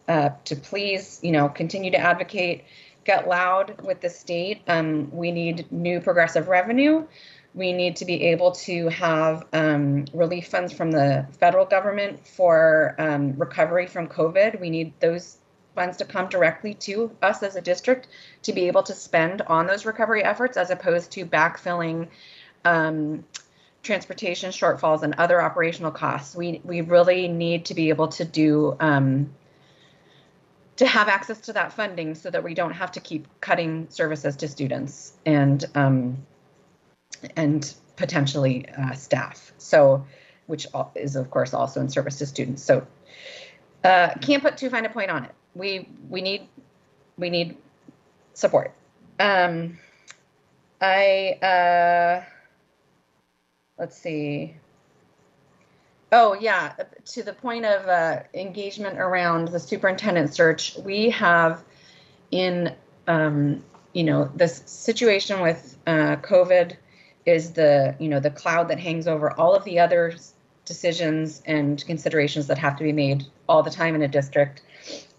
uh, to please, you know, continue to advocate, get loud with the state. Um, we need new progressive revenue. We need to be able to have um, relief funds from the federal government for um, recovery from COVID. We need those funds to come directly to us as a district to be able to spend on those recovery efforts as opposed to backfilling um, transportation shortfalls and other operational costs. We we really need to be able to do um, to have access to that funding so that we don't have to keep cutting services to students and um, and potentially uh, staff. So, which is of course also in service to students. So, uh, can't put too fine a point on it. We we need we need support. Um, I uh, let's see. Oh, yeah, to the point of uh, engagement around the superintendent search, we have in, um, you know, this situation with uh, COVID is the, you know, the cloud that hangs over all of the other decisions and considerations that have to be made all the time in a district.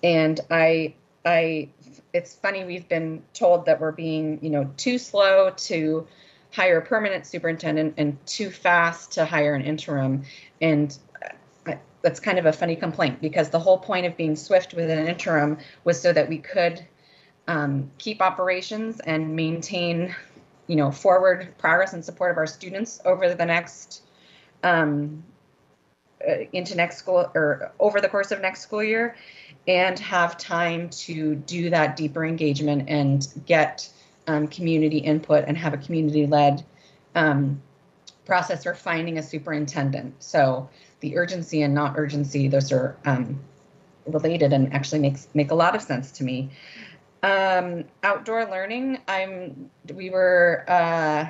And I, I, it's funny, we've been told that we're being, you know, too slow to hire a permanent superintendent and too fast to hire an interim. And that's kind of a funny complaint because the whole point of being swift with an interim was so that we could um, keep operations and maintain, you know, forward progress and support of our students over the next um, uh, into next school or over the course of next school year and have time to do that deeper engagement and get um, community input and have a community led um, process for finding a superintendent. So the urgency and not urgency, those are um, related and actually makes make a lot of sense to me. Um, outdoor learning, I'm we were uh,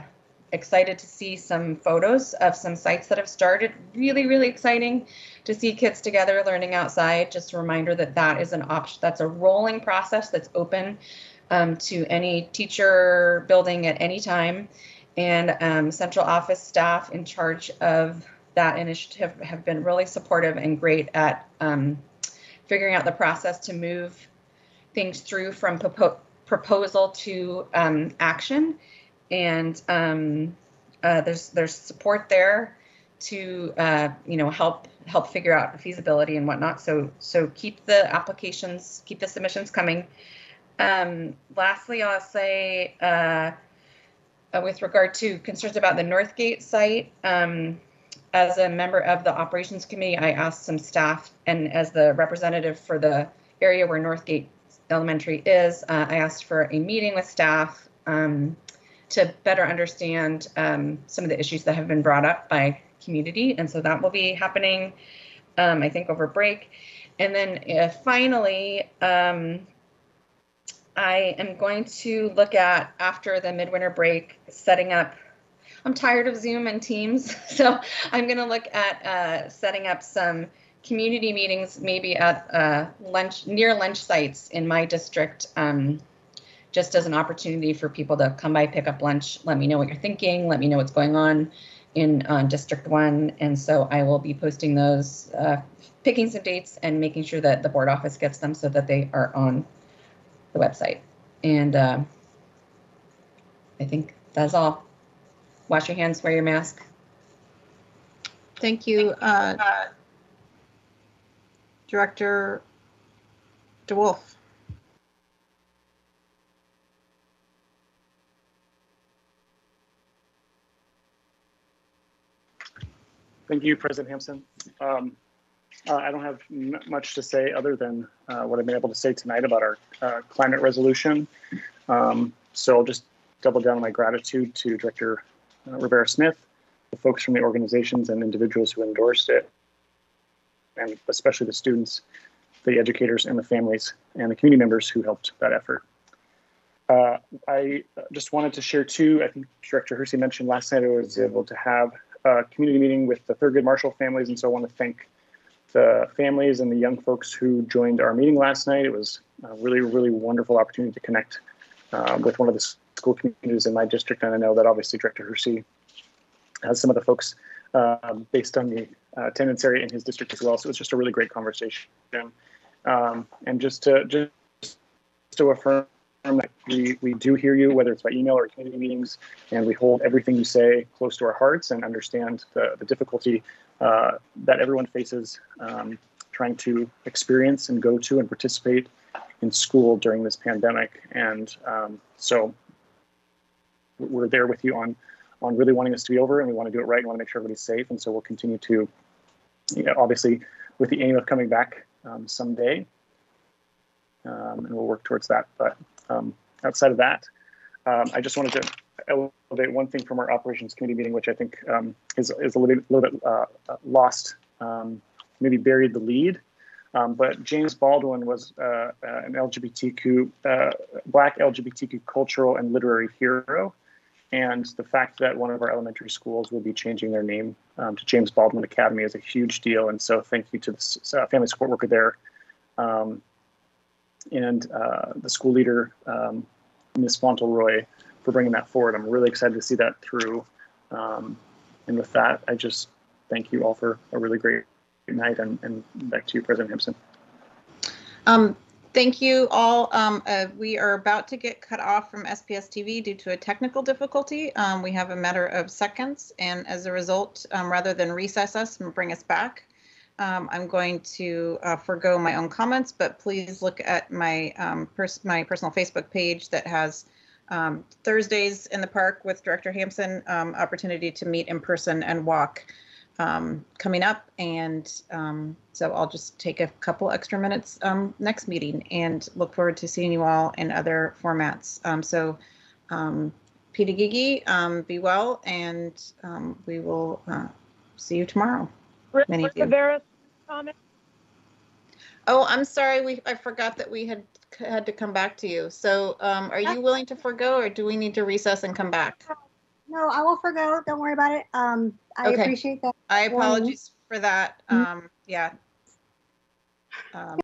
excited to see some photos of some sites that have started. Really, really exciting to see kids together learning outside. Just a reminder that that is an option. That's a rolling process that's open um, to any teacher building at any time. And um, central office staff in charge of that initiative have been really supportive and great at um, figuring out the process to move things through from propo- proposal to um, action. And um, uh, there's there's support there to uh, you know help help figure out feasibility and whatnot. So so keep the applications, keep the submissions coming. Um, lastly, I'll say uh, uh, with regard to concerns about the Northgate site, um, as a member of the operations committee, I asked some staff, and as the representative for the area where Northgate Elementary is, uh, I asked for a meeting with staff um, to better understand um, some of the issues that have been brought up by community, and so that will be happening, um, I think, over break. And then uh, finally, um, I am going to look at after the midwinter break setting up. I'm tired of Zoom and Teams, so I'm going to look at uh, setting up some community meetings, maybe at uh, lunch near lunch sites in my district, um, just as an opportunity for people to come by, pick up lunch, let me know what you're thinking, let me know what's going on in uh, District One, and so I will be posting those, uh, picking some dates, and making sure that the board office gets them so that they are on the website. And uh, I think that's all. Wash your hands, wear your mask. Thank you, uh, Director DeWolf. Thank you, President Hampson. Um, uh, I don't have m- much to say other than uh, what I've been able to say tonight about our uh, climate resolution. Um, so I'll just double down on my gratitude to Director uh, Rivera Smith, the folks from the organizations and individuals who endorsed it, and especially the students, the educators, and the families and the community members who helped that effort. Uh, I just wanted to share too. I think Director Hersey mentioned last night I was able to have a community meeting with the Thurgood Marshall families, and so I want to thank the families and the young folks who joined our meeting last night. It was a really, really wonderful opportunity to connect um, with one of the school communities in my district, and I know that obviously Director Hersey has some of the folks uh, based on the uh, attendance area in his district as well. So it was just a really great conversation, um, and just to just to affirm that we, we do hear you, whether it's by email or community meetings, and we hold everything you say close to our hearts and understand the, the difficulty uh, that everyone faces um, trying to experience and go to and participate in school during this pandemic. And um, so we're there with you on on really wanting this to be over, and we want to do it right and want to make sure everybody's safe. And so we'll continue to, you know, obviously, with the aim of coming back um, someday, um, and we'll work towards that. But um, outside of that, um, I just wanted to elevate one thing from our operations committee meeting, which I think um, is, is a little, little bit uh, lost, um, maybe buried the lead. Um, but James Baldwin was uh, uh, an LGBTQ, uh, Black LGBTQ cultural and literary hero. And the fact that one of our elementary schools will be changing their name um, to James Baldwin Academy is a huge deal. And so thank you to the uh, family support worker there um, and uh, the school leader, um, Ms. Fauntleroy, for bringing that forward. I'm really excited to see that through. Um, and with that, I just thank you all for a really great night and, and back to you, President Hampson. Um, thank you all. Um, uh, we are about to get cut off from SPS TV due to a technical difficulty. Um, we have a matter of seconds, and as a result, um, rather than recess us and bring us back, um, I'm going to uh, forego my own comments, but please look at my um, pers- my personal Facebook page that has um, Thursdays in the park with Director Hampson, um, opportunity to meet in person and walk um, coming up. And um, so I'll just take a couple extra minutes next meeting and look forward to seeing you all in other formats. So Peter Gigi, be well, and we will uh, see you tomorrow. Many of you. Comment? Oh, I'm sorry. We I forgot that we had had to come back to you. So, um, are you willing to forego, or do we need to recess and come back? No, I will forego. Don't worry about it. Um, I Okay. appreciate that. I warning. apologize for that. Mhm. Um, yeah. Um,